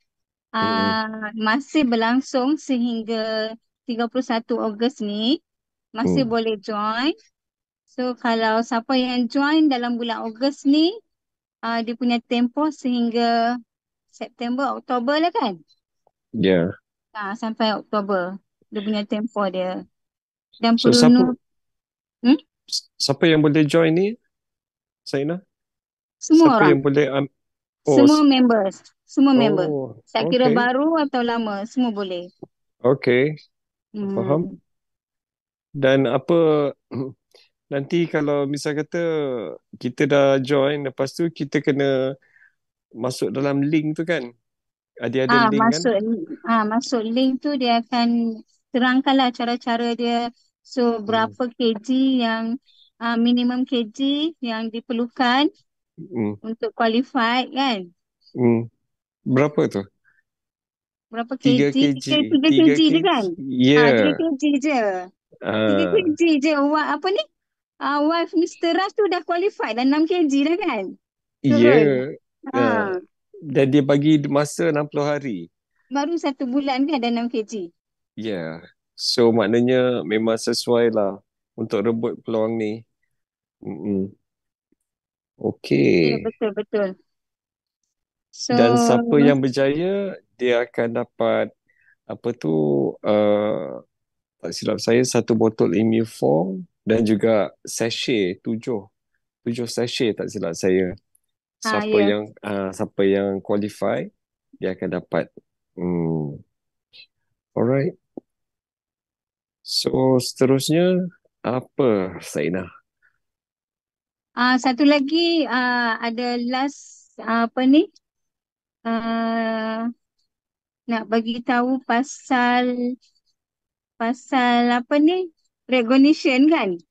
Mm-mm. ah masih berlangsung sehingga 31 Ogos ni. Masih Mm. boleh join. So kalau siapa yang join dalam bulan Ogos ni uh, dia punya tempoh sehingga September, Oktober lah kan? Yeah. Ha, sampai Oktober dia punya tempoh dia. Dan So siapa pelunu hmm? siapa yang boleh join ni? Saina? semua Siapa orang, yang boleh am- oh semua s- members, semua member. oh Tak kira okay. baru atau lama, semua boleh. Okay. Hmm. Faham. Dan apa (clears throat) nanti kalau misal kata kita dah join lepas tu kita kena masuk dalam link tu kan? Ada ada Ah, link kan? masuk ah masuk link tu dia akan terangkanlah cara-cara dia. So Hmm. berapa kg yang ah, minimum kg yang diperlukan Hmm. untuk qualified kan? Hmm. Berapa tu? Berapa 3 kg? kg. Tiga, tiga 3 kg je kg. kan? Ah, Yeah. tiga kg je. Tiga Ah, kg je. Wa- apa ni? Ah, wife Mr. Ras tu dah qualified dah 6 kg dah kan? Turun. yeah. Ha. Ah. Dan dia bagi masa 60 hari. Baru satu bulan kan dah 6 kg. Yeah. So maknanya memang sesuai lah untuk rebut peluang ni. Mm-mm. Ya, Okay. betul betul. So, Dan siapa yang berjaya, dia akan dapat apa tu, uh, tak silap saya, satu botol Immuform dan juga sachet tujuh. Tujuh sachet tak silap saya. ha Siapa ya. yang uh, siapa yang qualify, dia akan dapat. Hmm. Alright. So seterusnya apa Saina? Ah, satu lagi ah, ada last ah, apa ni? Ah, nak bagi tahu pasal pasal apa ni? Recognition kan?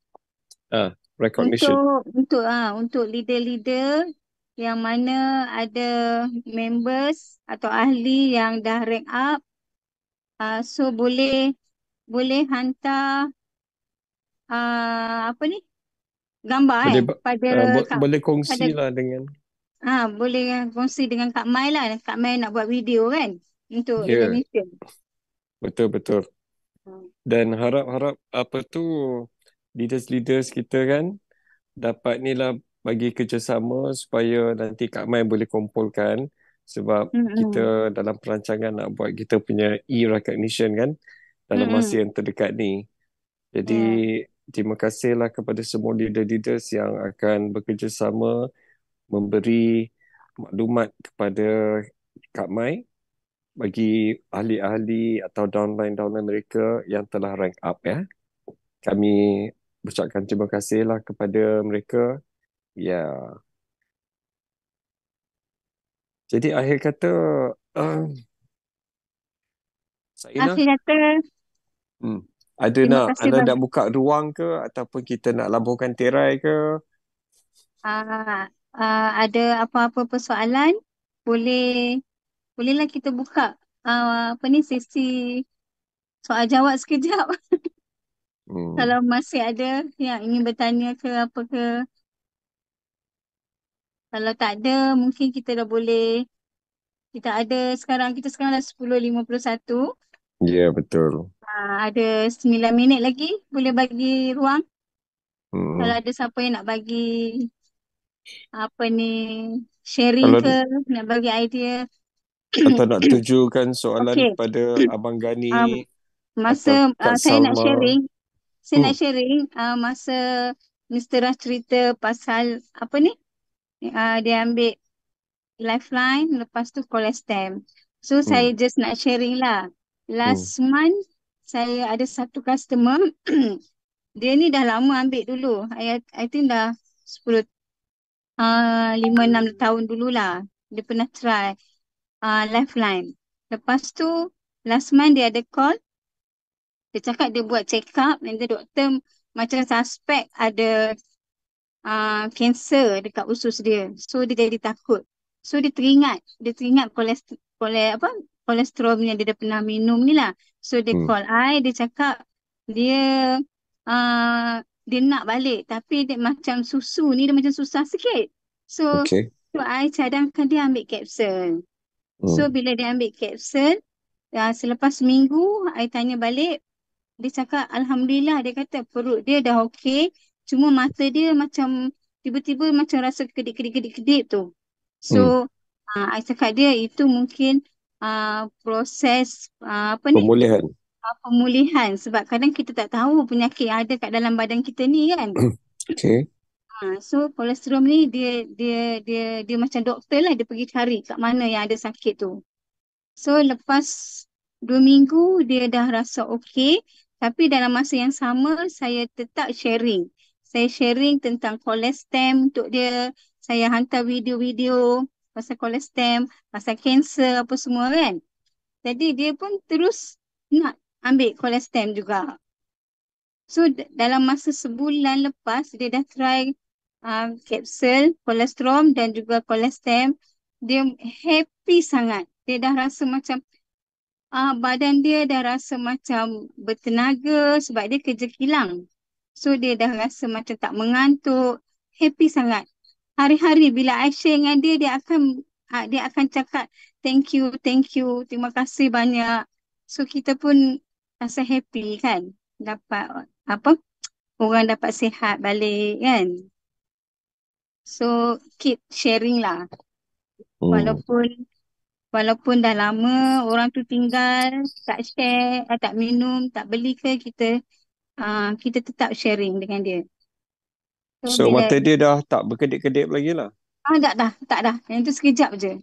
Ah, recognition. Untuk untuk ah untuk leader-leader yang mana ada members atau ahli yang dah rank up ah, so boleh boleh hantar ah, apa ni? Gambar Boleh eh ba- pada uh, bo- Kak boleh pada kongsi lah dengan ah boleh kongsi dengan Kak Mai lah. Kak Mai nak buat video kan untuk ya recognition. betul betul Hmm. dan harap-harap apa tu leaders-leaders kita kan dapat ni lah bagi kerjasama supaya nanti Kak Mai boleh kumpulkan sebab Mm-mm. kita dalam perancangan nak buat kita punya e-recognition kan dalam Mm-mm. masa yang terdekat ni. Jadi Yeah. Terima kasihlah kepada semua leader-leaders yang akan bekerjasama memberi maklumat kepada Kak Mai bagi ahli-ahli atau downline-downline mereka yang telah rank up ya. Kami ucapkan terima kasihlah kepada mereka. Ya. Jadi akhir kata uh, Saina, Akhir kata hmm, Ada Terima nak, anda banyak. nak buka ruang ke ataupun kita nak laburkan tirai ke? Ah, ah, ada apa-apa persoalan, boleh bolehlah kita buka ah, apa ni sesi soal jawab sekejap. Hmm. (laughs) Kalau masih ada yang ingin bertanya ke apa ke. Kalau tak ada, mungkin kita dah boleh. Kita ada sekarang, kita sekarang dah 10.51. Ya, betul. Ah, ada 9 minit lagi. Boleh bagi ruang. Hmm. Kalau ada siapa yang nak bagi apa ni sharing Kalau ke, nak bagi idea. atau nak (coughs) tujukan soalan Okey. kepada Abang Um, Gani atau masa uh, saya nak sharing, saya nak Hmm. sharing uh, masa Mr. Raj cerita pasal apa ni? Uh, dia ambil lifeline, lepas tu kolestem. So Hmm. saya just nak sharing lah. Hmm. Last month saya ada satu customer, (clears throat) dia ni dah lama ambil dulu. I, I think dah 10 uh, 5-6 tahun dululah. Dia pernah try uh, lifeline. Lepas tu last month dia ada call, dia cakap dia buat check up and the doktor macam suspect ada uh, cancer dekat usus dia. So dia jadi takut. So dia teringat, dia teringat kolesterol, kole, apa, kolesterol yang dia dah pernah minum ni lah. So dia Hmm. call I, dia cakap dia uh, dia nak balik tapi dia macam susu ni dia macam susah sikit. So Okey. so I cadangkan dia ambil kapsul. So Hmm. bila dia ambil kapsul, uh, selepas seminggu I tanya balik, dia cakap Alhamdulillah dia kata perut dia dah okey. Cuma mata dia macam tiba-tiba macam rasa kedip-kedip-kedip-kedip tu. Hmm. So uh, I cakap dia itu mungkin uh, proses uh, apa ni? Pemulihan. Uh, pemulihan sebab kadang kita tak tahu penyakit yang ada kat dalam badan kita ni kan. (clears throat) Okey. Ha, so kolesterol ni dia dia dia dia macam doktor lah dia pergi cari kat mana yang ada sakit tu. So lepas dua minggu dia dah rasa okey tapi dalam masa yang sama saya tetap sharing. Saya sharing tentang kolestem untuk dia. Saya hantar video-video pasal kolestem, pasal kanser apa semua kan. Jadi dia pun terus nak ambil kolestem juga. So dalam masa sebulan lepas dia dah try uh, kapsul, kolesterol dan juga kolestem. Dia happy sangat. Dia dah rasa macam uh, badan dia dah rasa macam bertenaga sebab dia kerja kilang. So dia dah rasa macam tak mengantuk. Happy sangat. Hari-hari bila I share dengan dia, dia akan uh, dia akan cakap thank you, thank you, terima kasih banyak. So kita pun rasa happy kan. Dapat apa? Orang dapat sihat balik kan. So keep sharing lah. Hmm. Walaupun walaupun dah lama orang tu tinggal, tak share, eh, tak minum, tak beli ke kita uh, kita tetap sharing dengan dia. So bila mata dia dah tak berkedip-kedip lagi lah. ah tak dah, tak dah. Yang tu sekejap je.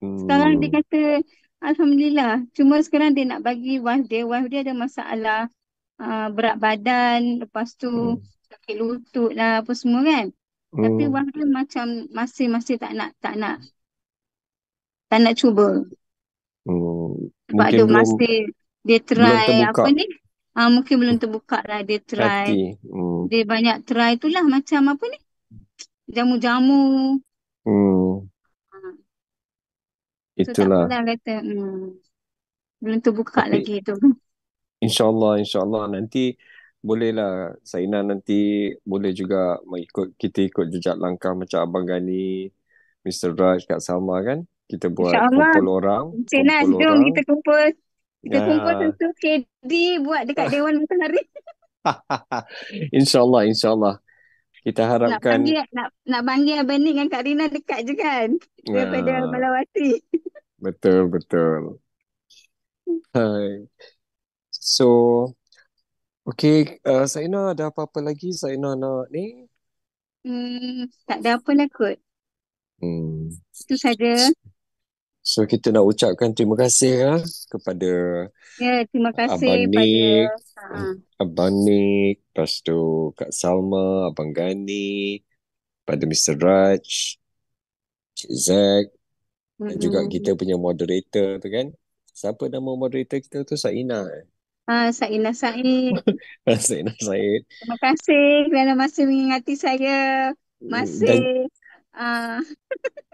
Sekarang dia Hmm. kata Alhamdulillah. Cuma sekarang dia nak bagi wife dia. Wife dia ada masalah uh, berat badan. Lepas tu Hmm. sakit lutut lah apa semua kan. Tapi Hmm. wife dia macam masih-masih tak nak, tak nak, tak nak cuba. Hmm. Sebab Mungkin dia belum masih dia belum try terbuka apa ni? Ah mungkin belum terbuka lah dia try. hati. Hmm. Dia banyak try tu lah macam apa ni? Jamu-jamu. Hmm. Ah, So tak Itulah. apalah kata. Hmm, belum terbuka Tapi lagi tu. insyaAllah, insyaAllah nanti bolehlah Saina nanti boleh juga mengikut kita ikut jejak langkah macam Abang Gani, Mr. Raj, Kak Salma kan. Kita buat InsyaAllah. kumpul orang, Encik Nas, jom kita kumpul. Kita kumpul Ya. tentu KD buat dekat (laughs) Dewan Matahari. (laughs) InsyaAllah, insyaAllah. Kita Nak harapkan panggil nak nak panggil Abang Nik dengan Kak Rina dekat je kan daripada ah, Malawati. betul, betul. Hai. So, okay, uh, Saina ada apa-apa lagi Saina nak ni? Hmm, tak ada apa lah kot. Hmm. Itu saja. So kita nak ucapkan terima kasih ya kepada Ya, terima Abang kasih pada Nik, ha, Abang Nik, lepas tu Kak Salma, Abang Gani, pada Mr. Raj, Cik Zack dan juga kita punya moderator tu kan. Siapa nama moderator kita tu? Saina. eh? uh, Saina Said. (laughs) Saina Said. Terima kasih kerana masih mengingati saya. Dan Masih uh, (laughs)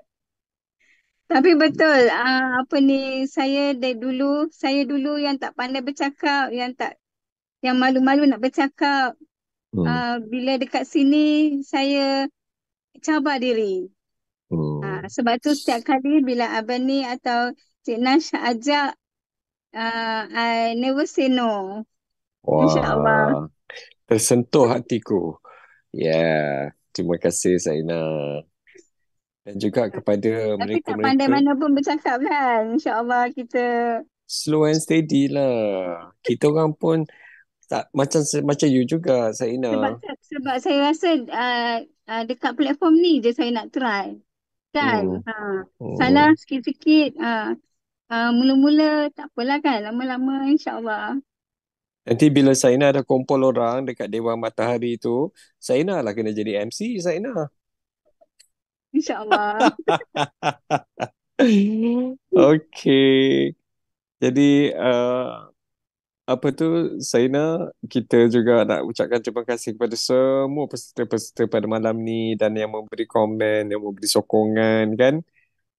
tapi betul uh, apa ni saya dari dulu saya dulu yang tak pandai bercakap, yang tak yang malu-malu nak bercakap. hmm. Uh, bila dekat sini saya cabar diri. Hmm. Uh, sebab tu setiap kali bila Abang ni atau Cik Nash ajak uh, I never say no. InsyaAllah. Wah, tersentuh hatiku. Ya, yeah. terima kasih Saina. Dan juga kepada Tapi tak mereka-mereka. pandai mana pun bercakap kan. InsyaAllah kita Slow and steady lah. Kita orang pun tak macam macam you juga sebab Saina. sebab saya rasa uh, uh, dekat platform ni je saya nak try. Kan? Hmm. Ha. Hmm. Salah sikit-sikit. Uh, uh, mula-mula tak apalah kan. Lama-lama insyaAllah. Nanti bila Saina dah kumpul orang dekat Dewan Matahari tu, Saina lah kena jadi MC Saina. InsyaAllah. (laughs) Okay. Jadi uh, apa tu Saina kita juga nak ucapkan terima kasih kepada semua peserta-peserta pada malam ni dan yang memberi komen, yang memberi sokongan kan.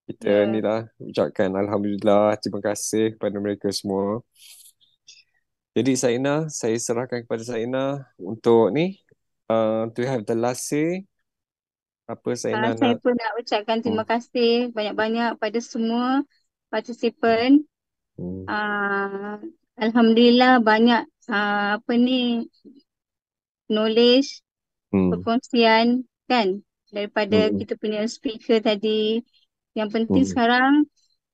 Kita Ya. ni lah ucapkan Alhamdulillah terima kasih kepada mereka semua. Jadi Saina, saya serahkan kepada Saina untuk ni uh, to have the last say. Apa Uh, saya nak pun nak ucapkan terima hmm. kasih banyak-banyak pada semua partisipan. Hmm. Uh, Alhamdulillah banyak uh, apa ni knowledge, Hmm. perkongsian kan daripada Hmm. kita punya speaker tadi. Yang penting Hmm. sekarang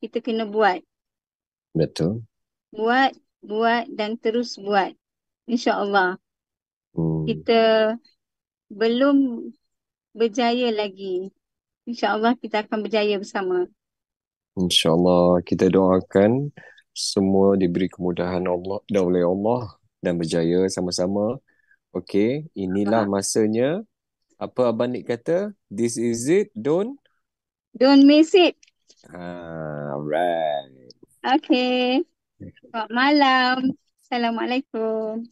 kita kena buat. Betul. Buat, buat dan terus buat. InsyaAllah. Hmm. Kita belum berjaya lagi. InsyaAllah kita akan berjaya bersama. InsyaAllah kita doakan semua diberi kemudahan Allah dan oleh Allah dan berjaya sama-sama. Okey, inilah masanya. Apa Abang Nik kata? This is it. Don't. Don't miss it. Alright. Okay. Selamat malam. Assalamualaikum.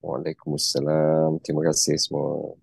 Waalaikumsalam. Terima kasih semua.